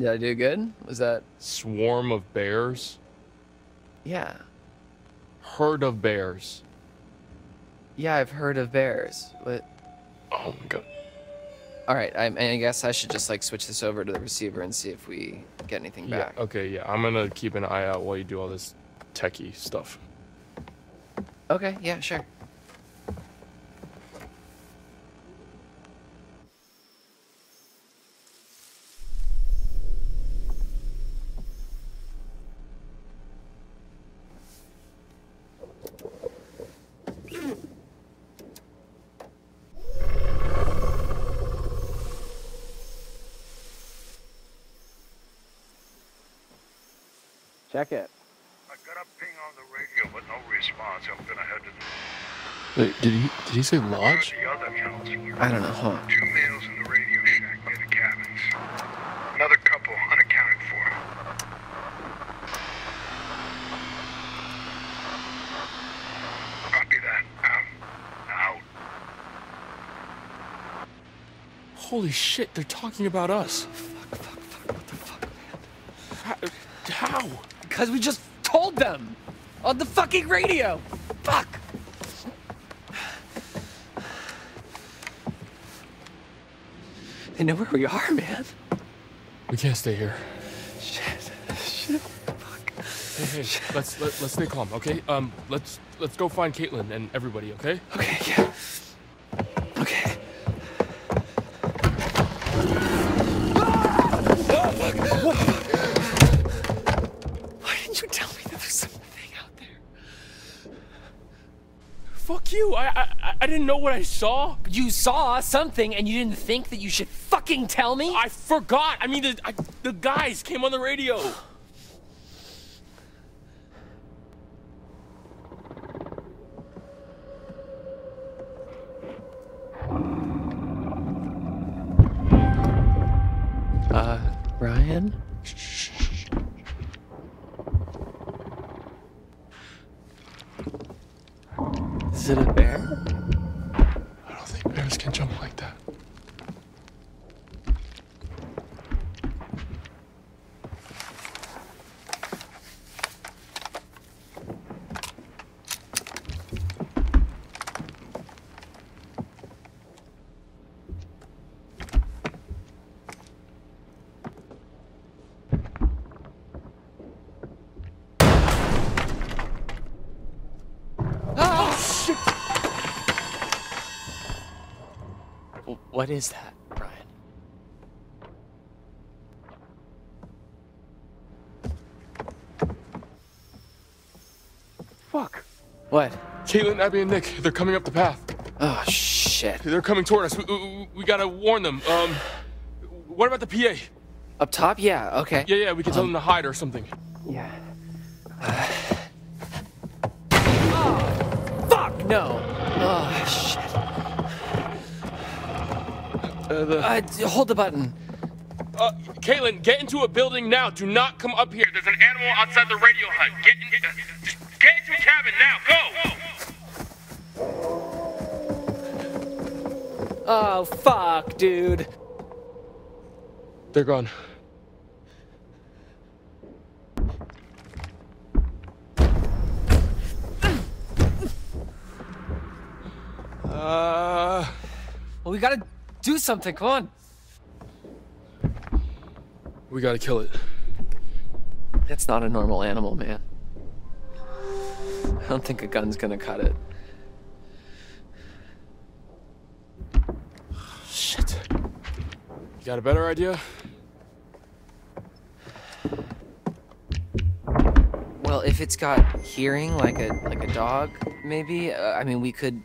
Did I do good? Was that Swarm of bears? Yeah. Herd of bears. Yeah, I've heard of bears, but. Oh my god. All right, I, I guess I should just like switch this over to the receiver and see if we get anything Yeah, back. okay, yeah. I'm gonna keep an eye out while you do all this techie stuff. Okay, yeah, sure. Check it. I got a ping on the radio, but no response. I'm gonna head to Wait, did he did he say lodge? the other counselor. I don't know, huh? Two males in the radio shack near the cabins. Another couple unaccounted for. Copy that. Out. Out. Holy shit, they're talking about us. Fuck, fuck, fuck, what the fuck, man? How? Because we just told them on the fucking radio. Fuck. They know where we are, man. We can't stay here. Shit. Shit. Hey, hey, let's let, let's stay calm, okay? Um, let's let's go find Kaitlyn and everybody, okay? Okay, yeah. Didn't know what I saw. You saw something and you didn't think that you should fucking tell me? I forgot. I mean, the I, the guys came on the radio. Uh, Ryan? Is it a bear? Think bears What is that, Ryan? Fuck. What? Kaitlyn, Abby, and Nick, they're coming up the path. Oh, shit. They're coming toward us. We, we, we gotta warn them. Um, what about the PA? Up top? Yeah, okay. Yeah, yeah, we can tell them to hide or something. Yeah. Fuck, no! Oh, shit. Uh, the... Uh, hold the button. Uh, Kaitlyn, get into a building now. Do not come up here. There's an animal outside the radio hut. Get in, uh, just get into a cabin now. Go. Oh, fuck, dude. They're gone. Uh. Well, we gotta do something. Come on. We gotta kill it. That's not a normal animal, man. I don't think a gun's gonna cut it. Shit. You got a better idea? Well, if it's got hearing like a like a dog, maybe. Uh, I mean, we could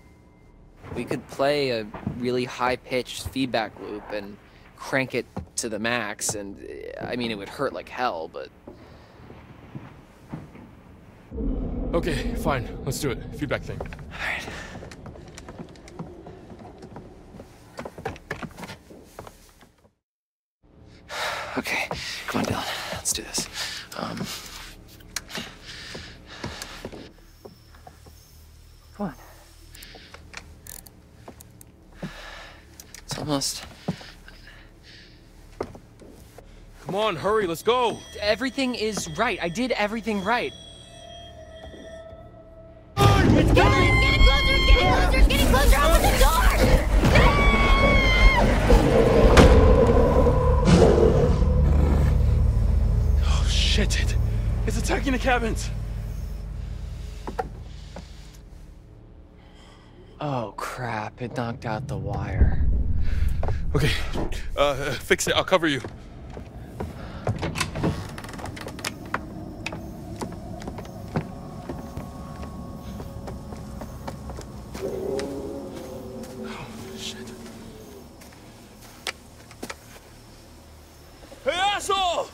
we could play a really high-pitched feedback loop and crank it to the max, and I mean, it would hurt like hell, but Okay, fine. Let's do it. Feedback thing. Alright. Okay, come on, Dylan. Let's do this. Um, come on. It's almost. Come on, hurry, let's go. Everything is right. I did everything right. It's getting, it's getting closer, it's getting closer, it's getting closer. Open the door! Oh, shit. It, it's attacking the cabins. Oh crap! It knocked out the wire. Okay, uh, fix it. I'll cover you. Oh, shit. Hey, asshole!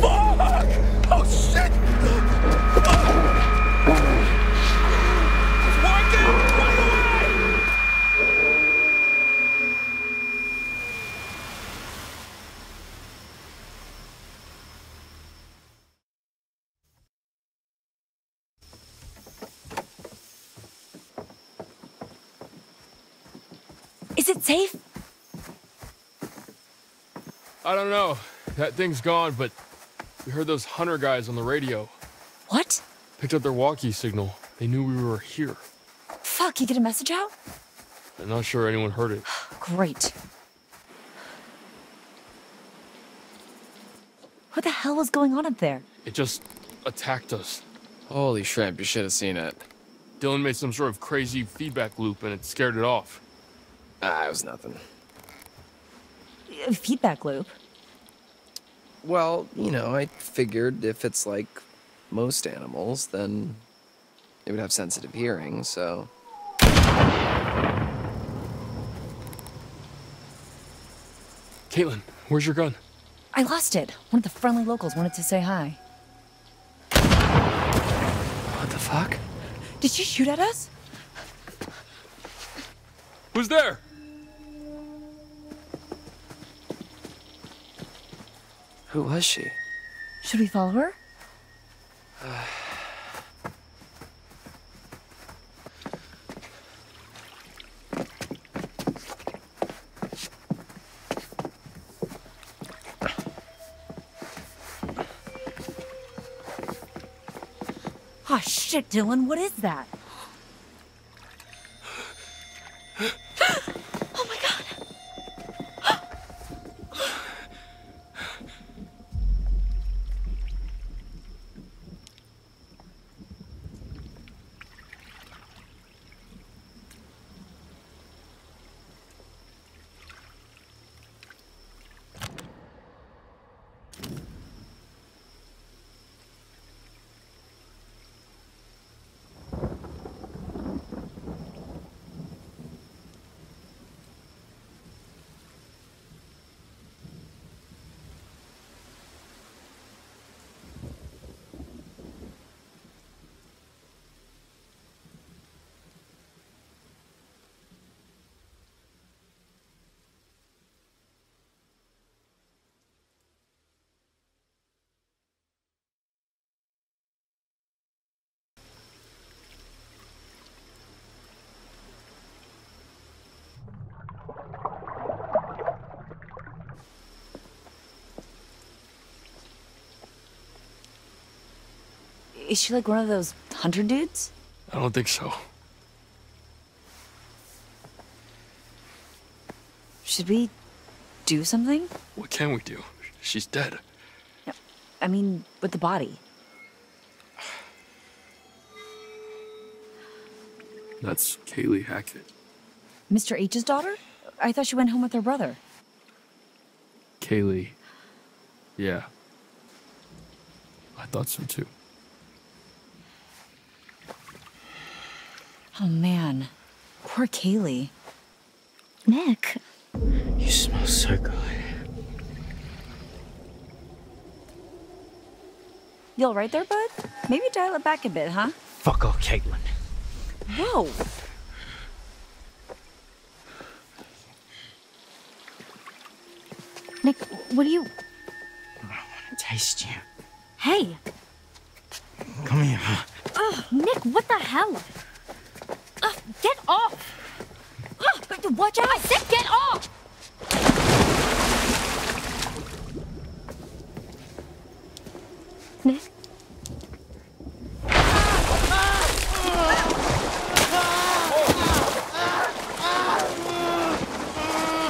Fuck! Oh shit! It's working! Right away! Is it safe? I don't know. That thing's gone, but we heard those hunter guys on the radio. What? Picked up their walkie signal. They knew we were here. Fuck, you get a message out? I'm not sure anyone heard it. Great. What the hell was going on up there? It just attacked us. Holy shrimp! You should have seen it. Dylan made some sort of crazy feedback loop and it scared it off. Ah, it was nothing. A feedback loop. Well, you know, I figured if it's like most animals, then it would have sensitive hearing, so. Kaitlyn, where's your gun? I lost it. One of the friendly locals wanted to say hi. What the fuck? Did she shoot at us? Who's there? Who was she? Should we follow her? Oh shit, Dylan, what is that? Is she like one of those hunter dudes? I don't think so. Should we do something? What can we do? She's dead. I mean, with the body. That's Kaylee Hackett. Mr. H's daughter? I thought she went home with her brother. Kaylee. Yeah. I thought so too. Oh man. Poor Kaylee. Nick. You smell so good. You all right there, bud? Maybe dial it back a bit, huh? Fuck off, Kaitlyn. Whoa. Nick, what do you. I want to taste you. Hey! Come here. Ugh, Nick, what the hell? Get off! Ugh, watch out! I said get off! Nick?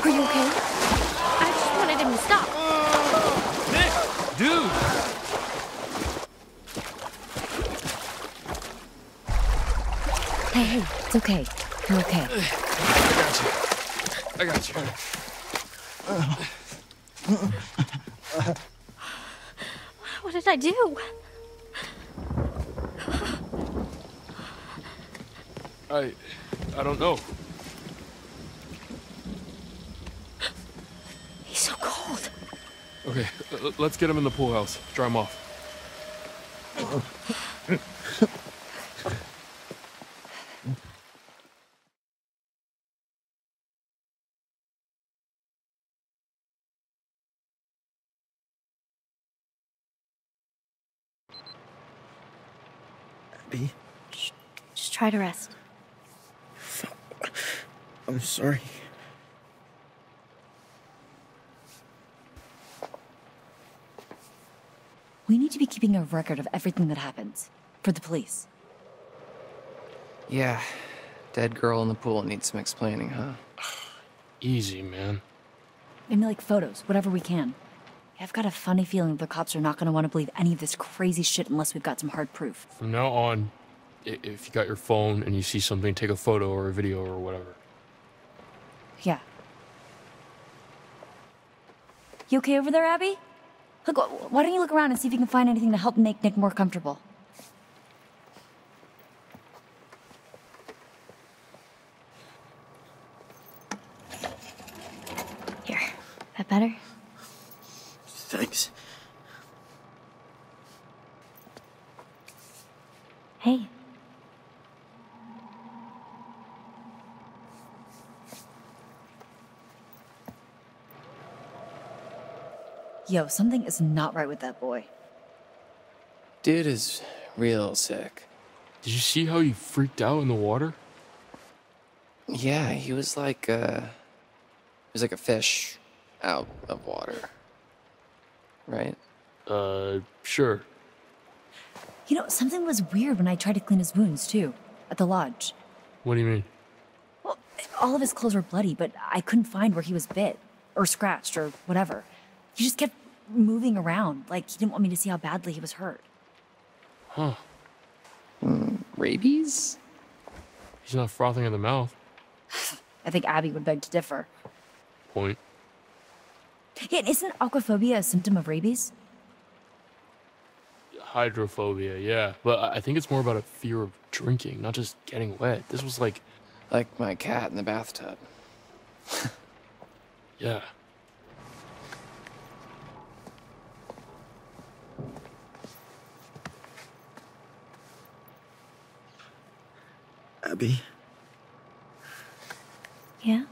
Are you okay? I just wanted him to stop. Nick! Dude! Hey, hey, it's okay. You're okay. I got you. What did I do? I. I don't know. He's so cold. Okay, let's get him in the pool house. Dry him off. Abby, Just try to rest. I'm sorry. We need to be keeping a record of everything that happens. For the police. Yeah. Dead girl in the pool needs some explaining, huh? Easy, man. Maybe like photos, whatever we can. I've got a funny feeling the cops are not gonna want to believe any of this crazy shit unless we've got some hard proof. From now on, i- if you got your phone and you see something, take a photo or a video or whatever. Yeah. You okay over there, Abby? Look, why don't you look around and see if you can find anything to help make Nick more comfortable? Here. That better? Thanks. Hey. Yo, something is not right with that boy. Dude is real sick. Did you see how he freaked out in the water? Yeah, he was like, uh. He was like a fish out of water. Right? Uh, sure. You know, something was weird when I tried to clean his wounds, too, at the lodge. What do you mean? Well, All of his clothes were bloody, but I couldn't find where he was bit, or scratched, or whatever. He just kept moving around, like he didn't want me to see how badly he was hurt. Huh. Mm, rabies? He's not frothing at the mouth. I think Abby would beg to differ. Point. Yeah, isn't aquaphobia a symptom of rabies? Hydrophobia, yeah. But I I think it's more about a fear of drinking, not just getting wet. This was like. Like my cat in the bathtub. Yeah. Abby, Yeah?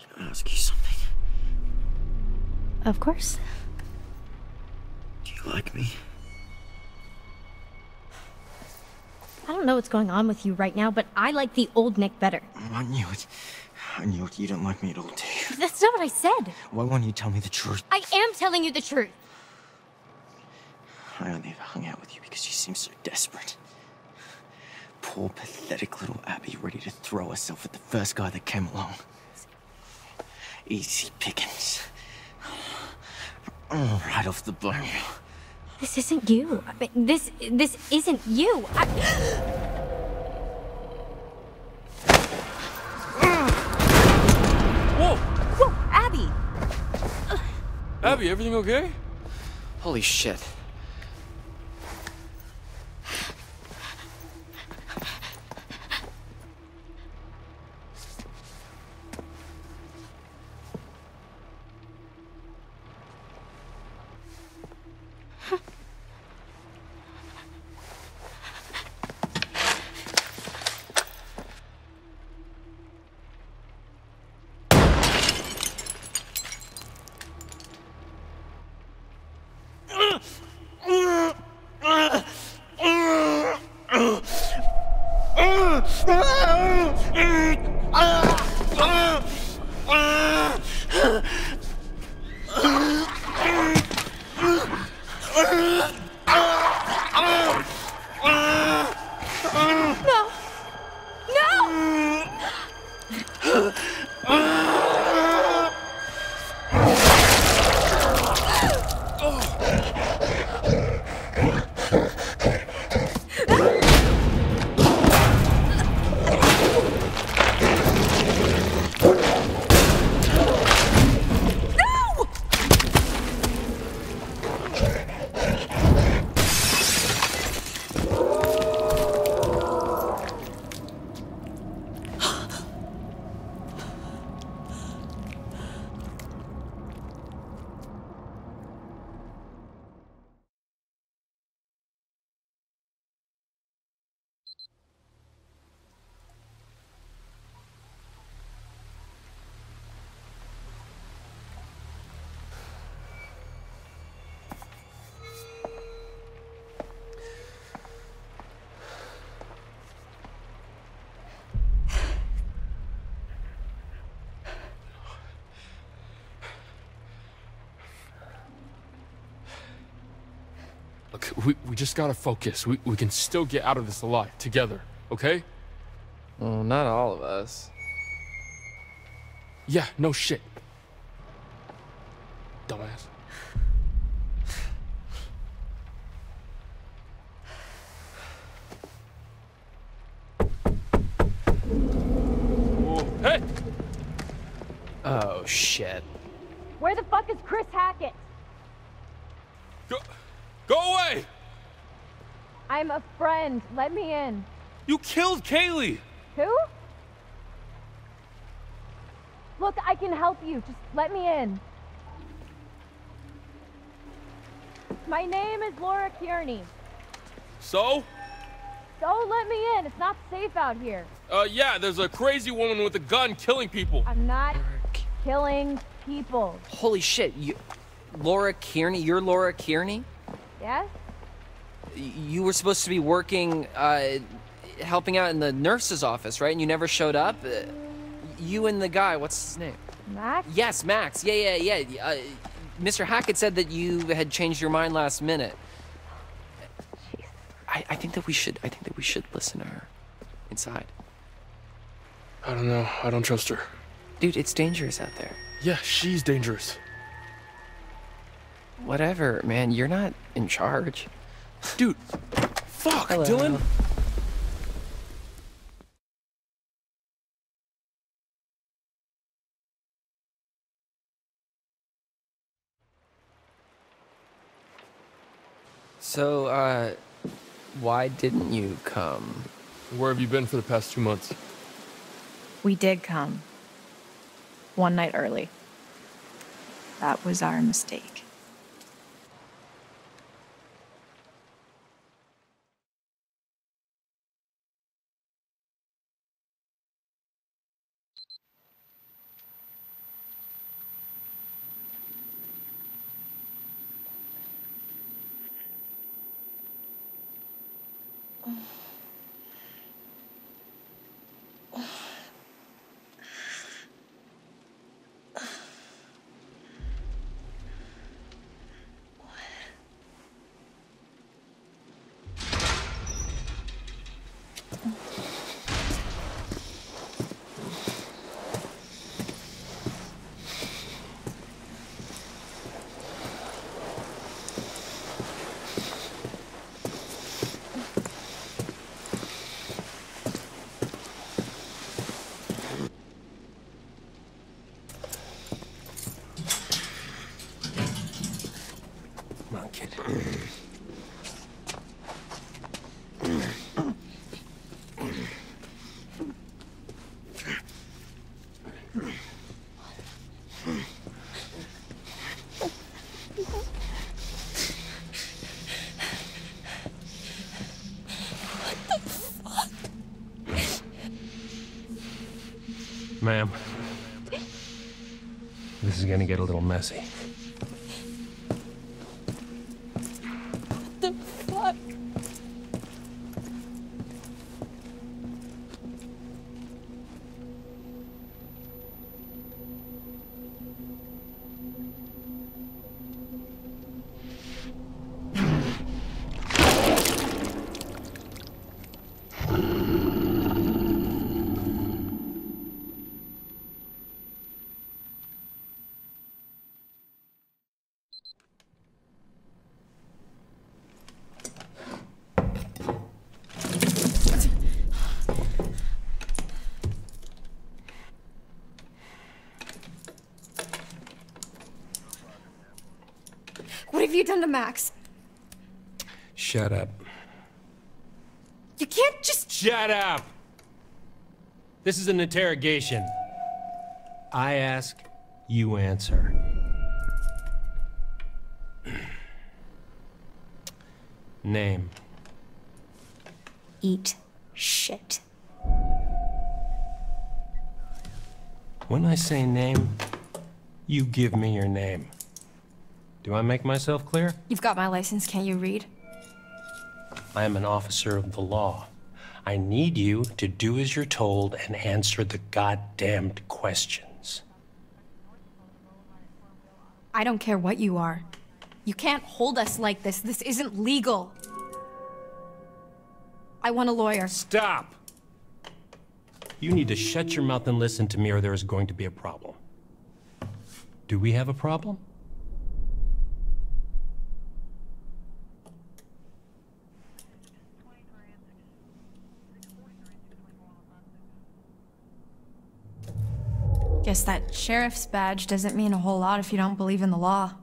can I ask you something? Of course. Do you like me? I don't know what's going on with you right now, but I like the old Nick better. Oh, I knew it. I knew it. You don't like me at all, do you? That's not what I said. Why won't you tell me the truth? I am telling you the truth. I only ever hung out with you because you seem so desperate. Poor, pathetic little Abby ready to throw herself at the first guy that came along. Easy pickings. Right off the blow. This isn't you. I mean, this this isn't you. I... Whoa! Whoa, Abby! Abby, everything okay? Holy shit. We, just gotta focus. We, we can still get out of this alive, together, okay? Well, not all of us. Yeah, no shit. Dumbass. Whoa, Hey! Oh, shit. Where the fuck is Chris Hackett? Go, go away! I'm a friend. Let me in. You killed Kaylee! Who? Look, I can help you. Just let me in. My name is Laura Kearney. So? So let me in. It's not safe out here. Uh, yeah, there's a crazy woman with a gun killing people. I'm not killing people. Holy shit, you... Laura Kearney? You're Laura Kearney? Yes? Y- You were supposed to be working, uh, helping out in the nurse's office, right? And you never showed up? Uh, you and the guy, what's his name? Max? Yes, Max. Yeah, yeah, yeah. Uh, Mr. Hackett said that you had changed your mind last minute. I, I think that we should. I think that we should listen to her. Inside, I don't know. I don't trust her. dude. It's dangerous out there. Yeah, she's dangerous. Whatever, man. You're not in charge. Dude, fuck, Hello. Dylan. So, uh, why didn't you come? Where have you been for the past two months? We did come. One night early. That was our mistake. This gonna get a little messy. What have you done to Max? Shut up. You can't just. Shut up! This is an interrogation. I ask, you answer. Name. Eat shit. When I say name, you give me your name. Do I make myself clear? You've got my license, can't you read? I am an officer of the law. I need you to do as you're told and answer the goddamned questions. I don't care what you are. You can't hold us like this. This isn't legal. I want a lawyer. Stop! You need to shut your mouth and listen to me, or there is going to be a problem. Do we have a problem? Guess that sheriff's badge doesn't mean a whole lot if you don't believe in the law.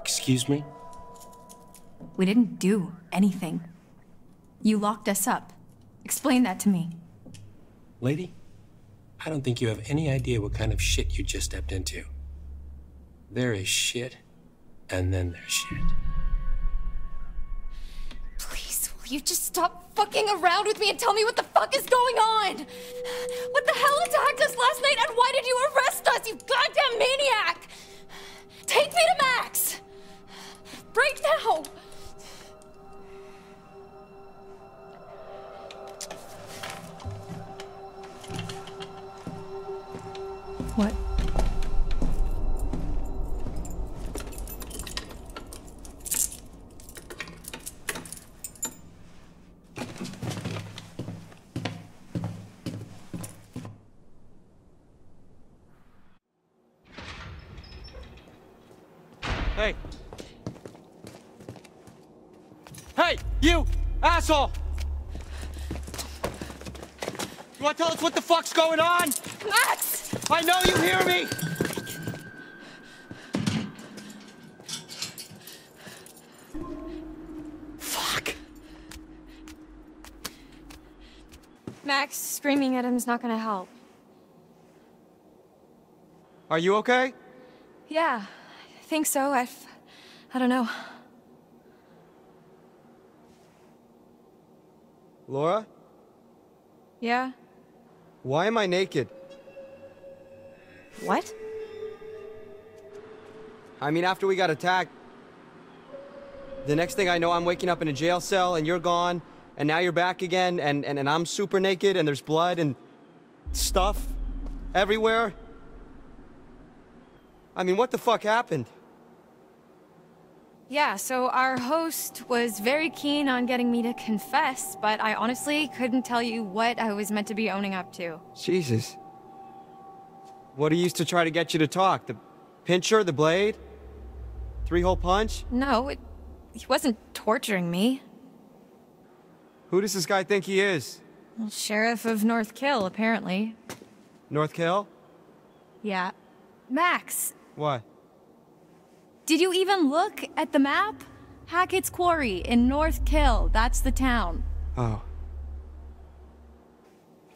Excuse me? We didn't do anything. You locked us up. Explain that to me. Lady, I don't think you have any idea what kind of shit you just stepped into. There is shit, and then there's shit. Will you just stop fucking around with me and tell me what the fuck is going on? What the hell attacked us last night and why did you arrest us, you goddamn maniac? Take me to Max! Right now! Asshole! You want to tell us what the fuck's going on? Max! I know you hear me! Fuck. Max, screaming at him's not gonna help. Are you okay? Yeah, I think so. I, I don't know. Laura, Yeah? why am I naked? What? I mean, after we got attacked, the next thing I know, I'm waking up in a jail cell and you're gone, and now you're back again, and, and, and I'm super naked, and there's blood and stuff everywhere. I mean, what the fuck happened? Yeah, so our host was very keen on getting me to confess, but I honestly couldn't tell you what I was meant to be owning up to. Jesus. What he used to try to get you to talk? The pincher, the blade? Three hole punch? No, it, he wasn't torturing me. Who does this guy think he is? Well, Sheriff of North Kill, apparently. North Kill? Yeah. Max, What? Did you even look at the map? Hackett's Quarry in North Kill. That's the town. Oh.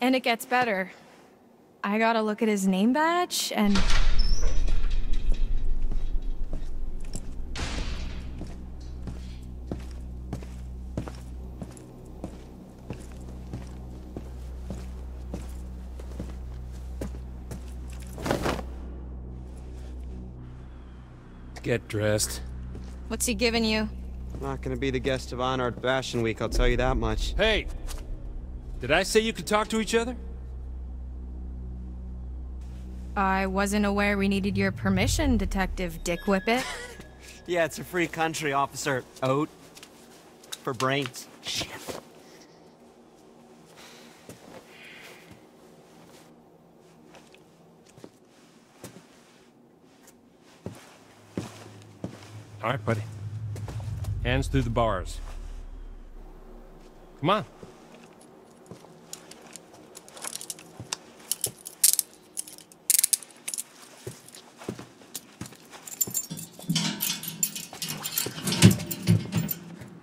And it gets better. I gotta look at his name badge and. Get dressed. What's he giving you? Not gonna be the guest of honor at Fashion Week, I'll tell you that much. Hey! Did I say you could talk to each other? I wasn't aware we needed your permission, Detective Dick Whippet. Yeah, it's a free country, Officer Oat. For brains. Shit. All right, buddy. Hands through the bars. Come on.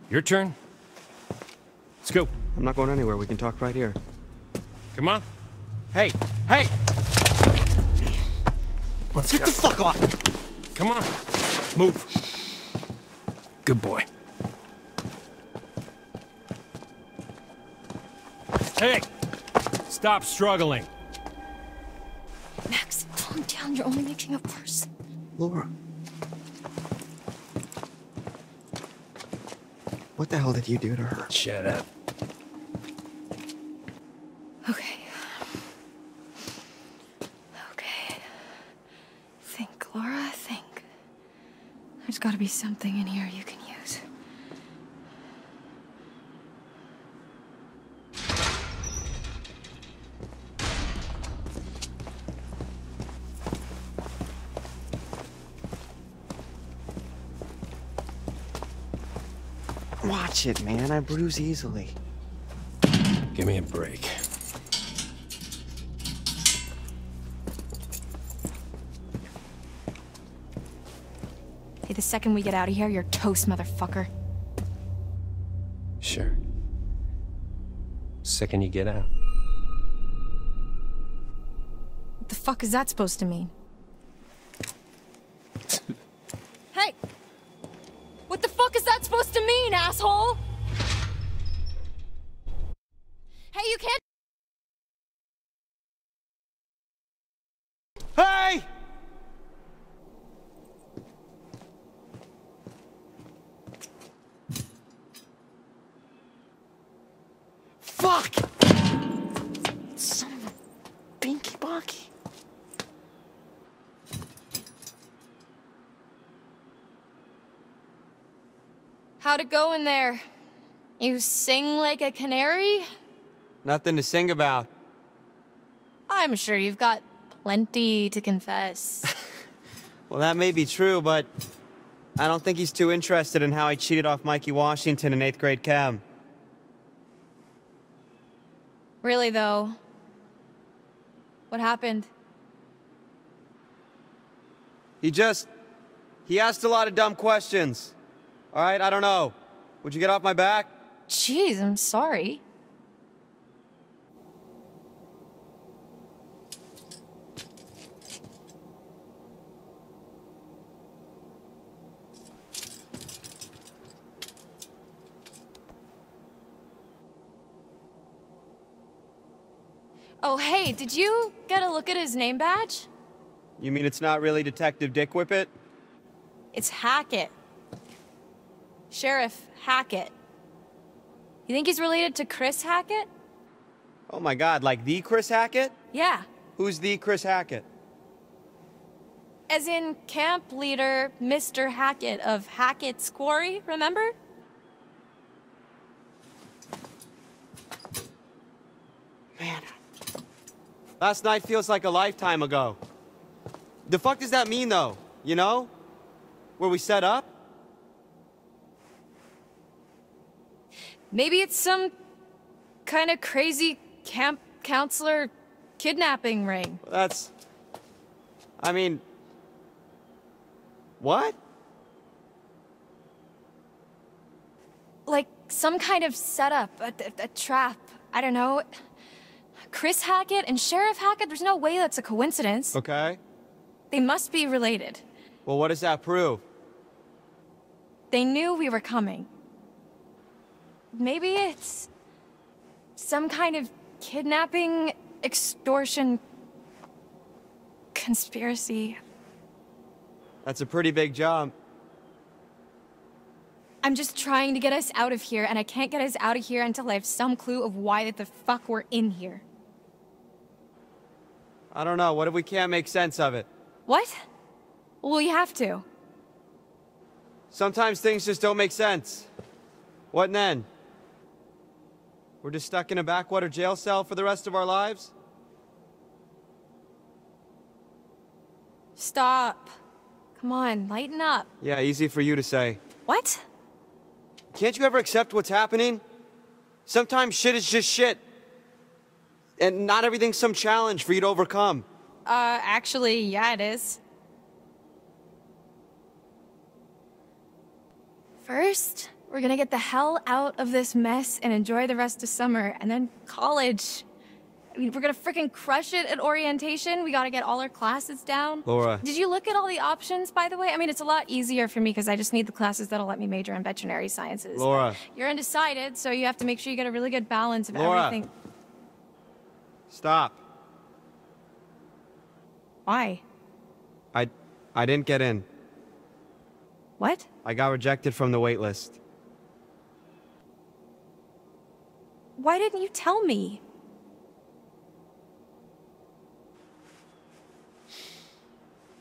Your turn. Let's go. I'm not going anywhere. We can talk right here. Come on. Hey, hey! Let's Get the fuck off! Come on. Move. Good boy. Hey! Stop struggling. Max, calm down. You're only making it worse. Laura. What the hell did you do to her? Shut up. Okay. Okay. Think, Laura, think. There's gotta be something in here you can Watch it, man. I bruise easily. Give me a break. Hey, the second we get out of here, you're toast, motherfucker. Sure. Second you get out. What the fuck is that supposed to mean? hey! What the fuck is that supposed to mean, asshole? Hey, you can't. Hey! Fuck! Son of a binky bonky. How'd go in there? You sing like a canary? Nothing to sing about. I'm sure you've got plenty to confess. Well, that may be true, but I don't think he's too interested in how I cheated off Mikey Washington in eighth grade chem. really, though. What happened? He just. He asked a lot of dumb questions. All right, I don't know. Would you get off my back? Jeez, I'm sorry. Oh, hey, did you get a look at his name badge? You mean it's not really Detective Dick Whippet? It's Hackett. Sheriff Hackett. You think he's related to Chris Hackett? Oh my god, like the Chris Hackett? Yeah. Who's the Chris Hackett? As in camp leader Mr. Hackett of Hackett's Quarry, remember? Man. Last night feels like a lifetime ago. The fuck does that mean, though? You know? Where we set up? Maybe it's some kind of crazy camp counselor kidnapping ring. That's... I mean... What? Like, some kind of setup, a, a, a trap, I don't know. Chris Hackett and Sheriff Hackett, there's no way that's a coincidence. Okay. They must be related. Well, what does that prove? They knew we were coming. Maybe it's some kind of kidnapping, extortion, conspiracy. That's a pretty big jump. I'm just trying to get us out of here, and I can't get us out of here until I have some clue of why the fuck we're in here. I don't know. What if we can't make sense of it? What? Well, we have to. Sometimes things just don't make sense. What then? We're just stuck in a backwater jail cell for the rest of our lives? Stop. Come on, lighten up. Yeah, easy for you to say. What? Can't you ever accept what's happening? Sometimes shit is just shit. And not everything's some challenge for you to overcome. Uh, actually, yeah, it is. First, we're gonna get the hell out of this mess and enjoy the rest of summer, and then college. I mean, we're gonna freaking crush it at orientation. We gotta get all our classes down. Laura. Did you look at all the options, by the way? I mean, it's a lot easier for me because I just need the classes that'll let me major in veterinary sciences. Laura. You're undecided, so you have to make sure you get a really good balance of Laura. everything. Stop. Why? I I didn't get in. What? I got rejected from the wait list. Why didn't you tell me?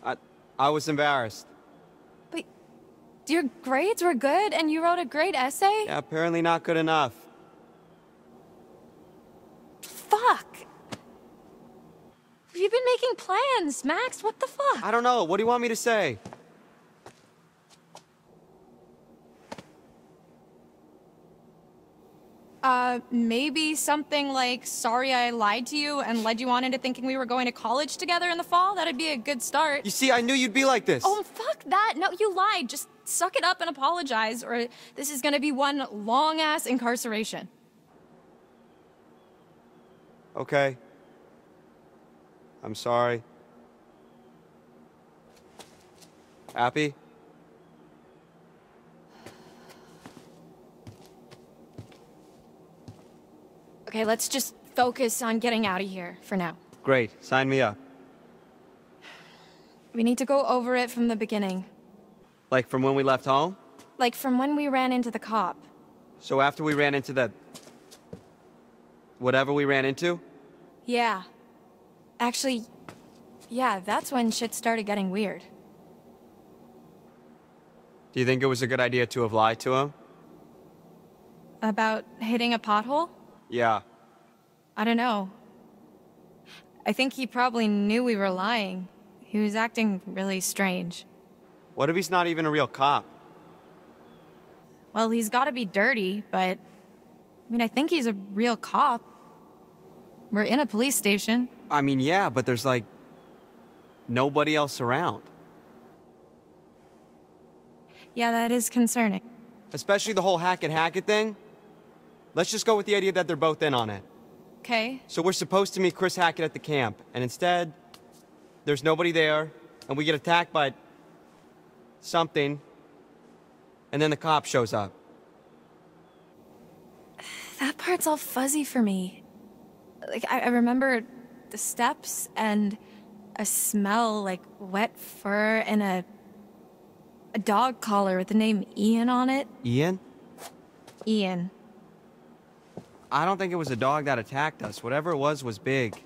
I I was embarrassed. But your grades were good and you wrote a great essay? Yeah, apparently not good enough. Fuck! You've been making plans, Max. What the fuck? I don't know. What do you want me to say? Uh, maybe something like, sorry I lied to you and led you on into thinking we were going to college together in the fall? That'd be a good start. You see, I knew you'd be like this. Oh, fuck that. No, you lied. Just suck it up and apologize, or this is gonna be one long ass incarceration. Okay. I'm sorry. Happy? Okay, let's just focus on getting out of here for now. Great. Sign me up. We need to go over it from the beginning. Like from when we left home? Like from when we ran into the cop. So after we ran into the... Whatever we ran into? Yeah. Actually, yeah, that's when shit started getting weird. Do you think it was a good idea to have lied to him? About hitting a pothole? Yeah. I don't know. I think he probably knew we were lying. He was acting really strange. What if he's not even a real cop? Well, he's gotta be dirty, but. I mean, I think he's a real cop. We're in a police station. I mean, yeah, but there's like... nobody else around. Yeah, that is concerning. Especially the whole Hackett Hackett thing. Let's just go with the idea that they're both in on it. Okay. So we're supposed to meet Chris Hackett at the camp, and instead, there's nobody there, and we get attacked by something, and then the cop shows up. That part's all fuzzy for me. Like, I, I remember the steps and a smell like wet fur and a. a dog collar with the name Ian on it. Ian? Ian. I don't think it was a dog that attacked us. Whatever it was was big.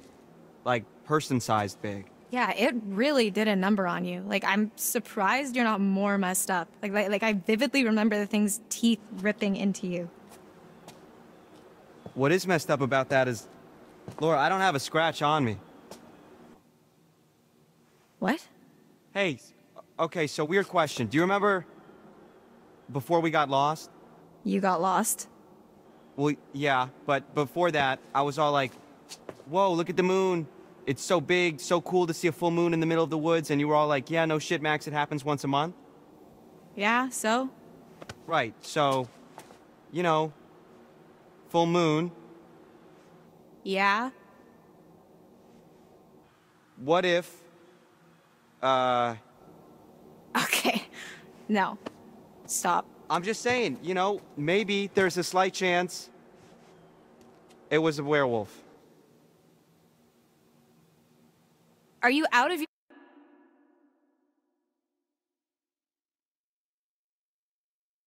Like, person-sized big. Yeah, it really did a number on you. Like, I'm surprised you're not more messed up. Like, like, like I vividly remember the thing's teeth ripping into you. What is messed up about that is... Laura, I don't have a scratch on me. What? Hey, okay, so weird question. Do you remember before we got lost? You got lost? Well, yeah, but before that, I was all like, whoa, look at the moon. It's so big, so cool to see a full moon in the middle of the woods. And you were all like, yeah, no shit, Max, it happens once a month. Yeah, so? Right, so you know, full moon, Yeah? what if, uh, Okay. No. Stop. I'm just saying, you know, maybe there's a slight chance it was a werewolf. Are you out of your.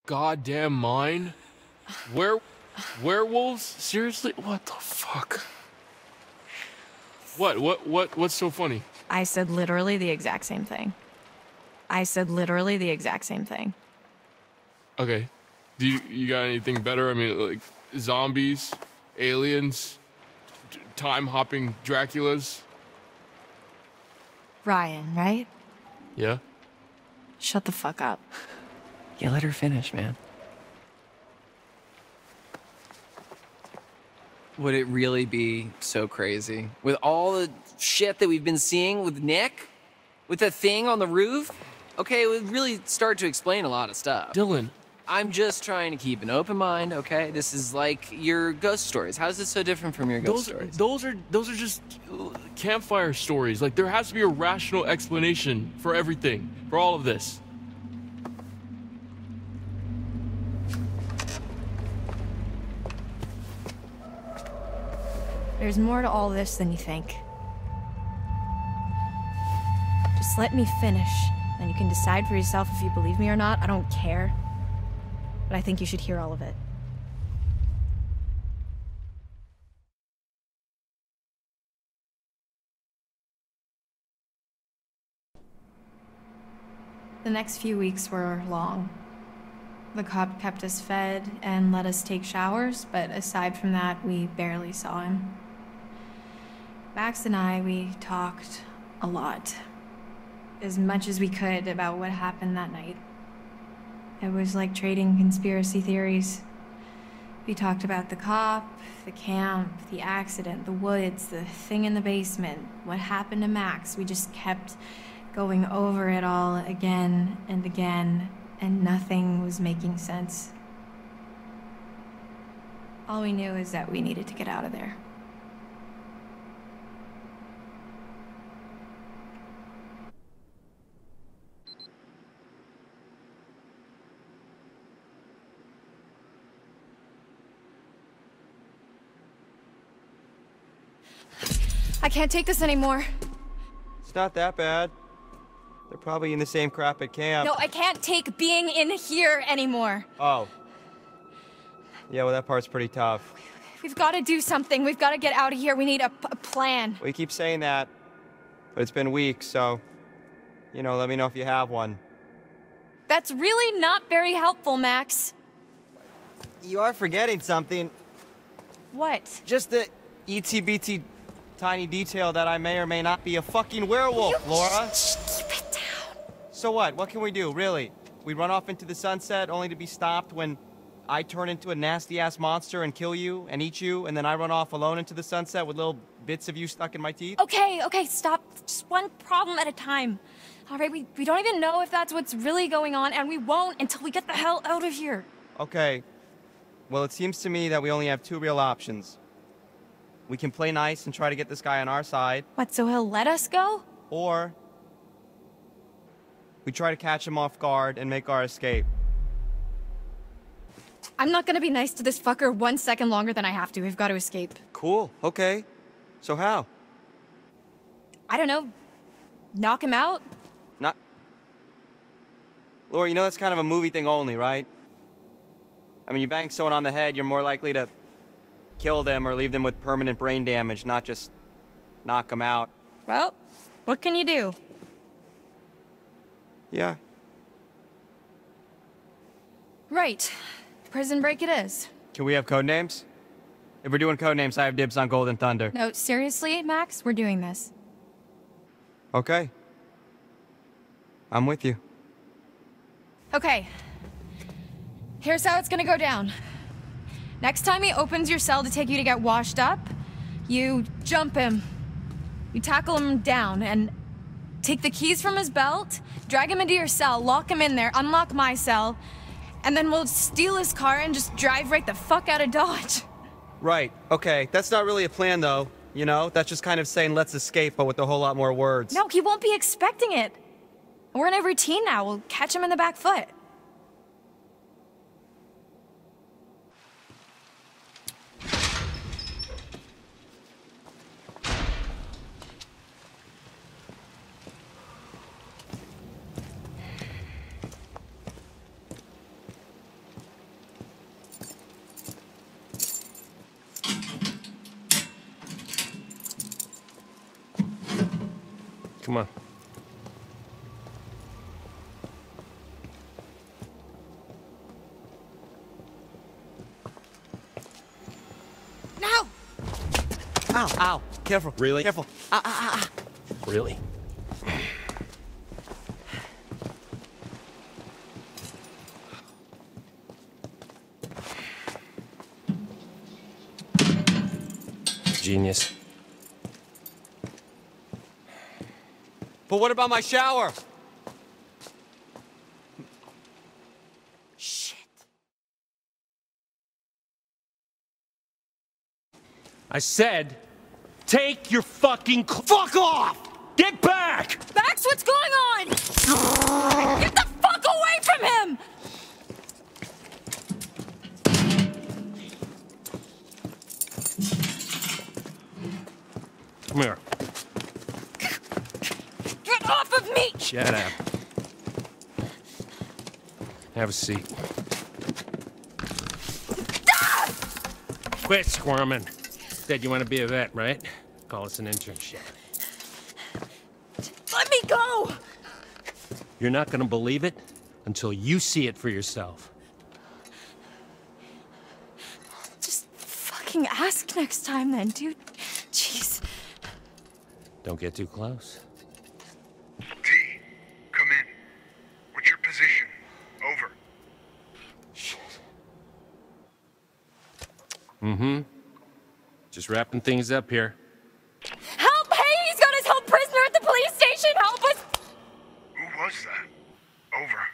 Goddamn mine? Where werewolves? Seriously? What the fuck? What? What? What? What's so funny? I said literally the exact same thing. I said literally the exact same thing. Okay. Do you, you got anything better? I mean, like zombies, aliens, time hopping Draculas? Ryan, right? Yeah. Shut the fuck up. Yeah, let her finish, man. Would it really be so crazy? With all the shit that we've been seeing with Nick? With the thing on the roof? Okay, it would really start to explain a lot of stuff. Dylan. I'm just trying to keep an open mind, okay? This is like your ghost stories. How is this so different from your ghost Those, stories? those are those are just campfire stories. Like there has to be a rational explanation for everything, for all of this. There's more to all this than you think. Just let me finish, then you can decide for yourself if you believe me or not. I don't care. But I think you should hear all of it. The next few weeks were long. The cop kept us fed and let us take showers, but aside from that, we barely saw him. Max and I, we talked a lot. As much as we could about what happened that night. It was like trading conspiracy theories. We talked about the cop, the camp, the accident, the woods, the thing in the basement, what happened to Max. We just kept going over it all again and again, and nothing was making sense. All we knew is that we needed to get out of there. I can't take this anymore. It's not that bad. They're probably in the same crap at camp. No, I can't take being in here anymore. Oh. Yeah, well, that part's pretty tough. We've got to do something. We've got to get out of here. We need a, plan. We keep saying that, but it's been weeks, so, you know, let me know if you have one. That's really not very helpful, Max. You are forgetting something. What? Just the ETBT tiny detail that I may or may not be a fucking werewolf, Laura. Keep it down. So what? What can we do, really? We run off into the sunset only to be stopped when I turn into a nasty ass monster and kill you and eat you, and then I run off alone into the sunset with little bits of you stuck in my teeth? Okay, okay, stop. Just one problem at a time. All right, we, we don't even know if that's what's really going on, and we won't until we get the hell out of here. Okay. Well, it seems to me that we only have two real options. We can play nice and try to get this guy on our side, What, so he'll let us go? or we try to catch him off guard and make our escape. I'm not gonna be nice to this fucker one second longer than I have to. We've got to escape. Cool. Okay. So how? I don't know. Knock him out? Not. Laura, you know that's kind of a movie thing only, right? I mean, you bang someone on the head, you're more likely to kill them or leave them with permanent brain damage, not just knock them out. Well, what can you do? Yeah. Right. Prison break it is. Can we have code names? If we're doing code names, I have dibs on Golden Thunder. No, seriously, Max, we're doing this. Okay. I'm with you. Okay. Here's how it's gonna go down. Next time he opens your cell to take you to get washed up, you jump him. You tackle him down and take the keys from his belt, drag him into your cell, lock him in there, unlock my cell, And then we'll steal his car and just drive right the fuck out of Dodge. Right, okay. That's not really a plan, though. You know? That's just kind of saying let's escape, but with a whole lot more words. No, he won't be expecting it. We're in a routine now. We'll catch him in the back foot. Come on. No! Ow, ow. Careful. Really? Careful. Ah, ah, ah, ah. Really? Genius. But what about my shower? Shit. I said, take your fucking cl- fuck off! Get back! Max, what's going on? Get the fuck away from him! Come here. Get off of me! Shut up. Have a seat. Quit squirming. Said you want to be a vet, right? Call us an internship. Let me go! You're not gonna believe it until you see it for yourself. Just fucking ask next time then, dude. Jeez. Don't get too close. Come in. What's your position? Over. Mm-hmm. Just wrapping things up here. Help! Hey, he's got his whole prisoner at the police station! Help us! Who was that? Over.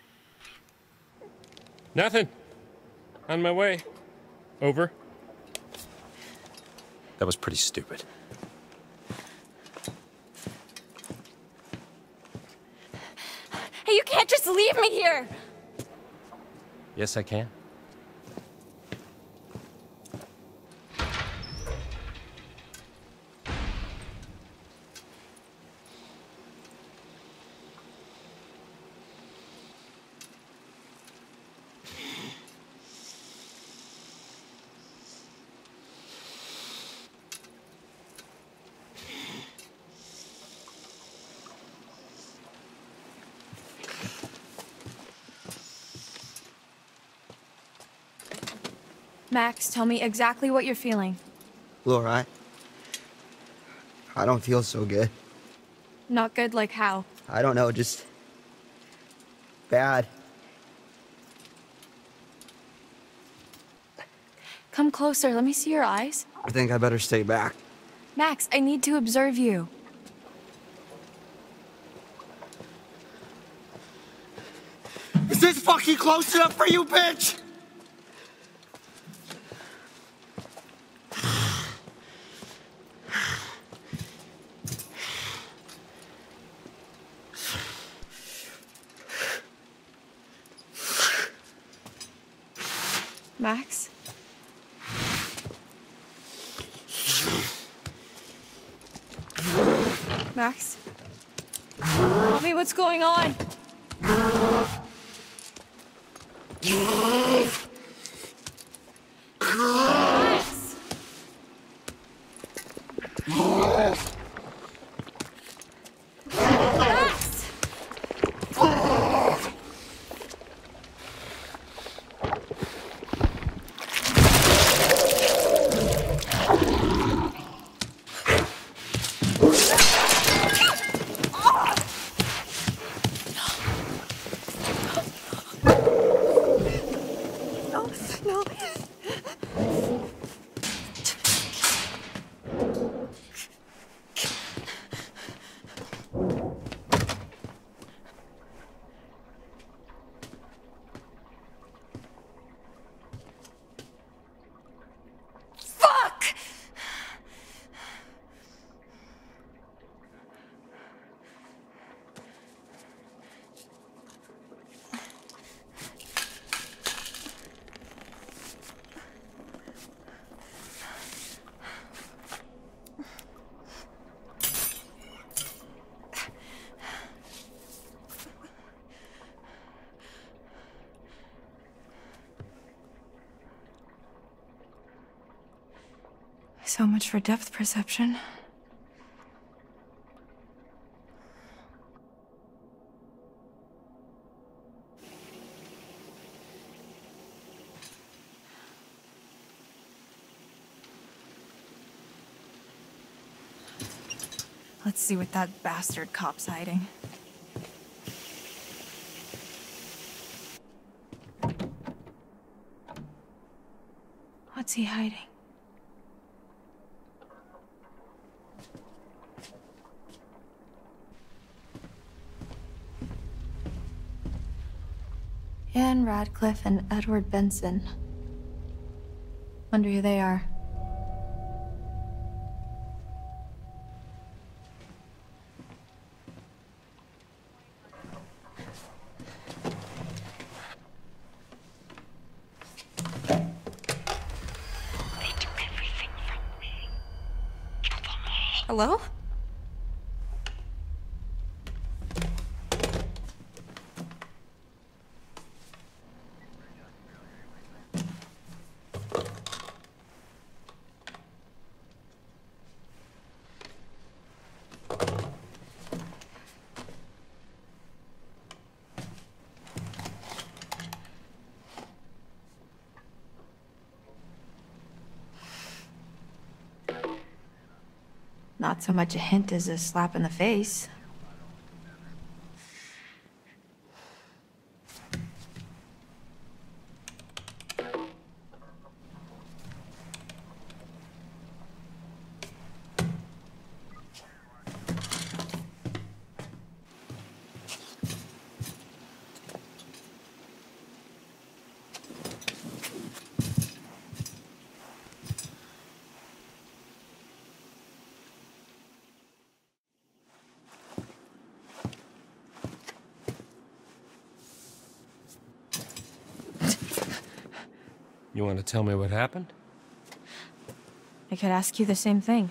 Nothing. On my way. Over. That was pretty stupid. Hey, you can't just leave me here! Yes, I can. Max, tell me exactly what you're feeling. Laura, I, I don't feel so good. Not good like how? I don't know, just bad. Come closer, let me see your eyes. I think I better stay back. Max, I need to observe you. Is this fucking close enough for you, bitch? Much for depth perception. Let's see what that bastard cop's hiding. What's he hiding? Radcliffe and Edward Benson. Wonder who they are. Hello? So much a hint as a slap in the face. Tell me what happened? I could ask you the same thing.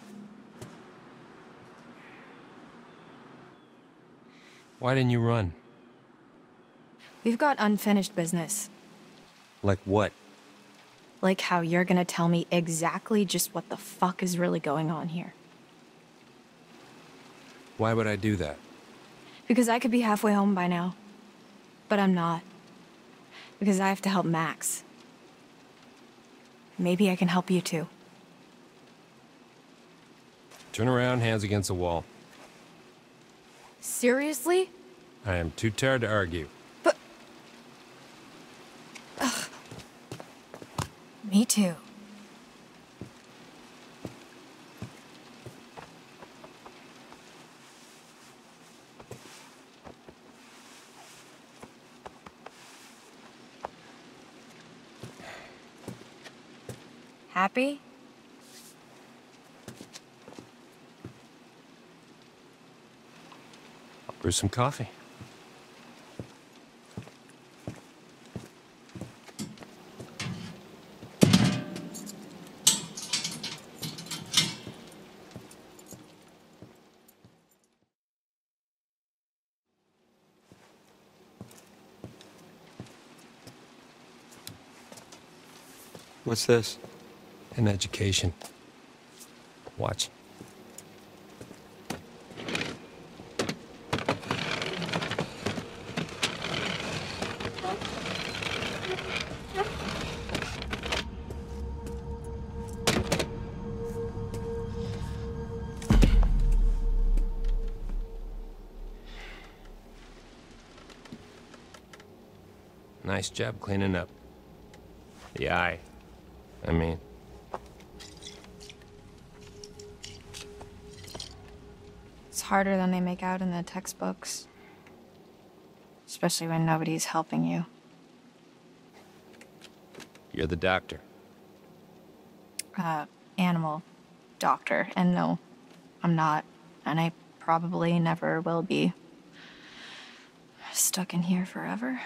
Why didn't you run? We've got unfinished business. Like what? Like how you're gonna tell me exactly just what the fuck is really going on here. Why would I do that? Because I could be halfway home by now. But I'm not. Because I have to help Max. Maybe I can help you too. Turn around, hands against the wall. Seriously? I am too tired to argue. But Me too. Happy? I'll brew some coffee. What's this? An education. Watch. Nice job cleaning up. The eye. I mean, harder than they make out in the textbooks. Especially when nobody's helping you. you're the doctor. Uh, animal doctor. And no, I'm not. And I probably never will be. Stuck in here forever.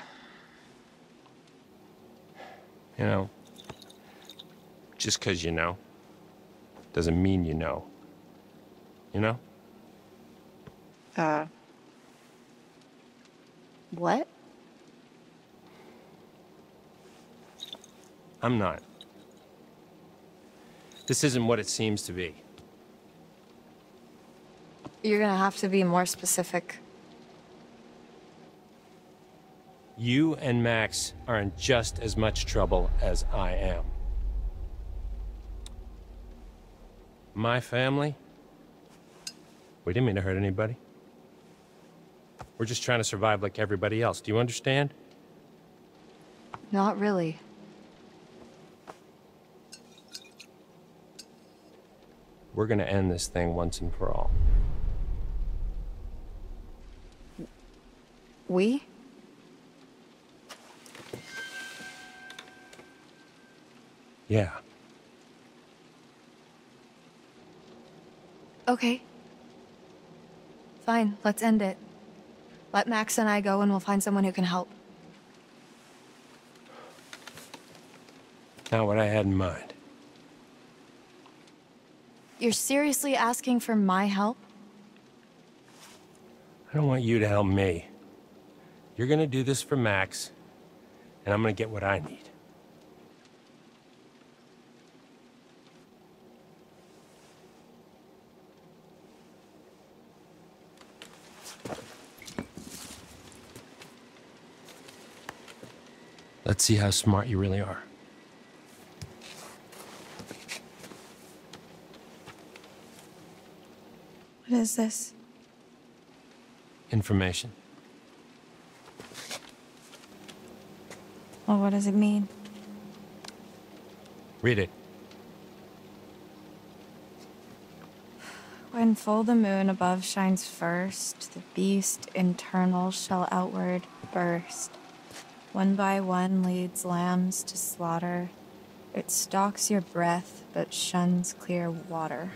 You know, just because you know doesn't mean you know. You know? Uh. What? I'm not. This isn't what it seems to be. You're gonna have to be more specific. You and Max are in just as much trouble as I am. My family? We didn't mean to hurt anybody. We're just trying to survive like everybody else. Do you understand? Not really. We're gonna end this thing once and for all. We? Yeah. Okay. Fine, let's end it. Let Max and I go and we'll find someone who can help. Not what I had in mind. You're seriously asking for my help? I don't want you to help me. You're gonna do this for Max, and I'm gonna get what I need. Let's see how smart you really are. What is this? Information. Well, what does it mean? Read it. When full the moon above shines first, the beast internal shall outward burst. One by one leads lambs to slaughter. It stalks your breath, but shuns clear water.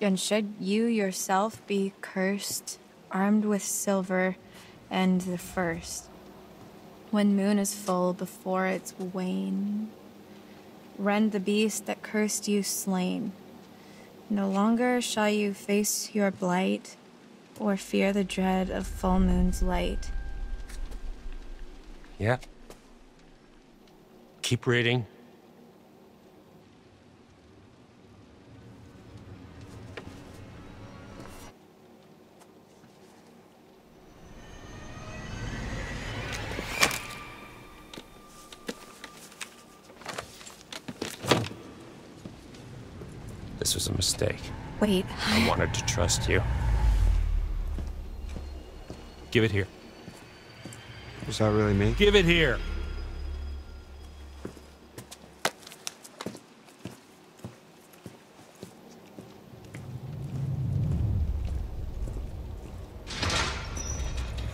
And should you yourself be cursed, armed with silver and the first, when moon is full before its wane, rend the beast that cursed you slain. No longer shall you face your blight, or fear the dread of full moon's light. Yeah. Keep reading. This was a mistake. Wait. I wanted to trust you. Give it here. Was that really me? Give it here.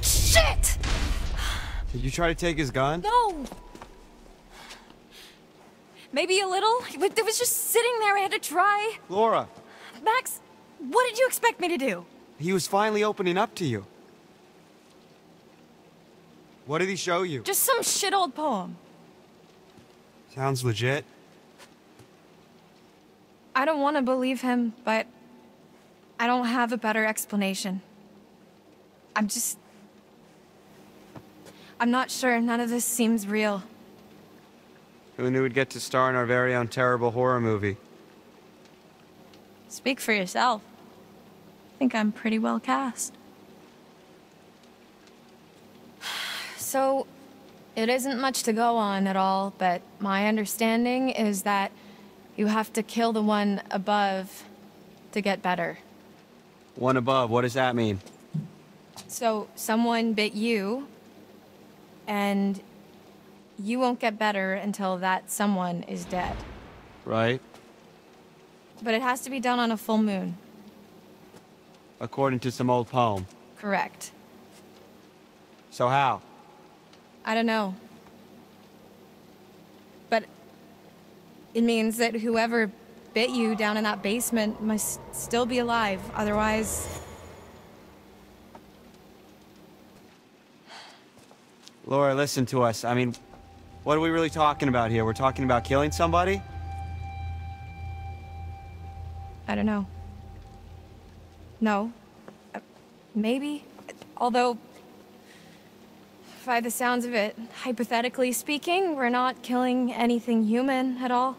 Shit! Did you try to take his gun? No! Maybe a little. It was just sitting there. I had to try. Laura, Max, what did you expect me to do? he was finally opening up to you. What did he show you? Just some shit old poem. Sounds legit. I don't want to believe him, but I don't have a better explanation. I'm just. I'm not sure. None of this seems real. Who knew we'd get to star in our very own terrible horror movie? Speak for yourself. I think I'm pretty well cast. So, it isn't much to go on at all, but my understanding is that you have to kill the one above to get better. One above, what does that mean? So, someone bit you, and you won't get better until that someone is dead. Right? But it has to be done on a full moon. According to some old poem. Correct. So how? I don't know. But it means that whoever bit you down in that basement must still be alive. Otherwise, Laura, listen to us. I mean, what are we really talking about here? We're talking about killing somebody? I don't know. No. Uh, maybe. Although, by the sounds of it, hypothetically speaking, we're not killing anything human at all.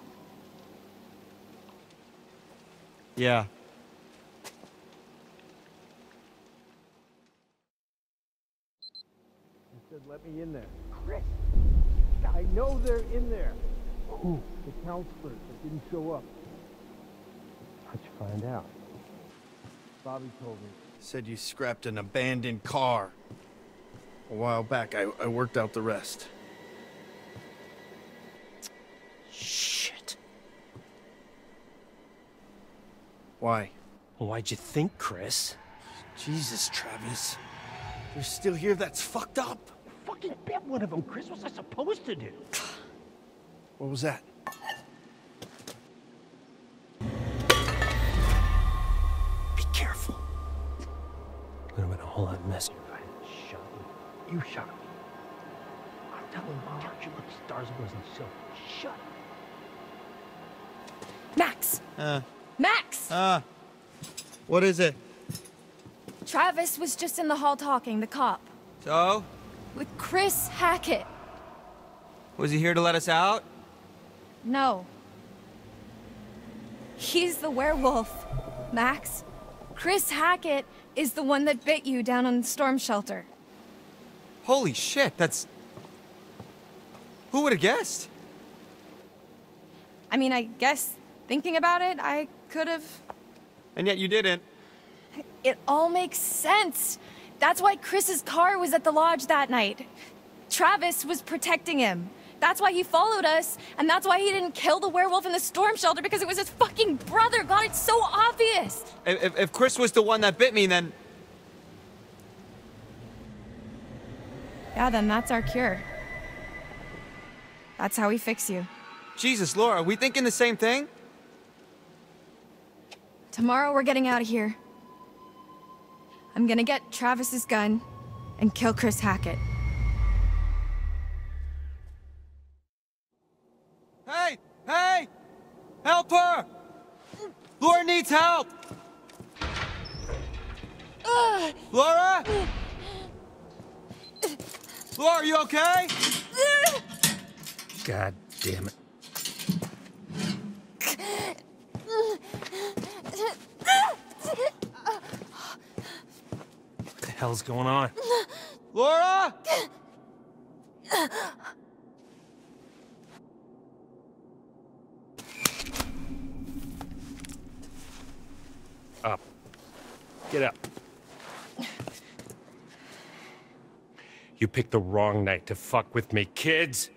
Yeah. He said, let me in there. Chris! I know they're in there. Who? The counselors that didn't show up. How'd you find out? Bobby told me. Said you scrapped an abandoned car. A while back, I, I worked out the rest. Shit. Why? Why'd you think, Chris? Jesus, Travis. You're still here? That's fucked up. Fucking bit one of them, Chris. What's I supposed to do? What was that? Be careful. Could have been a whole lot messier you. Shot me. I'm telling aren't you look stars wasn't so. Shut up. Max! Uh, Max! uh. What is it? Travis was just in the hall talking, the cop, So? with Chris Hackett. Was he here to let us out? No. He's the werewolf, Max. Chris Hackett is the one that bit you down on the storm shelter. Holy shit, that's. Who would have guessed? I mean, I guess thinking about it, I could have. And yet you didn't. It all makes sense. That's why Chris's car was at the lodge that night. Travis was protecting him. That's why he followed us, and that's why he didn't kill the werewolf in the storm shelter because it was his fucking brother. God, it's so obvious. If, if, if Chris was the one that bit me, then. Yeah, then that's our cure. That's how we fix you. Jesus, Laura, are we thinking the same thing? Tomorrow we're getting out of here. I'm gonna get Travis's gun and kill Chris Hackett. Hey! Hey! Help her! Laura needs help! Laura? Laura, are you okay? God damn it. What the hell's going on? Laura? Up. Get up. You picked the wrong night to fuck with me, kids.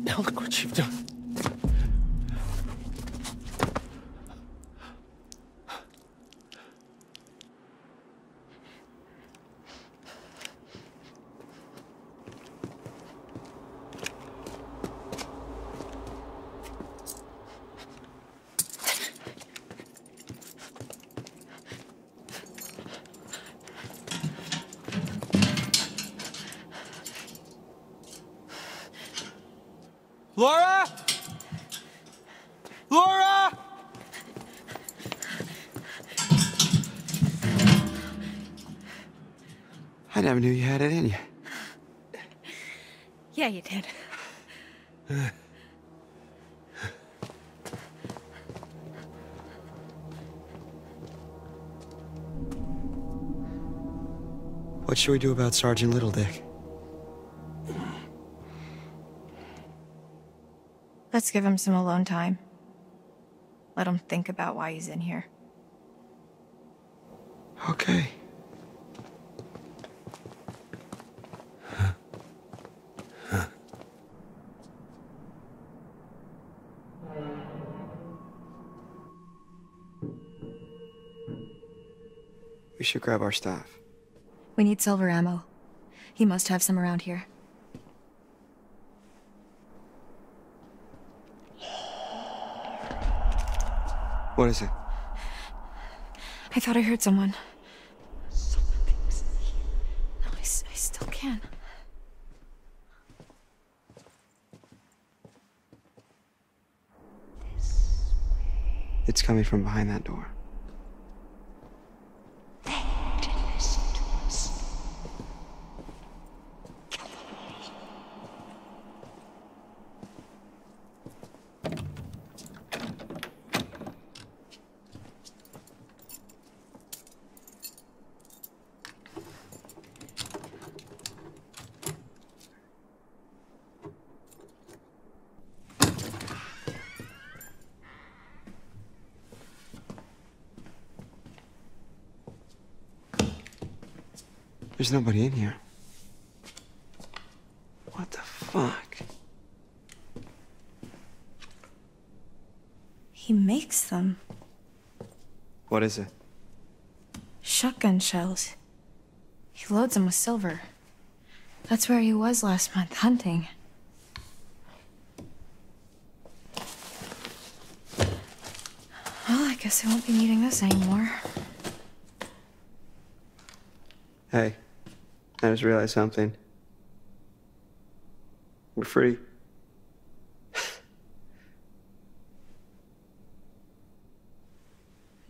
Now look what you've done. Laura? Laura? I never knew you had it in you. Yeah, you did. What should we do about Sergeant Littledick? Let's give him some alone time. Let him think about why he's in here. Okay. We should grab our stuff. We need silver ammo. He must have some around here. What is it? I thought I heard someone. No, I, I still can. It's coming from behind that door. There's nobody in here. What the fuck? He makes them. What is it? Shotgun shells. He loads them with silver. That's where he was last month, hunting. Well, I guess I won't be needing this anymore. Hey, I just realized something. We're free.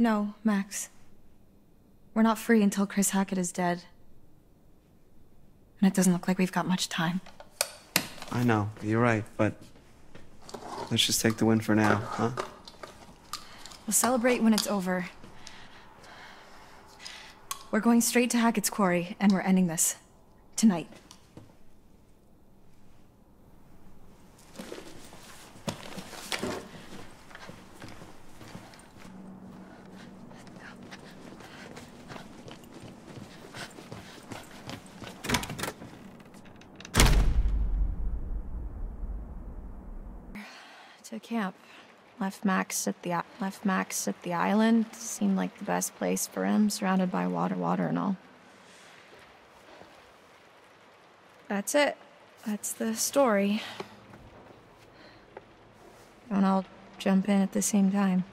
No, Max. We're not free until Chris Hackett is dead. And it doesn't look like we've got much time. I know, you're right, but let's just take the win for now, huh? We'll celebrate when it's over. We're going straight to Hackett's quarry, and we're ending this. Tonight. To camp. Left Max at the left Max at the island. Seemed like the best place for him, surrounded by water, water, and all. That's it. That's the story. Don't all jump in at the same time.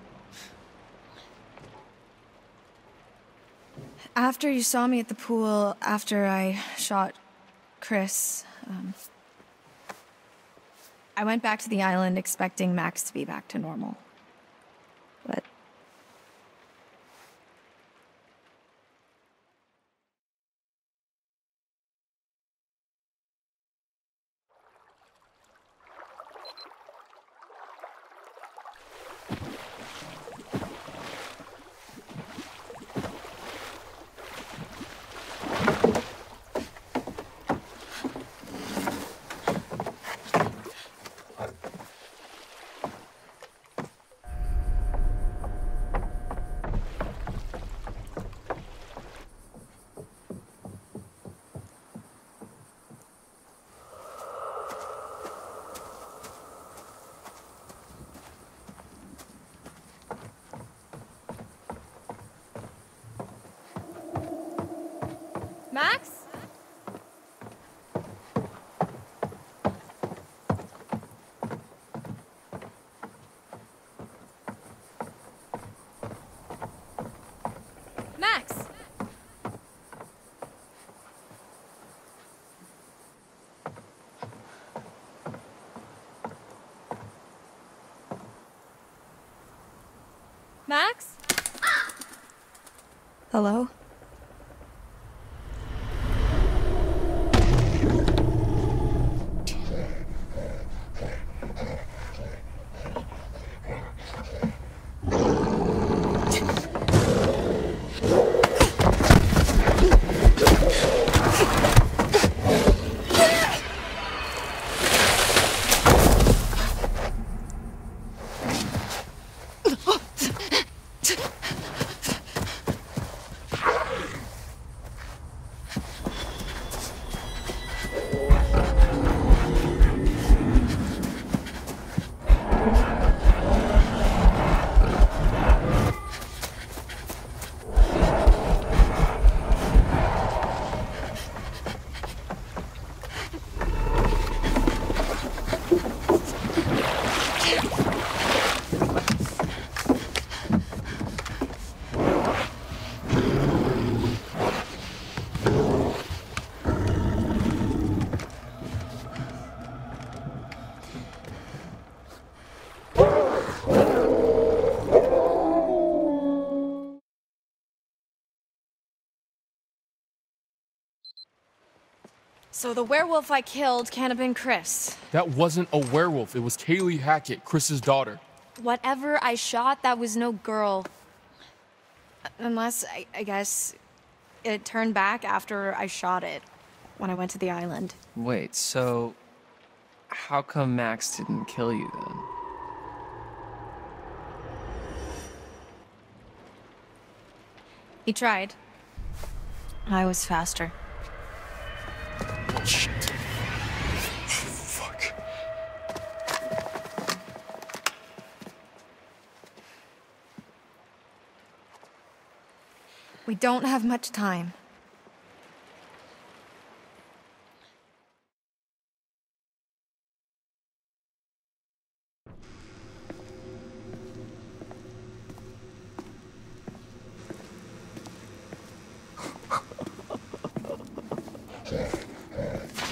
After you saw me at the pool, after I shot Chris, um, I went back to the island expecting Max to be back to normal. But Max? Max! Max? Hello? So the werewolf I killed can't have been Chris. That wasn't a werewolf. It was Kaylee Hackett, Chris's daughter. Whatever I shot, that was no girl. Unless, I, I guess, it turned back after I shot it when I went to the island. Wait, so how come Max didn't kill you then? He tried. I was faster. We don't have much time.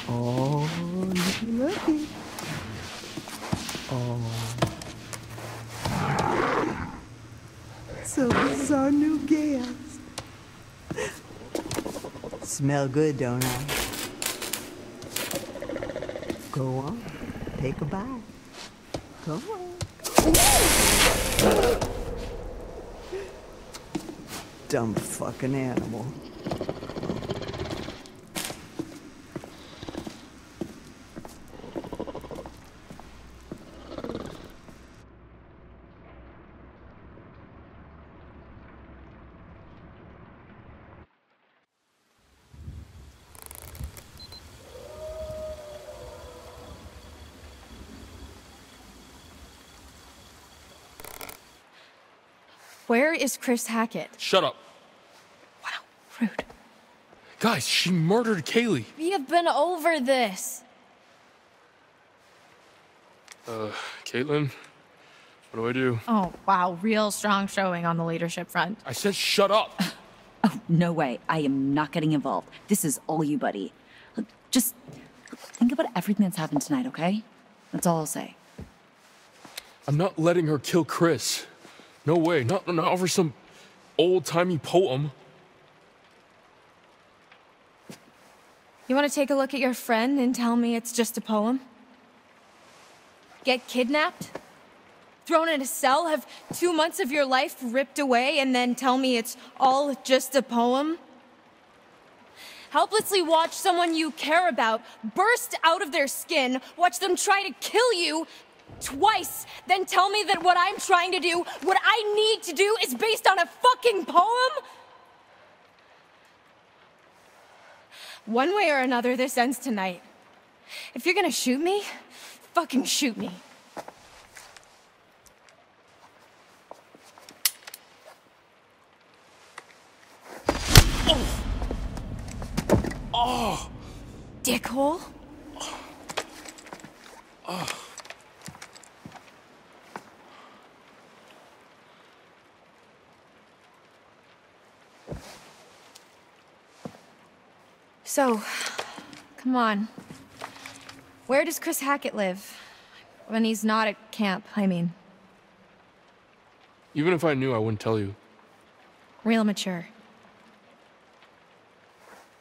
Oh, looky, looky. Oh. So this is our new guest. Smell good, don't I? Go on, take a bite. Come on. Dumb fucking animal. Where is Chris Hackett? Shut up. Wow, rude. Guys, she murdered Kaylee. We have been over this. Uh, Kaitlyn, what do I do? Oh, wow, real strong showing on the leadership front. I said shut up. Oh, no way. I am not getting involved. This is all you, buddy. Look, just think about everything that's happened tonight, okay? That's all I'll say. I'm not letting her kill Chris. No way. Not, not over some old timey poem. You want to take a look at your friend and tell me it's just a poem? Get kidnapped? Thrown in a cell? Have two months of your life ripped away and then tell me it's all just a poem? Helplessly watch someone you care about burst out of their skin, watch them try to kill you twice, then tell me that what I'm trying to do, what I need to do, is based on a fucking poem? One way or another, this ends tonight. If you're gonna shoot me, fucking shoot me. Oh! oh. Dickhole? Oh. So, come on. Where does Chris Hackett live? When he's not at camp, I mean. Even if I knew, I wouldn't tell you. Real mature.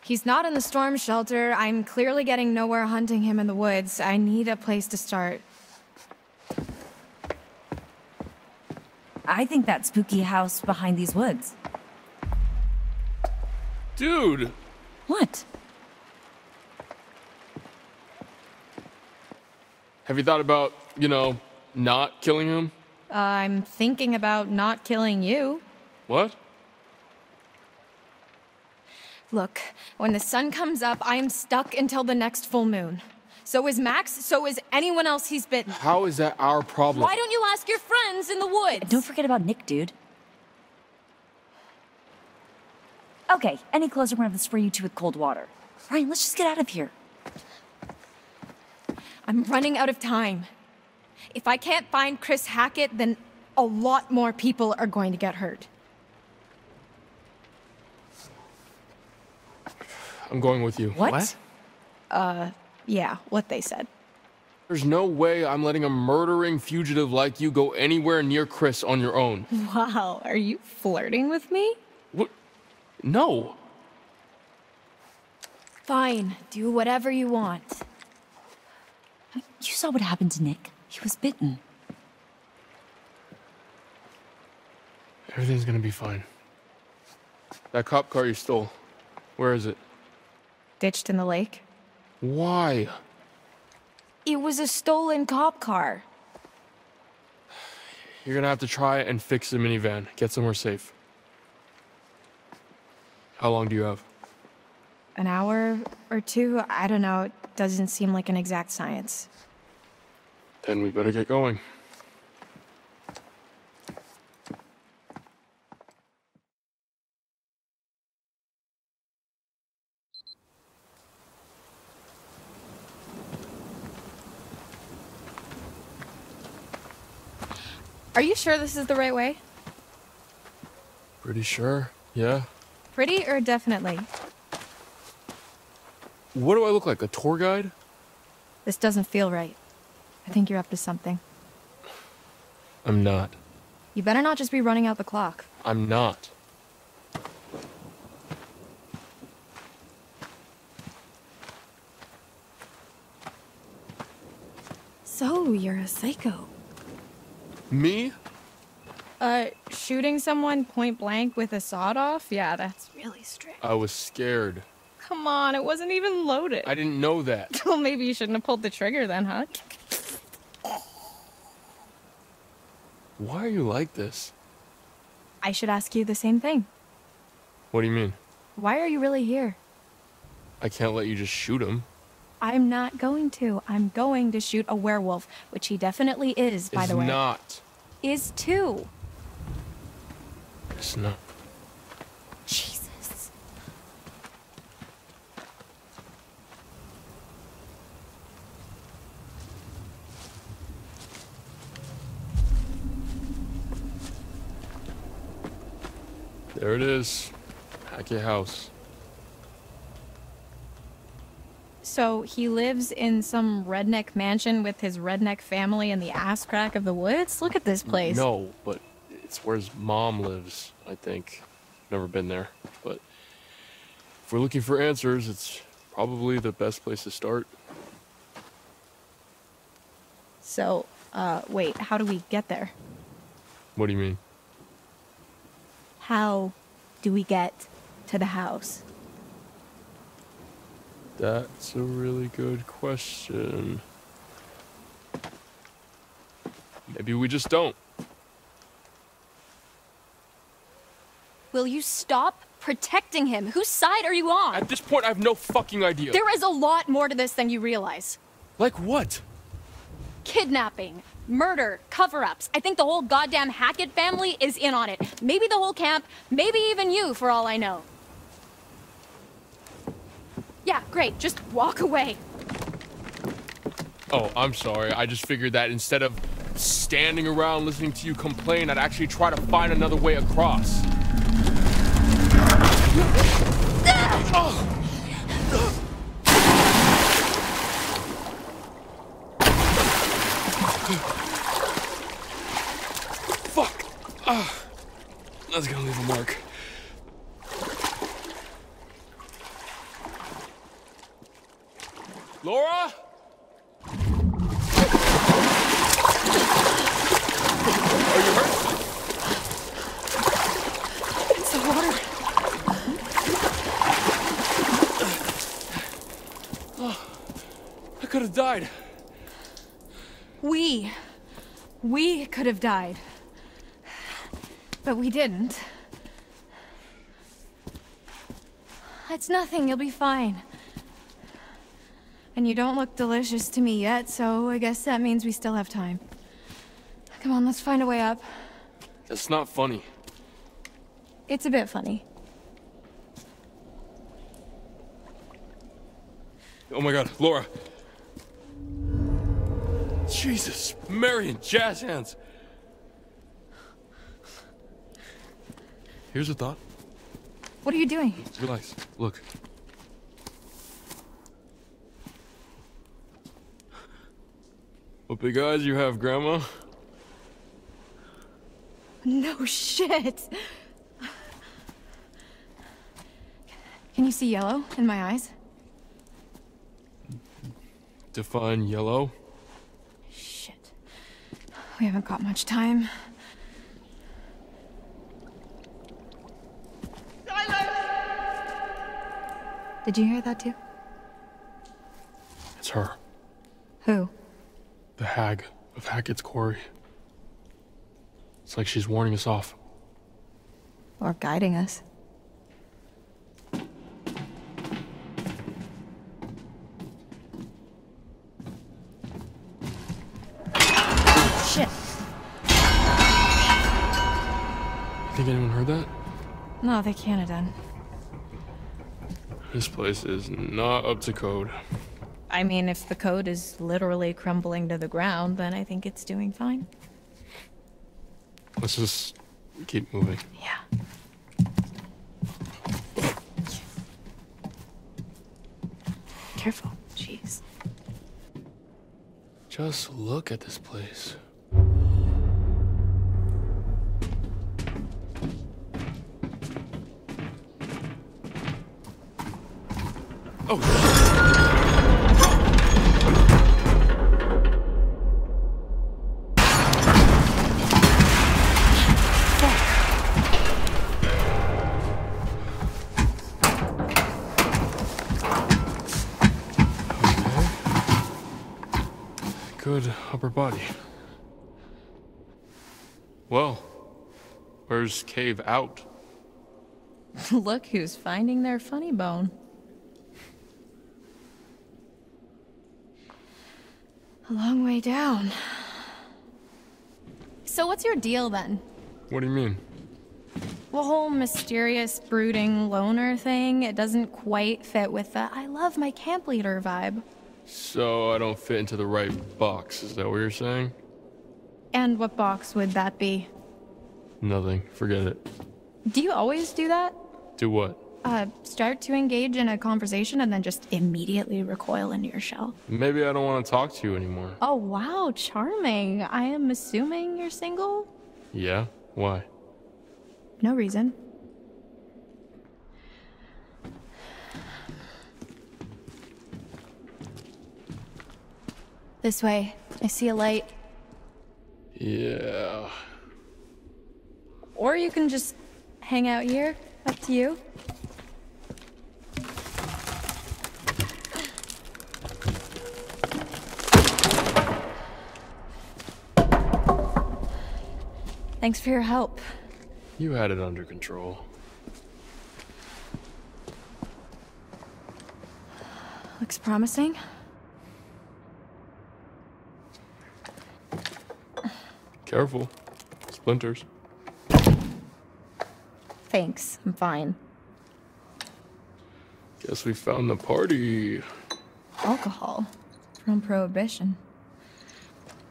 He's not in the storm shelter. I'm clearly getting nowhere hunting him in the woods. I need a place to start. I think that spooky house behind these woods. Dude! What? Have you thought about, you know, not killing him? I'm thinking about not killing you. What? Look, when the sun comes up, I am stuck until the next full moon. So is Max, so is anyone else he's bitten. How is that our problem? Why don't you ask your friends in the woods? Don't forget about Nick, dude. Okay, any closer, we're gonna have to spray you two with cold water. Ryan, let's just get out of here. I'm running out of time. If I can't find Chris Hackett, then a lot more people are going to get hurt. I'm going with you. What? Uh, yeah, what they said. There's no way I'm letting a murdering fugitive like you go anywhere near Chris on your own. Wow, are you flirting with me? What? No. Fine, do whatever you want. You saw what happened to Nick. He was bitten. Everything's gonna be fine. That cop car you stole, where is it? Ditched in the lake? Why? It was a stolen cop car. You're gonna have to try and fix the minivan. Get somewhere safe. How long do you have? an hour or two. I don't know. Doesn't seem like an exact science. Then we better get going. Are you sure this is the right way? Pretty sure. Yeah. Pretty or definitely? What do I look like? A tour guide? This doesn't feel right. I think you're up to something. I'm not. You better not just be running out the clock. I'm not. So, you're a psycho. Me? Uh, shooting someone point blank with a sawed off? Yeah, that's really strict. I was scared. Come on, it wasn't even loaded. I didn't know that. Well, maybe you shouldn't have pulled the trigger then, huh? Why are you like this? I should ask you the same thing. What do you mean? Why are you really here? I can't let you just shoot him. I'm not going to. I'm going to shoot a werewolf, which he definitely is, by It's the way. not. Is too. It's not. Jesus. There it is. Hackett House. So he lives in some redneck mansion with his redneck family in the ass crack of the woods? Look at this place. No, but it's where his mom lives, I think. Never been there. But if we're looking for answers, it's probably the best place to start. So, uh, wait, how do we get there? What do you mean? How do we get to the house? That's a really good question. Maybe we just don't. Will you stop protecting him? Whose side are you on? At this point, I have no fucking idea. There is a lot more to this than you realize. Like what? Kidnapping, murder, cover ups. I think the whole goddamn Hackett family is in on it. Maybe the whole camp, maybe even you, for all I know. Yeah, great. Just walk away. Oh, I'm sorry. I just figured that instead of standing around listening to you complain, I'd actually try to find another way across. Fuck! That's gonna leave a mark. Laura? Are you hurt? It's the water. Oh, I could have died. We. We could have died. But we didn't. It's nothing, you'll be fine. And you don't look delicious to me yet, so I guess that means we still have time. Come on, let's find a way up. That's not funny. It's a bit funny. Oh my god, Laura. Jesus, Marion, jazz hands. Here's a thought. What are you doing? Relax. Look. What big eyes you have, Grandma? No shit! Can you see yellow in my eyes? Define yellow. Shit. We haven't got much time. Did you hear that too? It's her. Who? The hag of Hackett's quarry. It's like she's warning us off. Or guiding us. Shit. You think anyone heard that? No, they can't have done. This place is not up to code. I mean, if the code is literally crumbling to the ground, then I think it's doing fine. Let's just keep moving. Yeah. Careful. Jeez. Just look at this place. Oh. Good upper body. Well, where's cave out? Look who's finding their funny bone. A long way down. So what's your deal then? What do you mean? The whole mysterious, brooding loner thing, it doesn't quite fit with the I love my camp leader vibe. So I don't fit into the right box, is that what you're saying? And what box would that be? Nothing. Forget it. Do you always do that? Do what? Uh, start to engage in a conversation and then just immediately recoil into your shell. Maybe I don't want to talk to you anymore. Oh wow, charming. I am assuming you're single? Yeah? Why? No reason. This way. I see a light. Yeah. Or you can just hang out here. Up to you. Thanks for your help. You had it under control. Looks promising. Careful. Splinters. Thanks. I'm fine. Guess we found the party. Alcohol. From Prohibition.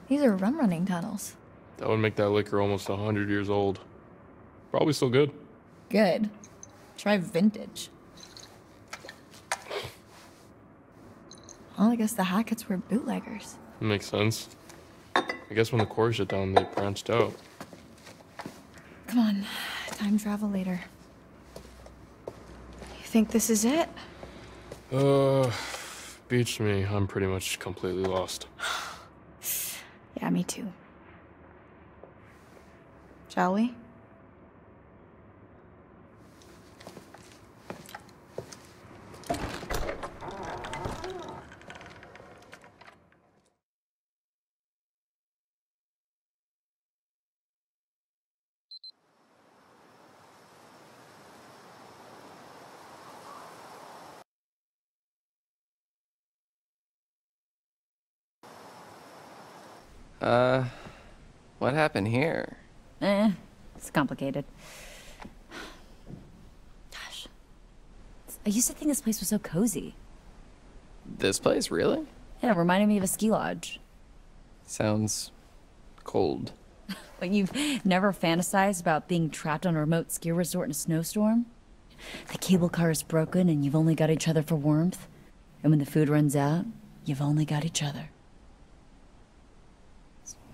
These are rum running tunnels. That would make that liquor almost a hundred years old. Probably still good. Good. Try vintage. Well, I guess the Hacketts were bootleggers. Makes sense. I guess when the quarry shut down, they branched out. Come on. Time travel later. You think this is it? Uh, beats me. I'm pretty much completely lost. Yeah, me too. Shall we? Uh, what happened here? Eh, it's complicated. Gosh. I used to think this place was so cozy. This place, really? Yeah, it reminded me of a ski lodge. Sounds cold. But you've never fantasized about being trapped on a remote ski resort in a snowstorm? The cable car is broken and you've only got each other for warmth. And when the food runs out, you've only got each other.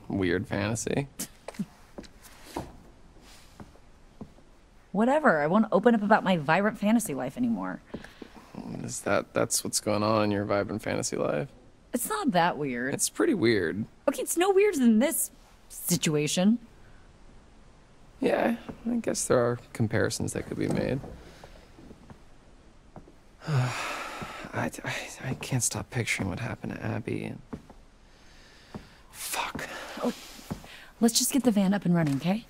Weird fantasy. Whatever, I won't open up about my vibrant fantasy life anymore. Is that that's what's going on in your vibrant fantasy life? It's not that weird. It's pretty weird. Okay, it's no weirder than this situation. Yeah, I guess there are comparisons that could be made. I, I, I can't stop picturing what happened to Abi. And... Fuck. Oh, let's just get the van up and running, okay?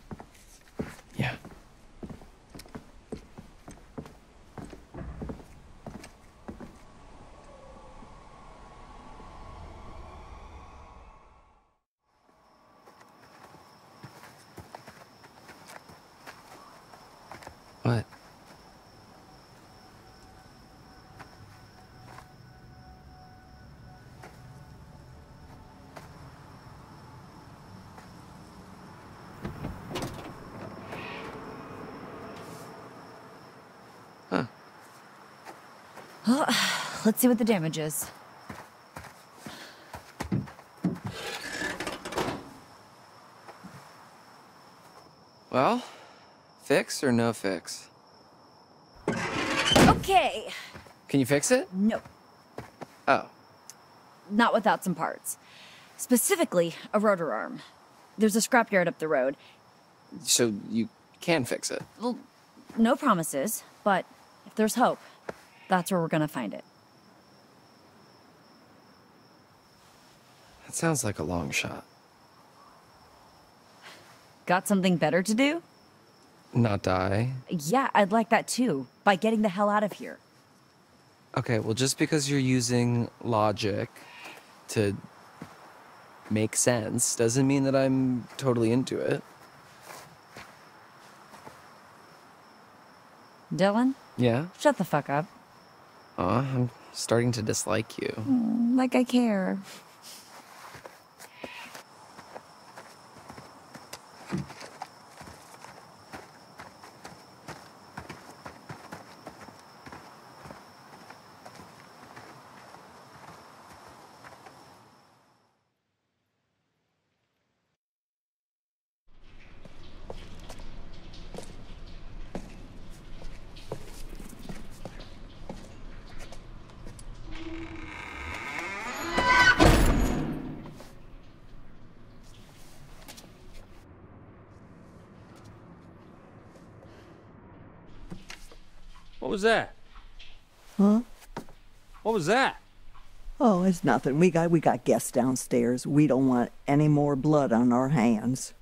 Yeah. Let's see what the damage is. Well, fix or no fix? Okay. Can you fix it? No, Oh. not without some parts. Specifically, a rotor arm. There's a scrapyard up the road. So you can fix it. Well, no promises, but if there's hope, that's where we're gonna find it. That sounds like a long shot. Got something better to do? Not die. Yeah, I'd like that too, by getting the hell out of here. Okay, well, just because you're using logic to make sense doesn't mean that I'm totally into it. Dylan, Yeah? shut the fuck up. Aw, I'm starting to dislike you. Mm, Like I care. Was that? Huh? What was that? Oh, it's nothing. We got we got guests downstairs. We don't want any more blood on our hands.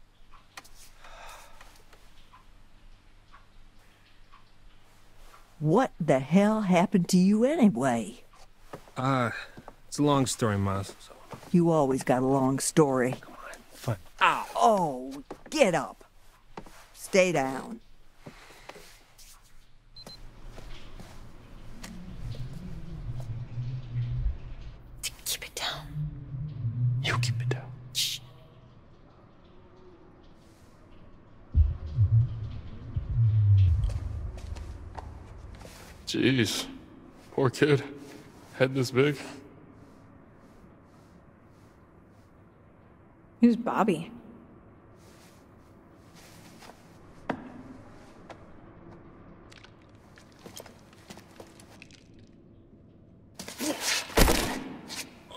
What the hell happened to you anyway? Uh, it's a long story, Miles. So, You always got a long story. Come on, fine. Ow. Oh, get up. Stay down. Keep it down. You keep it down. Jeez. Poor kid. Head this big. Who's Bobby?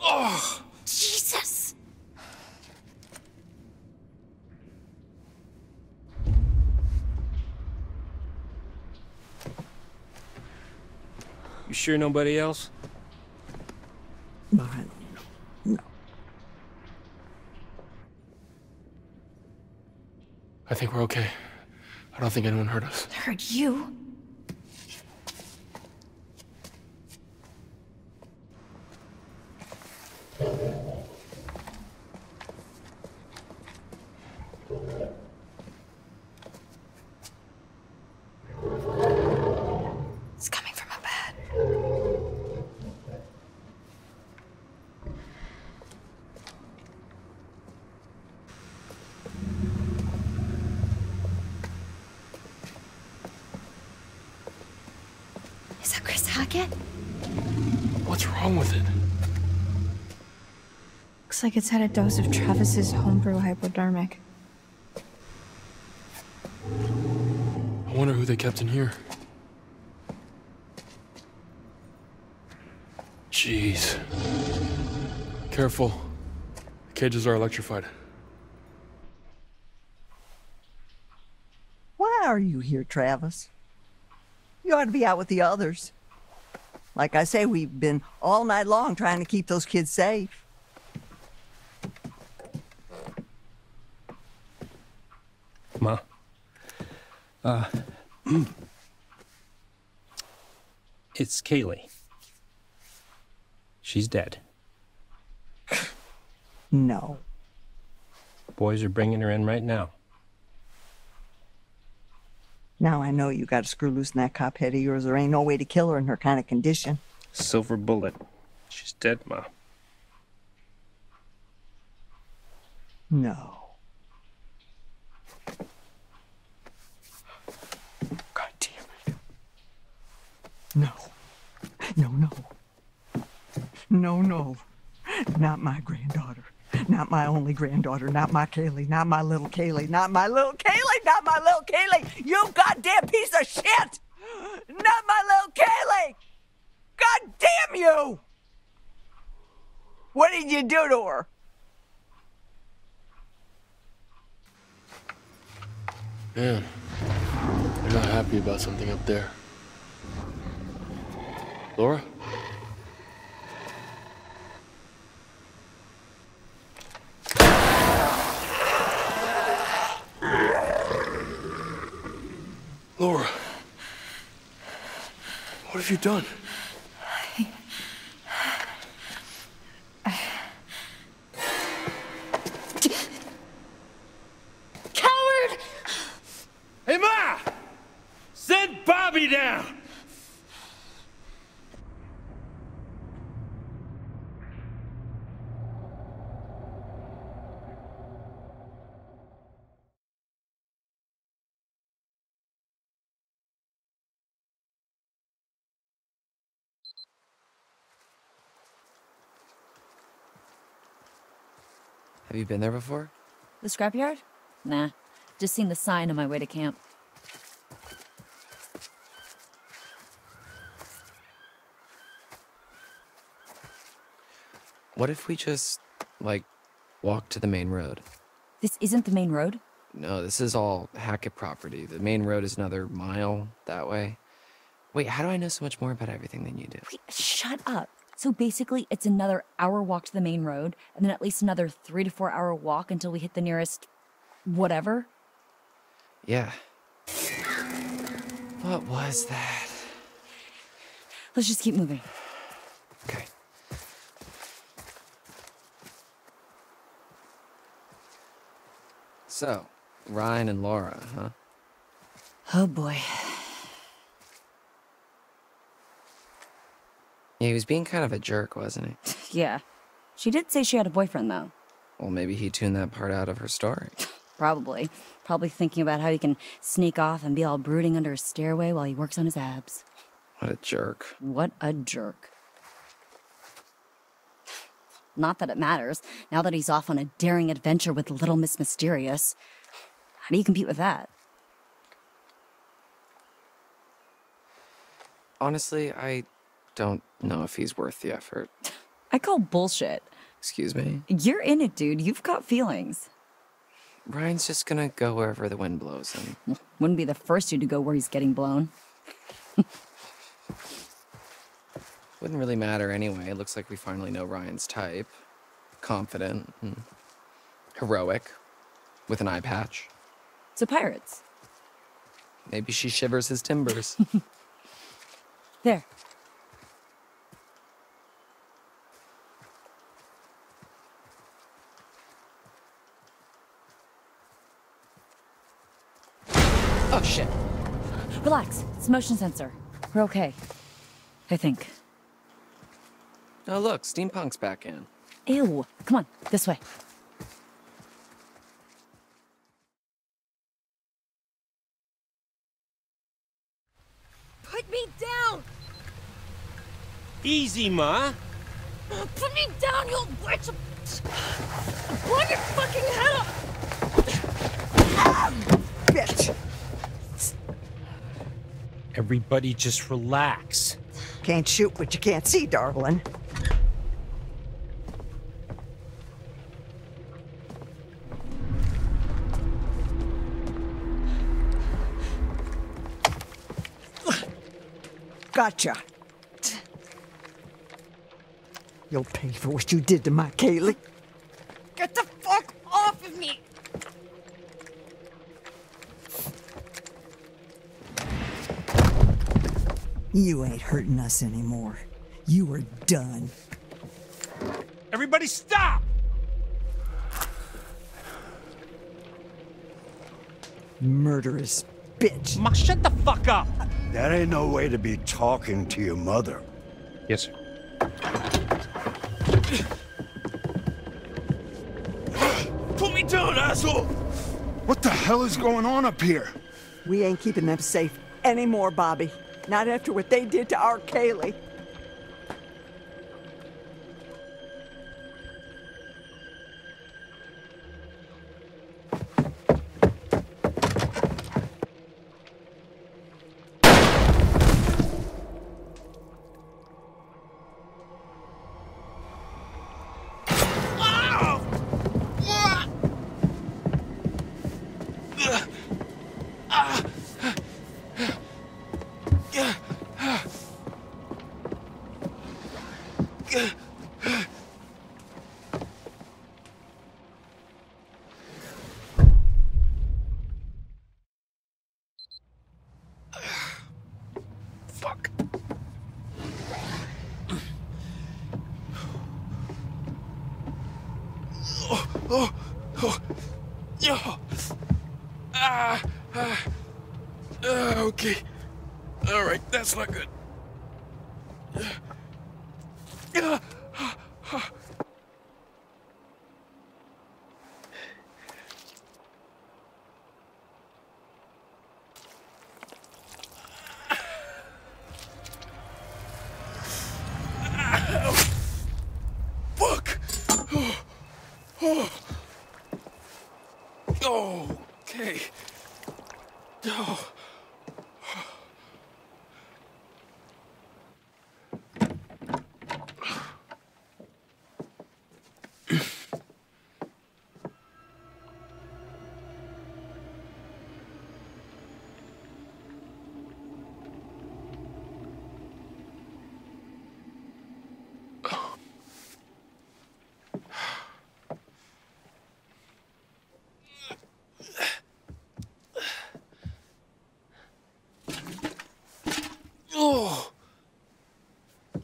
Oh! Jesus! You sure nobody else? No, I think we're okay. I don't think anyone hurt us. Heard you. It's coming from up ahead. Is that Chris Hackett? What's wrong with it? Looks it's had a dose of Travis's homebrew hypodermic. I wonder who they kept in here. Jeez. Careful. The cages are electrified. Why are you here, Travis? You ought to be out with the others. Like I say, we've been all night long trying to keep those kids safe. Ma. Uh, it's Kaylee. She's dead. No. Boys are bringing her in right now. Now I know you got to screw loose in that cop head of yours. There ain't no way to kill her in her kind of condition. Silver bullet. She's dead, Ma. No. No. No, no. No, no. Not my granddaughter. Not my only granddaughter. Not my Kaylee. Not my little Kaylee. Not my little Kaylee. Not my little Kaylee. You goddamn piece of shit! Not my little Kaylee! God damn you! What did you do to her? Man, you're not happy about something up there. Laura? Laura. What have you done? Coward! Hey, Ma! Send Bobby down! Have you been there before? The scrapyard? Nah. Just seen the sign on my way to camp. What if we just, like, walk to the main road? This isn't the main road? No, this is all Hackett property. The main road is another mile that way. Wait, how do I know so much more about everything than you do? Wait, Shut up. So basically, it's another hour walk to the main road, and then at least another three to four hour walk until we hit the nearest. whatever. Yeah. What was that? Let's just keep moving. Okay. So, Ryan and Laura, huh? Oh boy. Yeah, he was being kind of a jerk, wasn't he? Yeah. She did say she had a boyfriend, though. Well, maybe he tuned that part out of her story. Probably. Probably thinking about how he can sneak off and be all brooding under a stairway while he works on his abs. What a jerk. What a jerk. Not that it matters, now that he's off on a daring adventure with Little Miss Mysterious. How do you compete with that? Honestly, I don't know if he's worth the effort. I call bullshit. Excuse me? You're in it, dude. You've got feelings. Ryan's just gonna go wherever the wind blows him. Wouldn't be the first dude to go where he's getting blown. Wouldn't really matter anyway. It looks like we finally know Ryan's type. Confident, and heroic, with an eye patch. So pirates. Maybe she shivers his timbers. There. Oh shit. Relax. It's motion sensor. We're okay. I think. Oh look, steampunk's back in. Ew. Come on, this way. Put me down! Easy, Ma. Uh, put me down, you old witch! Blow your fucking head off! Bitch! Everybody just relax. Can't shoot what you can't see, darling. Gotcha. You'll pay for what you did to my Kaylee. Get the fuck off of me! You ain't hurting us anymore. You are done. Everybody stop! Murderous bitch. Ma, shut the fuck up! That ain't no way to be talking to your mother. Yes, sir. Put me down, asshole! What the hell is going on up here? We ain't keeping them safe anymore, Bobby. Not after what they did to our Kaylee.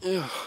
Yeah.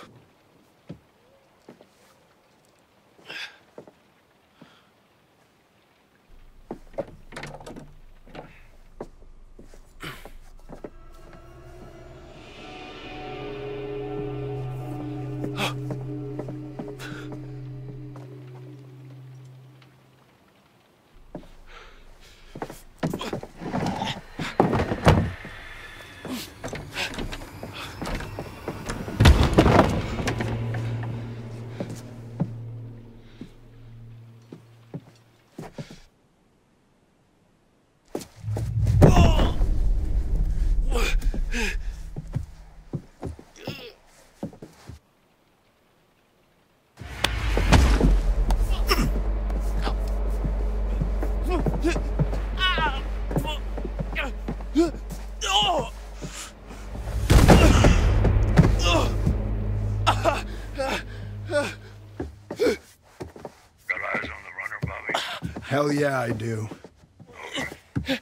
Hell yeah, I do.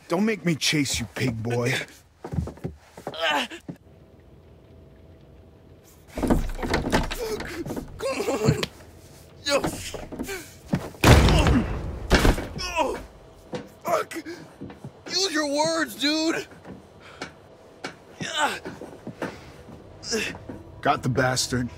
Don't make me chase you, pig boy. Come on. Yo. Oh. Fuck. Use your words, dude. Got the bastard.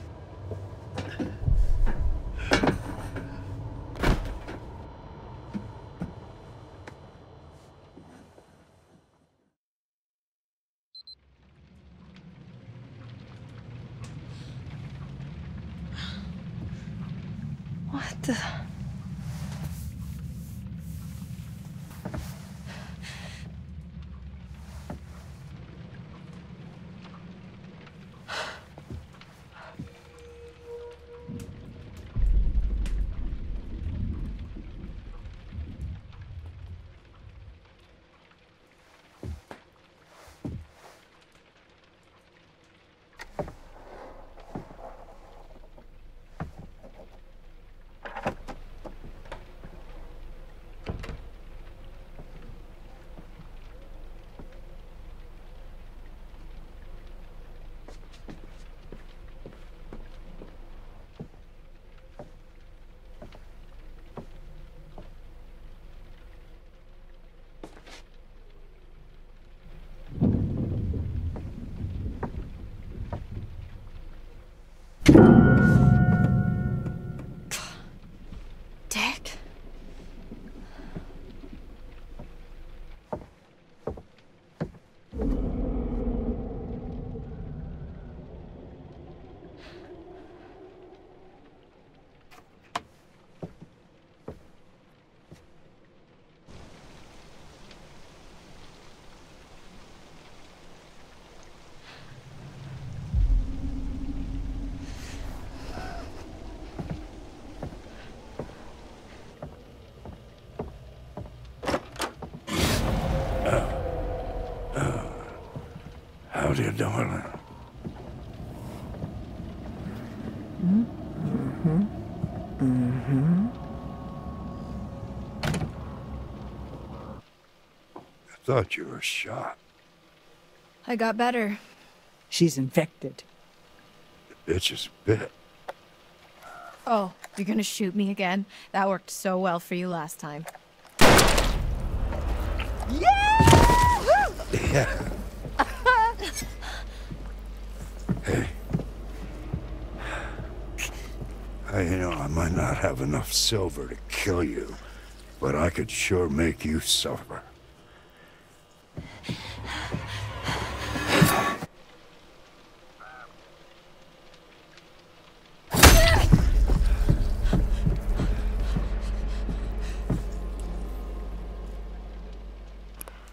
Howdy, darling. Mm-hmm. Mm-hmm. I thought you were shot. I got better. She's infected. The bitch is bit. Oh, you're gonna shoot me again? That worked so well for you last time. Yeah. hey. I know I might not have enough silver to kill you, but I could sure make you suffer.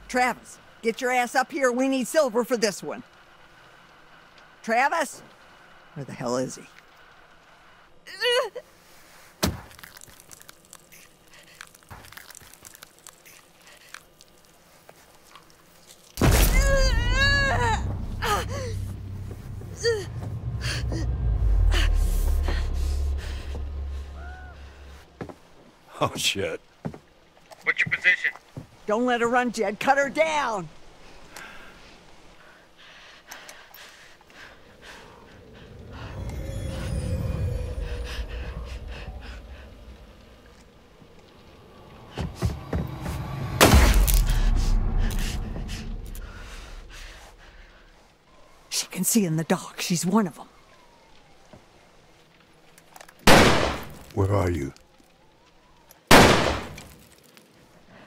Travis, get your ass up here. We need silver for this one. Travis? Where the hell is he? Oh, shit. What's your position? Don't let her run, Jed. Cut her down. She can see in the dark. She's one of them. Where are you?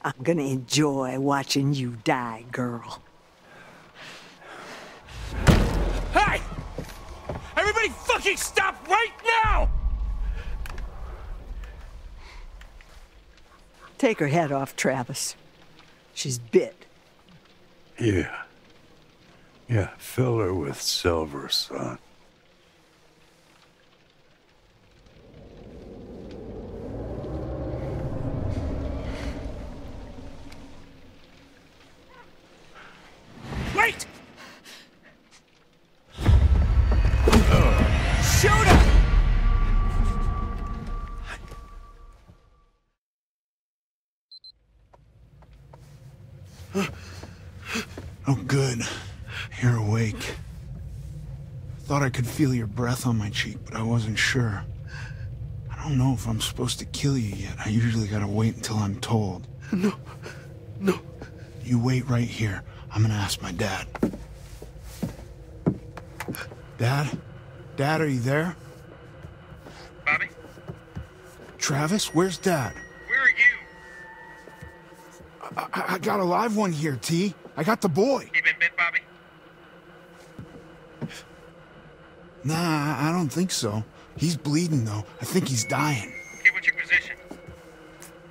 I'm gonna enjoy watching you die, girl. Hey! Everybody fucking stop right now! Take her head off, Travis. She's bit. Yeah. Yeah, fill her with silver, son. Feel your breath on my cheek, but I wasn't sure. I don't know if I'm supposed to kill you yet. I usually gotta wait until I'm told. No. No. You wait right here. I'm gonna ask my dad. Dad? Dad, are you there? Bobby? Travis, where's Dad? Where are you? I, I, I got a live one here, T. I got the boy. You been bit, Bobby? Nah, I don't think so. He's bleeding, though. I think he's dying. Okay, what's your position?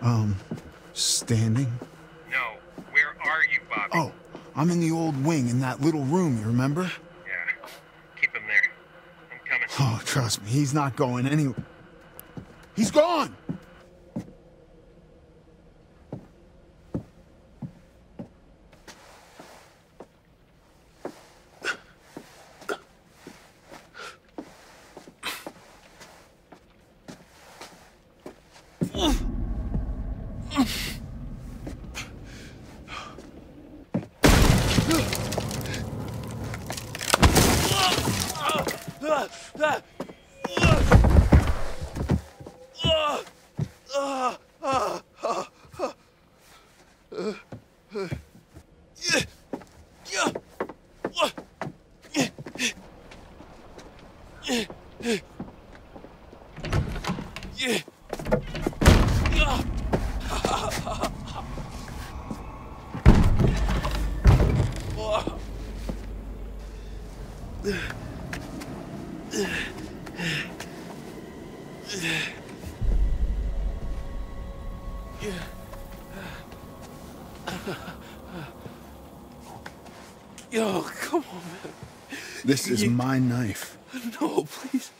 Um, standing? No. Where are you, Bobby? Oh, I'm in the old wing in that little room, you remember? Yeah. Keep him there. I'm coming. Oh, trust me, he's not going anywhere. He's gone! Yo, come on, man. This is You- my knife. No, please.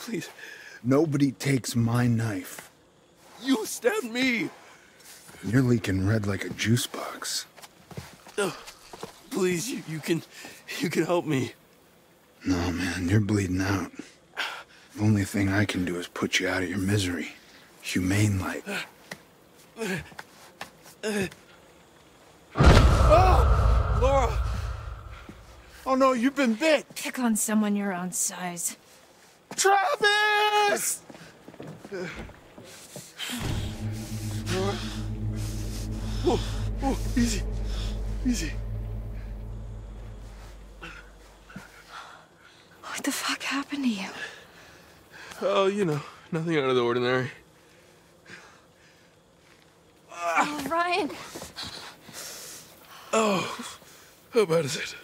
Please. Nobody takes my knife. You stabbed me. You're leaking red like a juice box. No. Please, you, you can you can help me. No, man, you're bleeding out. The only thing I can do is put you out of your misery. Humane like. Oh! Ah, Laura! Oh no, you've been bit! Pick on someone your own size. Travis! Oh, oh, easy. Easy. What the fuck happened to you? Oh, you know, nothing out of the ordinary. Oh, Ryan. Oh, how bad is it?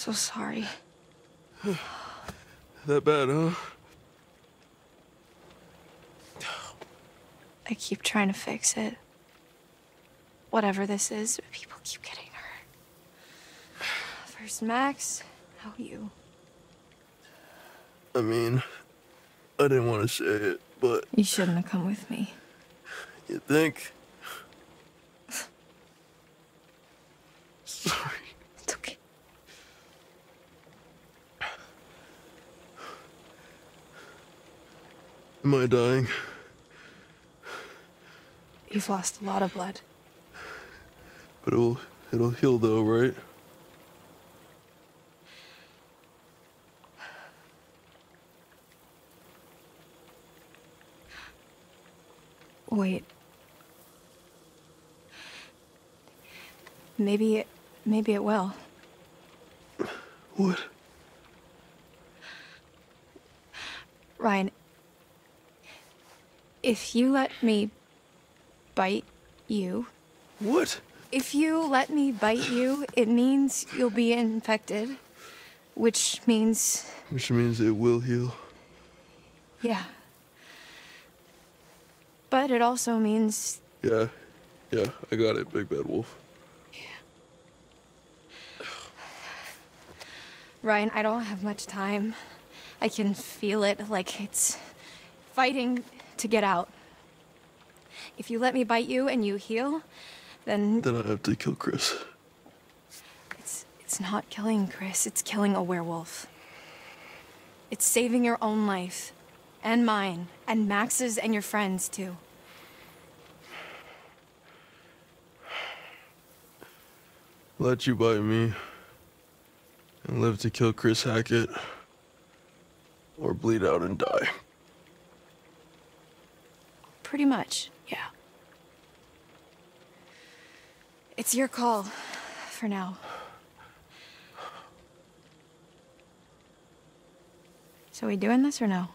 So sorry. That bad, huh? I keep trying to fix it. Whatever this is, people keep getting hurt. First Max, now you. I mean, I didn't want to say it, but You shouldn't have come with me. you think? Sorry. It's okay. Am I dying? You've lost a lot of blood. But it'll it'll heal though, right? Wait. Maybe it, maybe it will. What? Ryan, if you let me bite you. What? If you let me bite you, it means you'll be infected, which means, Which means it will heal. yeah. But it also means Yeah, yeah, I got it, Big Bad Wolf. Yeah. Ryan, I don't have much time. I can feel it like it's fighting to get out. If you let me bite you and you heal, then Then I have to kill Chris. it's it's not killing Chris, it's killing a werewolf. It's saving your own life and mine and Max's and your friends too. Let you bite me and live to kill Chris Hackett or bleed out and die. Pretty much, yeah. It's your call for now. So we doing this or no?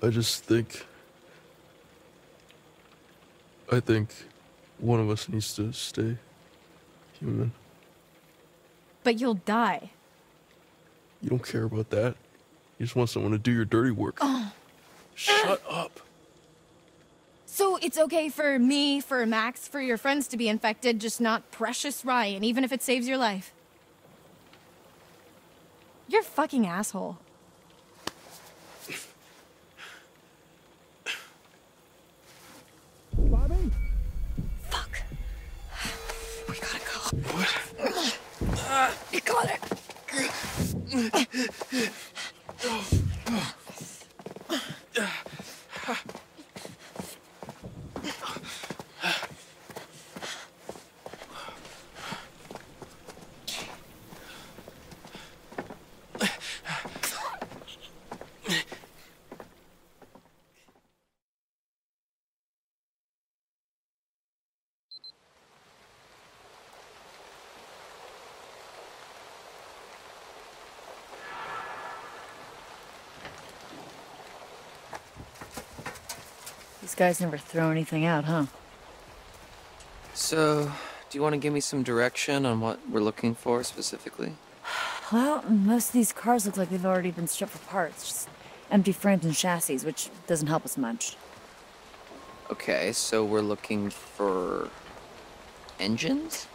I just think. I think one of us needs to stay human. But you'll die. You don't care about that. You just want someone to do your dirty work. Oh. Shut up. So it's okay for me, for Max, for your friends to be infected, just not precious Ryan, even if it saves your life. You're a fucking asshole. Bobby? Fuck. We gotta go. What? You got it. Oh, oh. These guys never throw anything out, huh? So, do you want to give me some direction on what we're looking for specifically? Well, most of these cars look like they've already been stripped for parts. Just empty frames and chassis, which doesn't help us much. Okay, so we're looking for engines?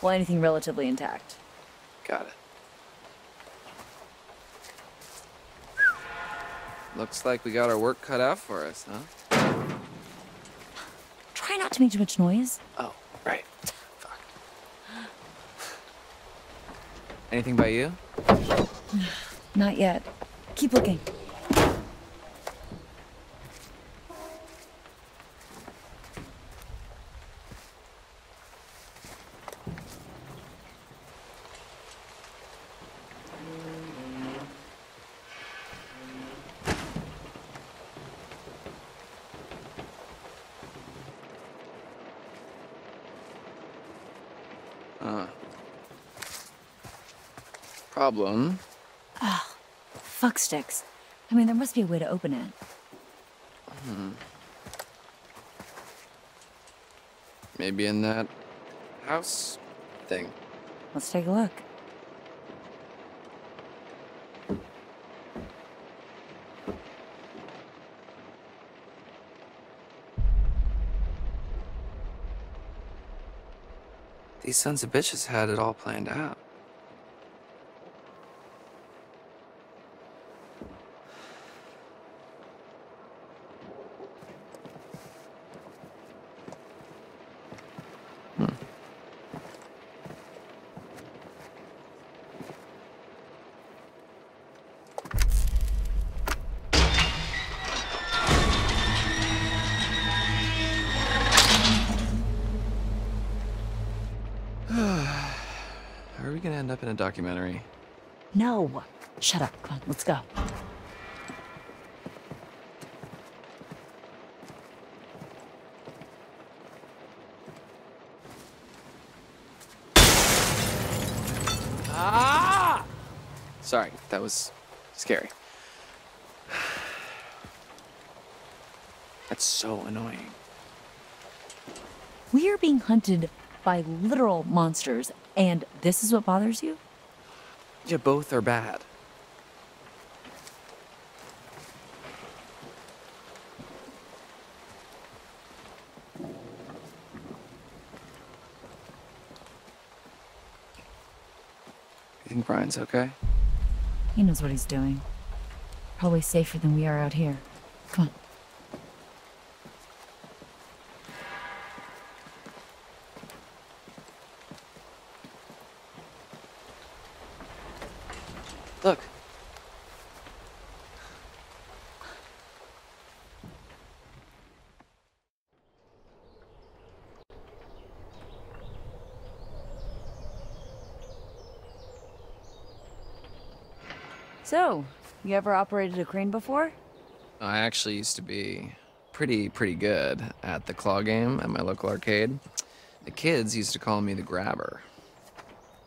Well, anything relatively intact. Got it. Looks like we got our work cut out for us, huh? Not to make too much noise. Oh, right. Fuck. Anything by you? Not yet. Keep looking. Problem. Fuck sticks. I mean, there must be a way to open it. Hmm. Maybe in that house thing. Let's take a look. These sons of bitches had it all planned out. Let's go. Ah! Sorry, that was scary. That's so annoying. We are being hunted by literal monsters, and this is what bothers you? Yeah, both are bad. Ryan's okay? He knows what he's doing. Probably safer than we are out here. Come on. Look. So, you ever operated a crane before? I actually used to be pretty, pretty good at the claw game at my local arcade. The kids used to call me the grabber.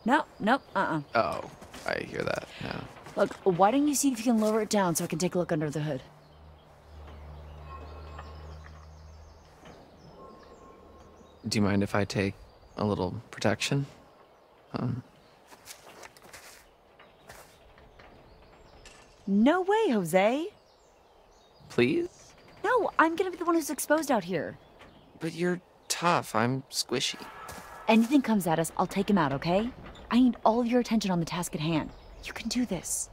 No, nope, uh-uh. Oh, I hear that yeah. Look, why don't you see if you can lower it down so I can take a look under the hood? Do you mind if I take a little protection? Um, No way, Jose. please? No, I'm gonna be the one who's exposed out here. But you're tough. I'm squishy. Anything comes at us, I'll take him out, okay? I need all of your attention on the task at hand. You can do this.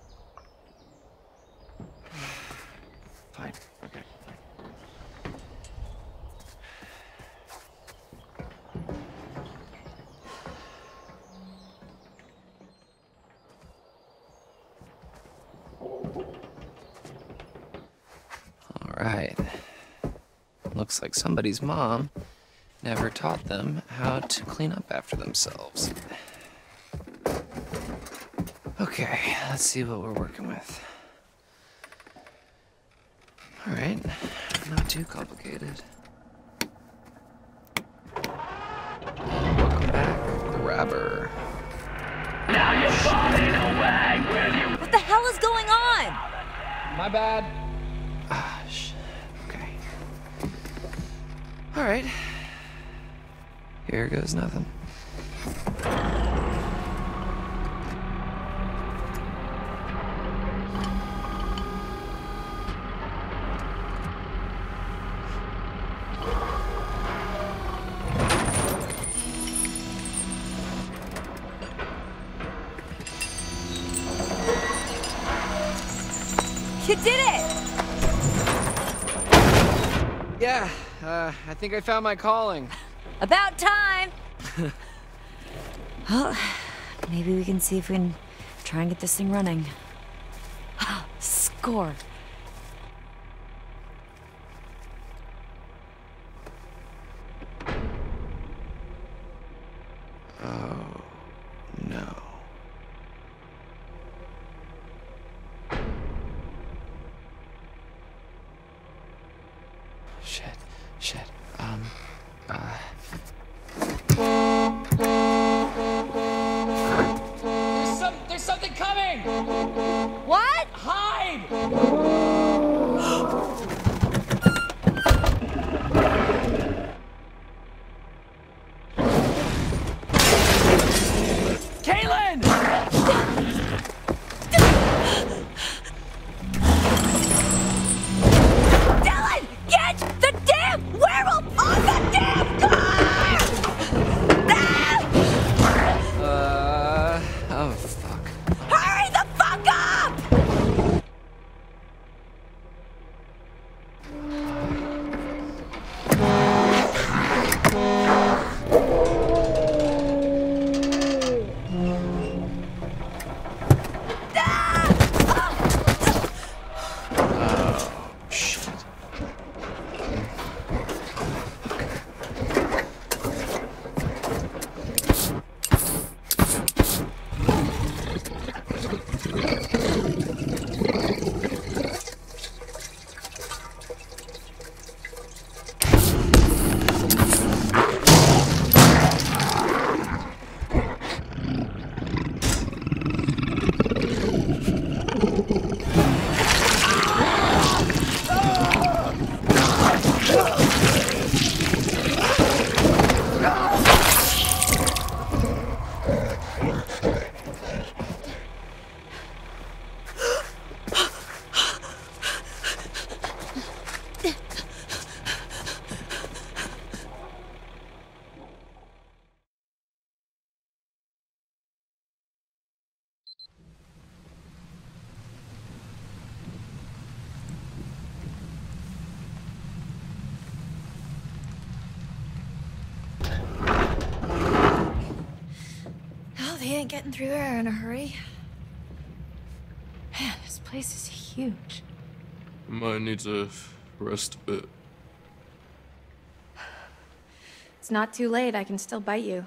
Fine. Okay. All right. Looks like somebody's mom never taught them how to clean up after themselves. Okay, let's see what we're working with. All right, not too complicated. Welcome back, grabber. Now you're falling away, will you? What the hell is going on? My bad. Ah, sh. Okay. All right. Here goes nothing. Think I found my calling. About time! well, maybe we can see if we can try and get this thing running. Score. Getting through there in a hurry. Man, this place is huge. Might need to rest a bit. It's not too late. I can still bite you.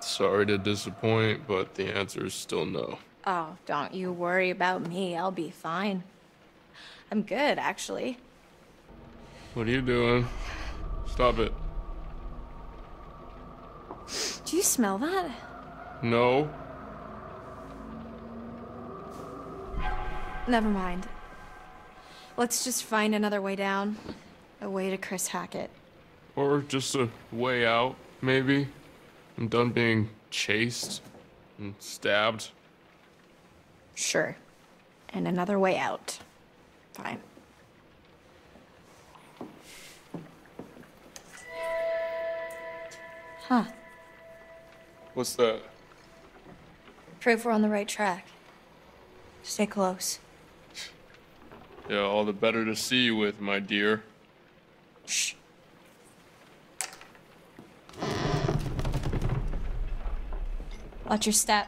Sorry to disappoint, but the answer is still no. Oh, don't you worry about me. I'll be fine. I'm good, actually. What are you doing? Stop it. Do you smell that? No. Never mind. Let's just find another way down. A way to Chris Hackett. Or just a way out, maybe. I'm done being chased and stabbed. Sure. And another way out. Fine. Huh. What's that? Prove we're on the right track. Stay close. Yeah, all the better to see you with, my dear. Shh. Watch your step.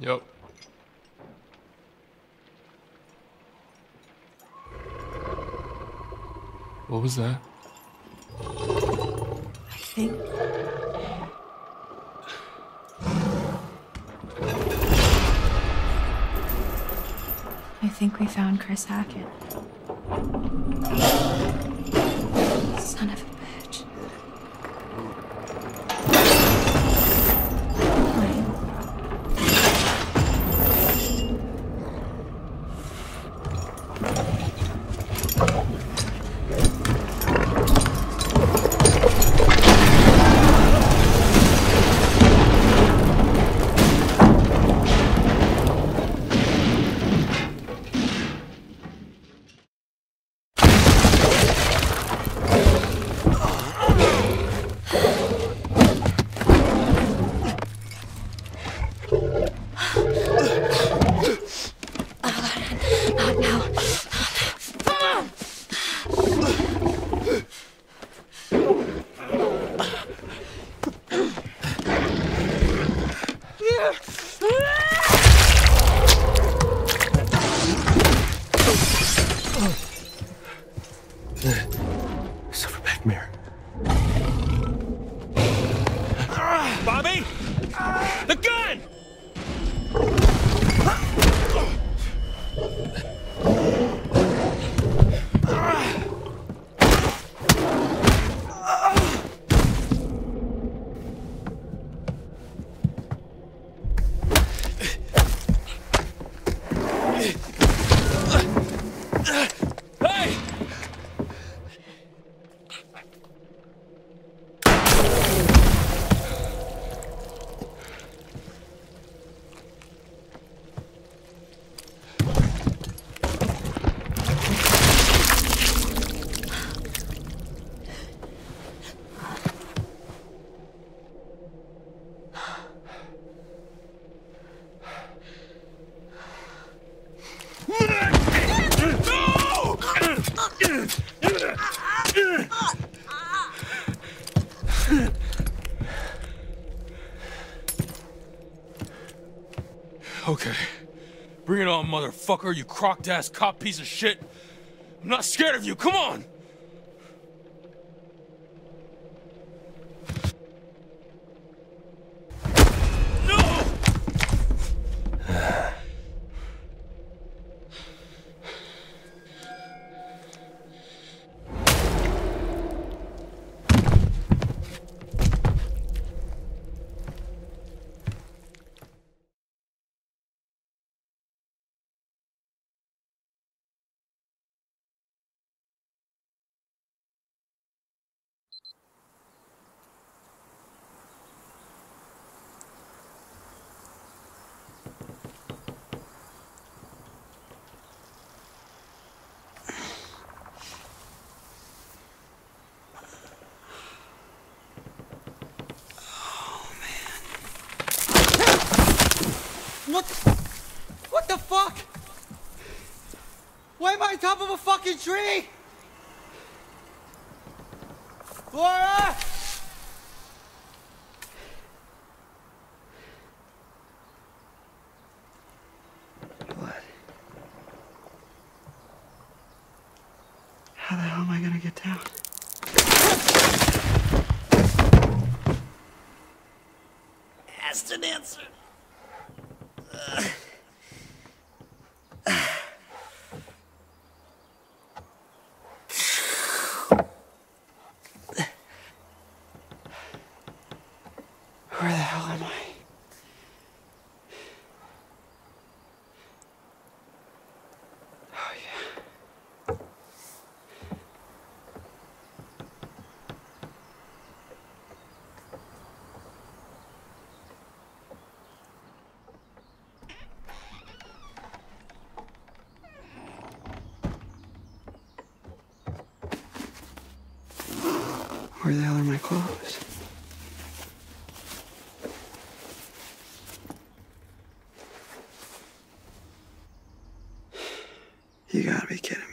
Yep. What was that? I think. Think we found Chris Hackett. Bring it on, motherfucker, you crocked ass cop piece of shit. I'm not scared of you, come on! What? What the fuck? Why am I on top of a fucking tree? Laura! What? How the hell am I gonna get down? Asked and answered. Where the hell are my clothes? You gotta be kidding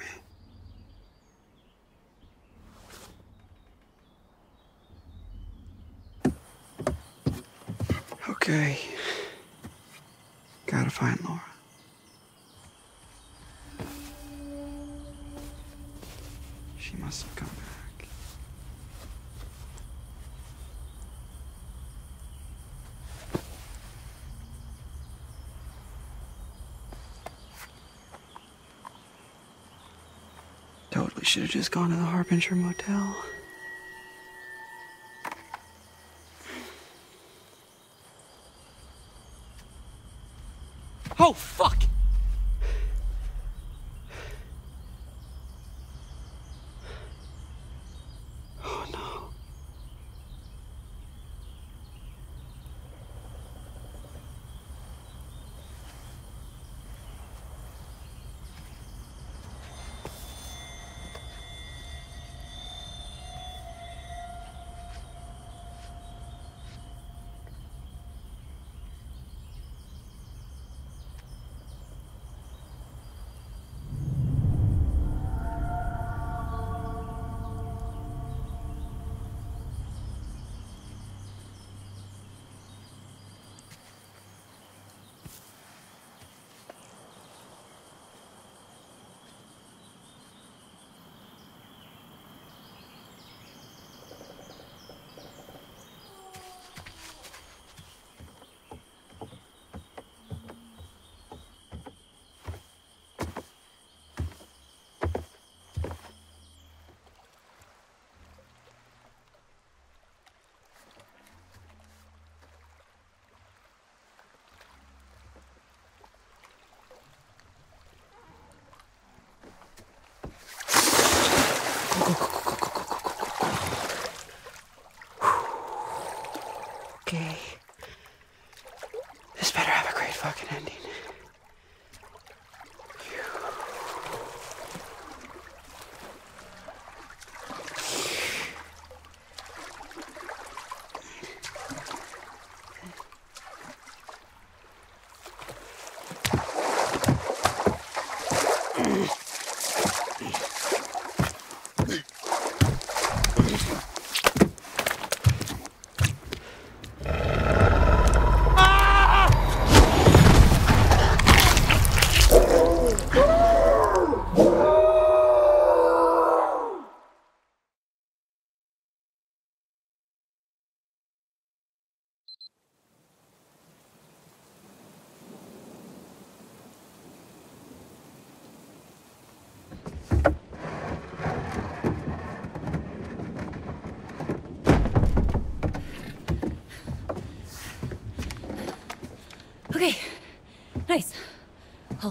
me. Okay. Gotta find Laura. She must have come back. Totally should have just gone to the Harbinger Motel. Oh, fuck!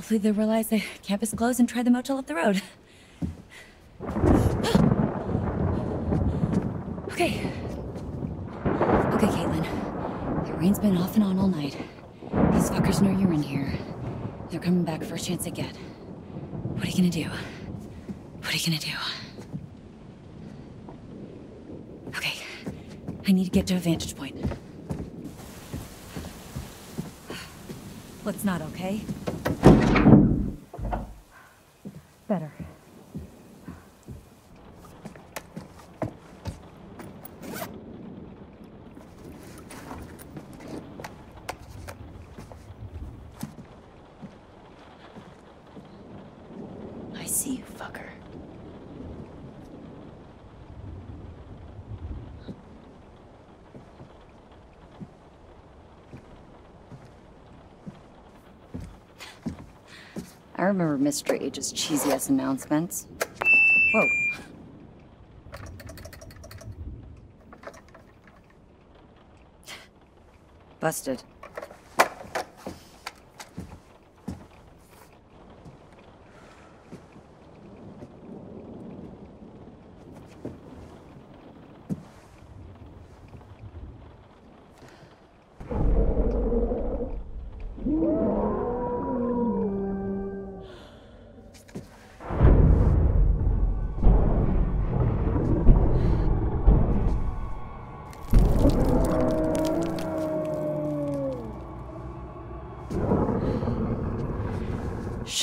Hopefully they realize the campus closed and try the motel up the road. okay. Okay, Kaitlyn. The rain's been off and on all night. These fuckers know you're in here. They're coming back first chance they get. What are you gonna do? What are you gonna do? Okay. I need to get to a vantage point. What's not okay? Better. I see you, fucker. I remember Mr. H's cheesy ass announcements. Whoa. Busted.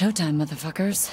Showtime, motherfuckers.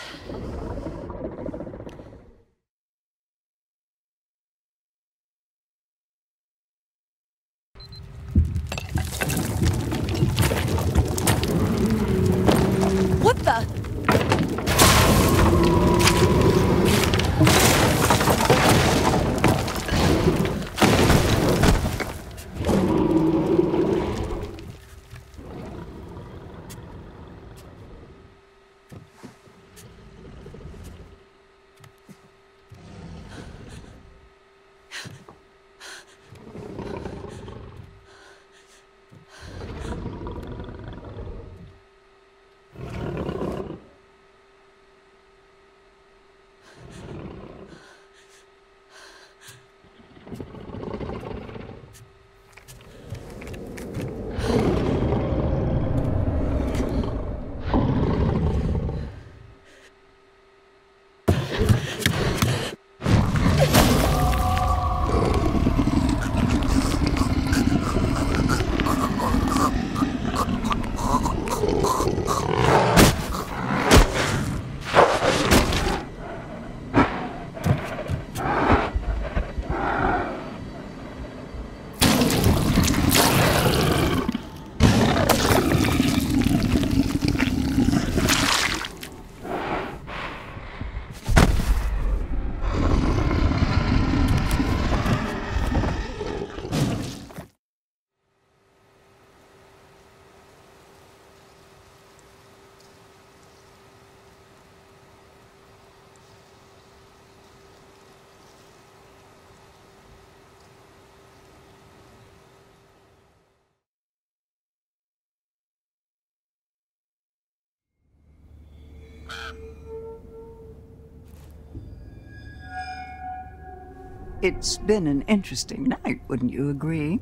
It's been an interesting night, wouldn't you agree?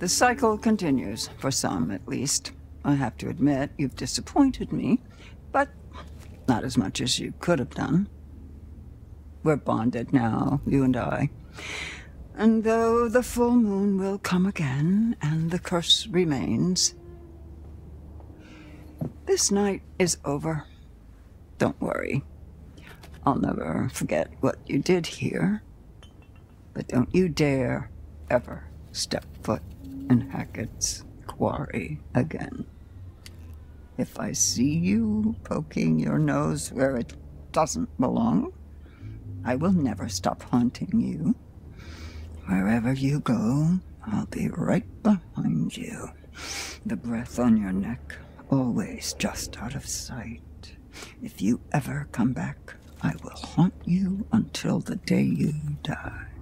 The cycle continues, for some at least. I have to admit, you've disappointed me, but not as much as you could have done. We're bonded now, you and I. And though the full moon will come again and the curse remains, this night is over. Don't worry. I'll never forget what you did here. But don't you dare ever step foot in Hackett's quarry again. If I see you poking your nose where it doesn't belong, I will never stop haunting you. Wherever you go, I'll be right behind you. The breath on your neck, always just out of sight. If you ever come back, I will haunt you until the day you die.